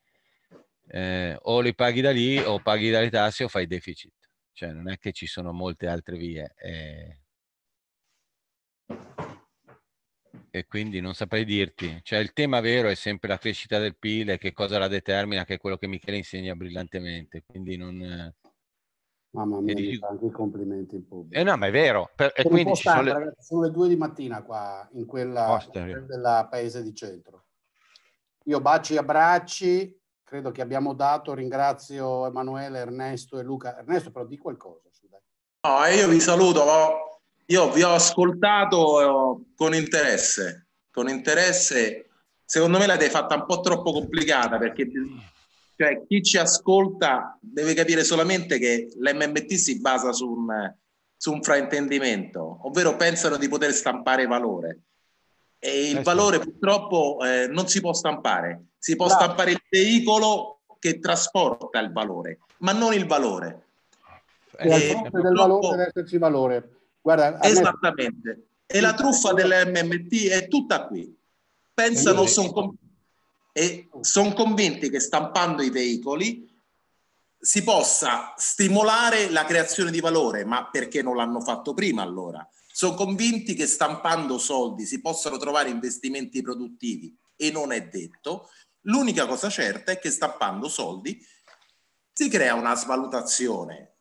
eh, o li paghi da lì o paghi dalle tasse o fai deficit. Cioè non è che ci sono molte altre vie. Eh, e quindi non saprei dirti. Cioè il tema vero è sempre la crescita del PIL e che cosa la determina, che è quello che Michele insegna brillantemente. Quindi non Mamma mia, dici... anche i complimenti in pubblico. Eh no, ma è vero. Per, e quindi stanco, sono, le... ragazzi, sono le due di mattina qua, in quella del paese di centro. Io baci e abbracci, credo che abbiamo dato, ringrazio Emanuele, Ernesto e Luca. Ernesto, però di qualcosa. Su, no, io vi saluto, io vi ho ascoltato eh, con interesse, con interesse. Secondo me l'avete fatta un po' troppo complicata perché Cioè, chi ci ascolta deve capire solamente che l'MMT si basa su un, su un fraintendimento, ovvero pensano di poter stampare valore. E il eh valore purtroppo eh, non si può stampare, si può Bravo. stampare il veicolo che trasporta il valore, ma non il valore. E, e al fronte del valore deve esserci valore. Guarda, Esattamente. Me... E la truffa dell'MMT è tutta qui. Pensano, sono con... e sono convinti che stampando i veicoli si possa stimolare la creazione di valore, ma perché non l'hanno fatto prima allora? Sono convinti che stampando soldi si possano trovare investimenti produttivi e non è detto. L'unica cosa certa è che stampando soldi si crea una svalutazione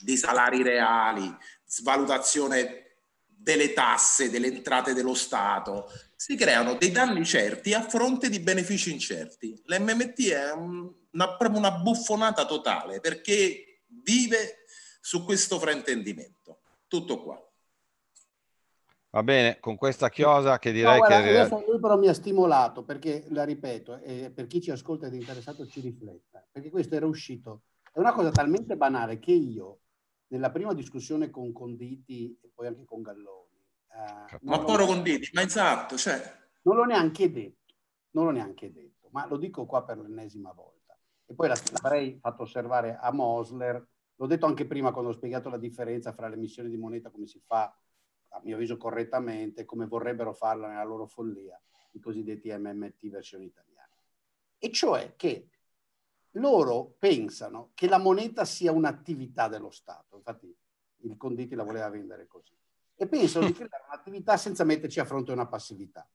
di salari reali, svalutazione delle tasse, delle entrate dello Stato, si creano dei danni certi a fronte di benefici incerti. L'MMT è una, proprio una buffonata totale perché vive su questo fraintendimento. Tutto qua. Va bene, con questa chiosa che direi no, guarda, che... Adesso lui però mi ha stimolato perché, la ripeto, e per chi ci ascolta ed è interessato ci rifletta, perché questo era uscito, è una cosa talmente banale che io nella prima discussione con Conditi e poi anche con Galloni. Eh, ma poro Conditi, ma esatto, cioè... Non l'ho neanche detto, non l'ho neanche detto, ma lo dico qua per l'ennesima volta. E poi l'avrei fatto osservare a Mosler, l'ho detto anche prima quando ho spiegato la differenza fra l'emissione di moneta, come si fa, a mio avviso correttamente, come vorrebbero farla nella loro follia, i cosiddetti MMT versione italiana. E cioè che loro pensano che la moneta sia un'attività dello Stato, infatti il Conditi la voleva vendere così, e pensano di creare un'attività senza metterci a fronte una passività.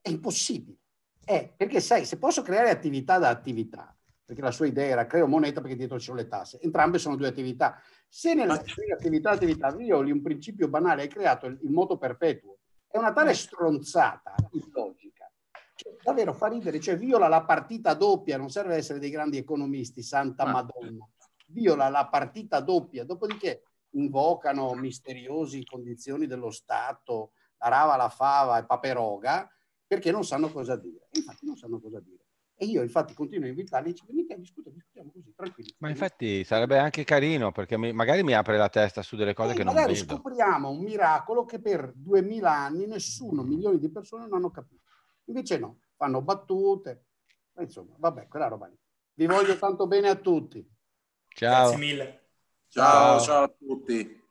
È impossibile. È perché sai, se posso creare attività da attività, perché la sua idea era creo moneta perché dietro ci sono le tasse, entrambe sono due attività. Se nella attività attività violi un principio banale, hai creato il, il moto perpetuo, è una tale stronzata illogica cioè, davvero fa ridere, cioè viola la partita doppia, non serve essere dei grandi economisti, santa madonna, viola la partita doppia, dopodiché invocano misteriosi condizioni dello Stato, la rava, la fava e paperoga, perché non sanno cosa dire. Infatti non sanno cosa dire. E io infatti continuo a invitarli e dico, venite a discutere, discutiamo così, tranquilli. Ma infatti sarebbe anche carino, perché mi, magari mi apre la testa su delle cose e che non vedo. Magari scopriamo un miracolo che per duemila anni nessuno, milioni di persone non hanno capito. Invece no, fanno battute, insomma, vabbè, quella roba lì. Vi voglio tanto bene a tutti. Ciao. Grazie mille. Ciao, ciao, ciao a tutti.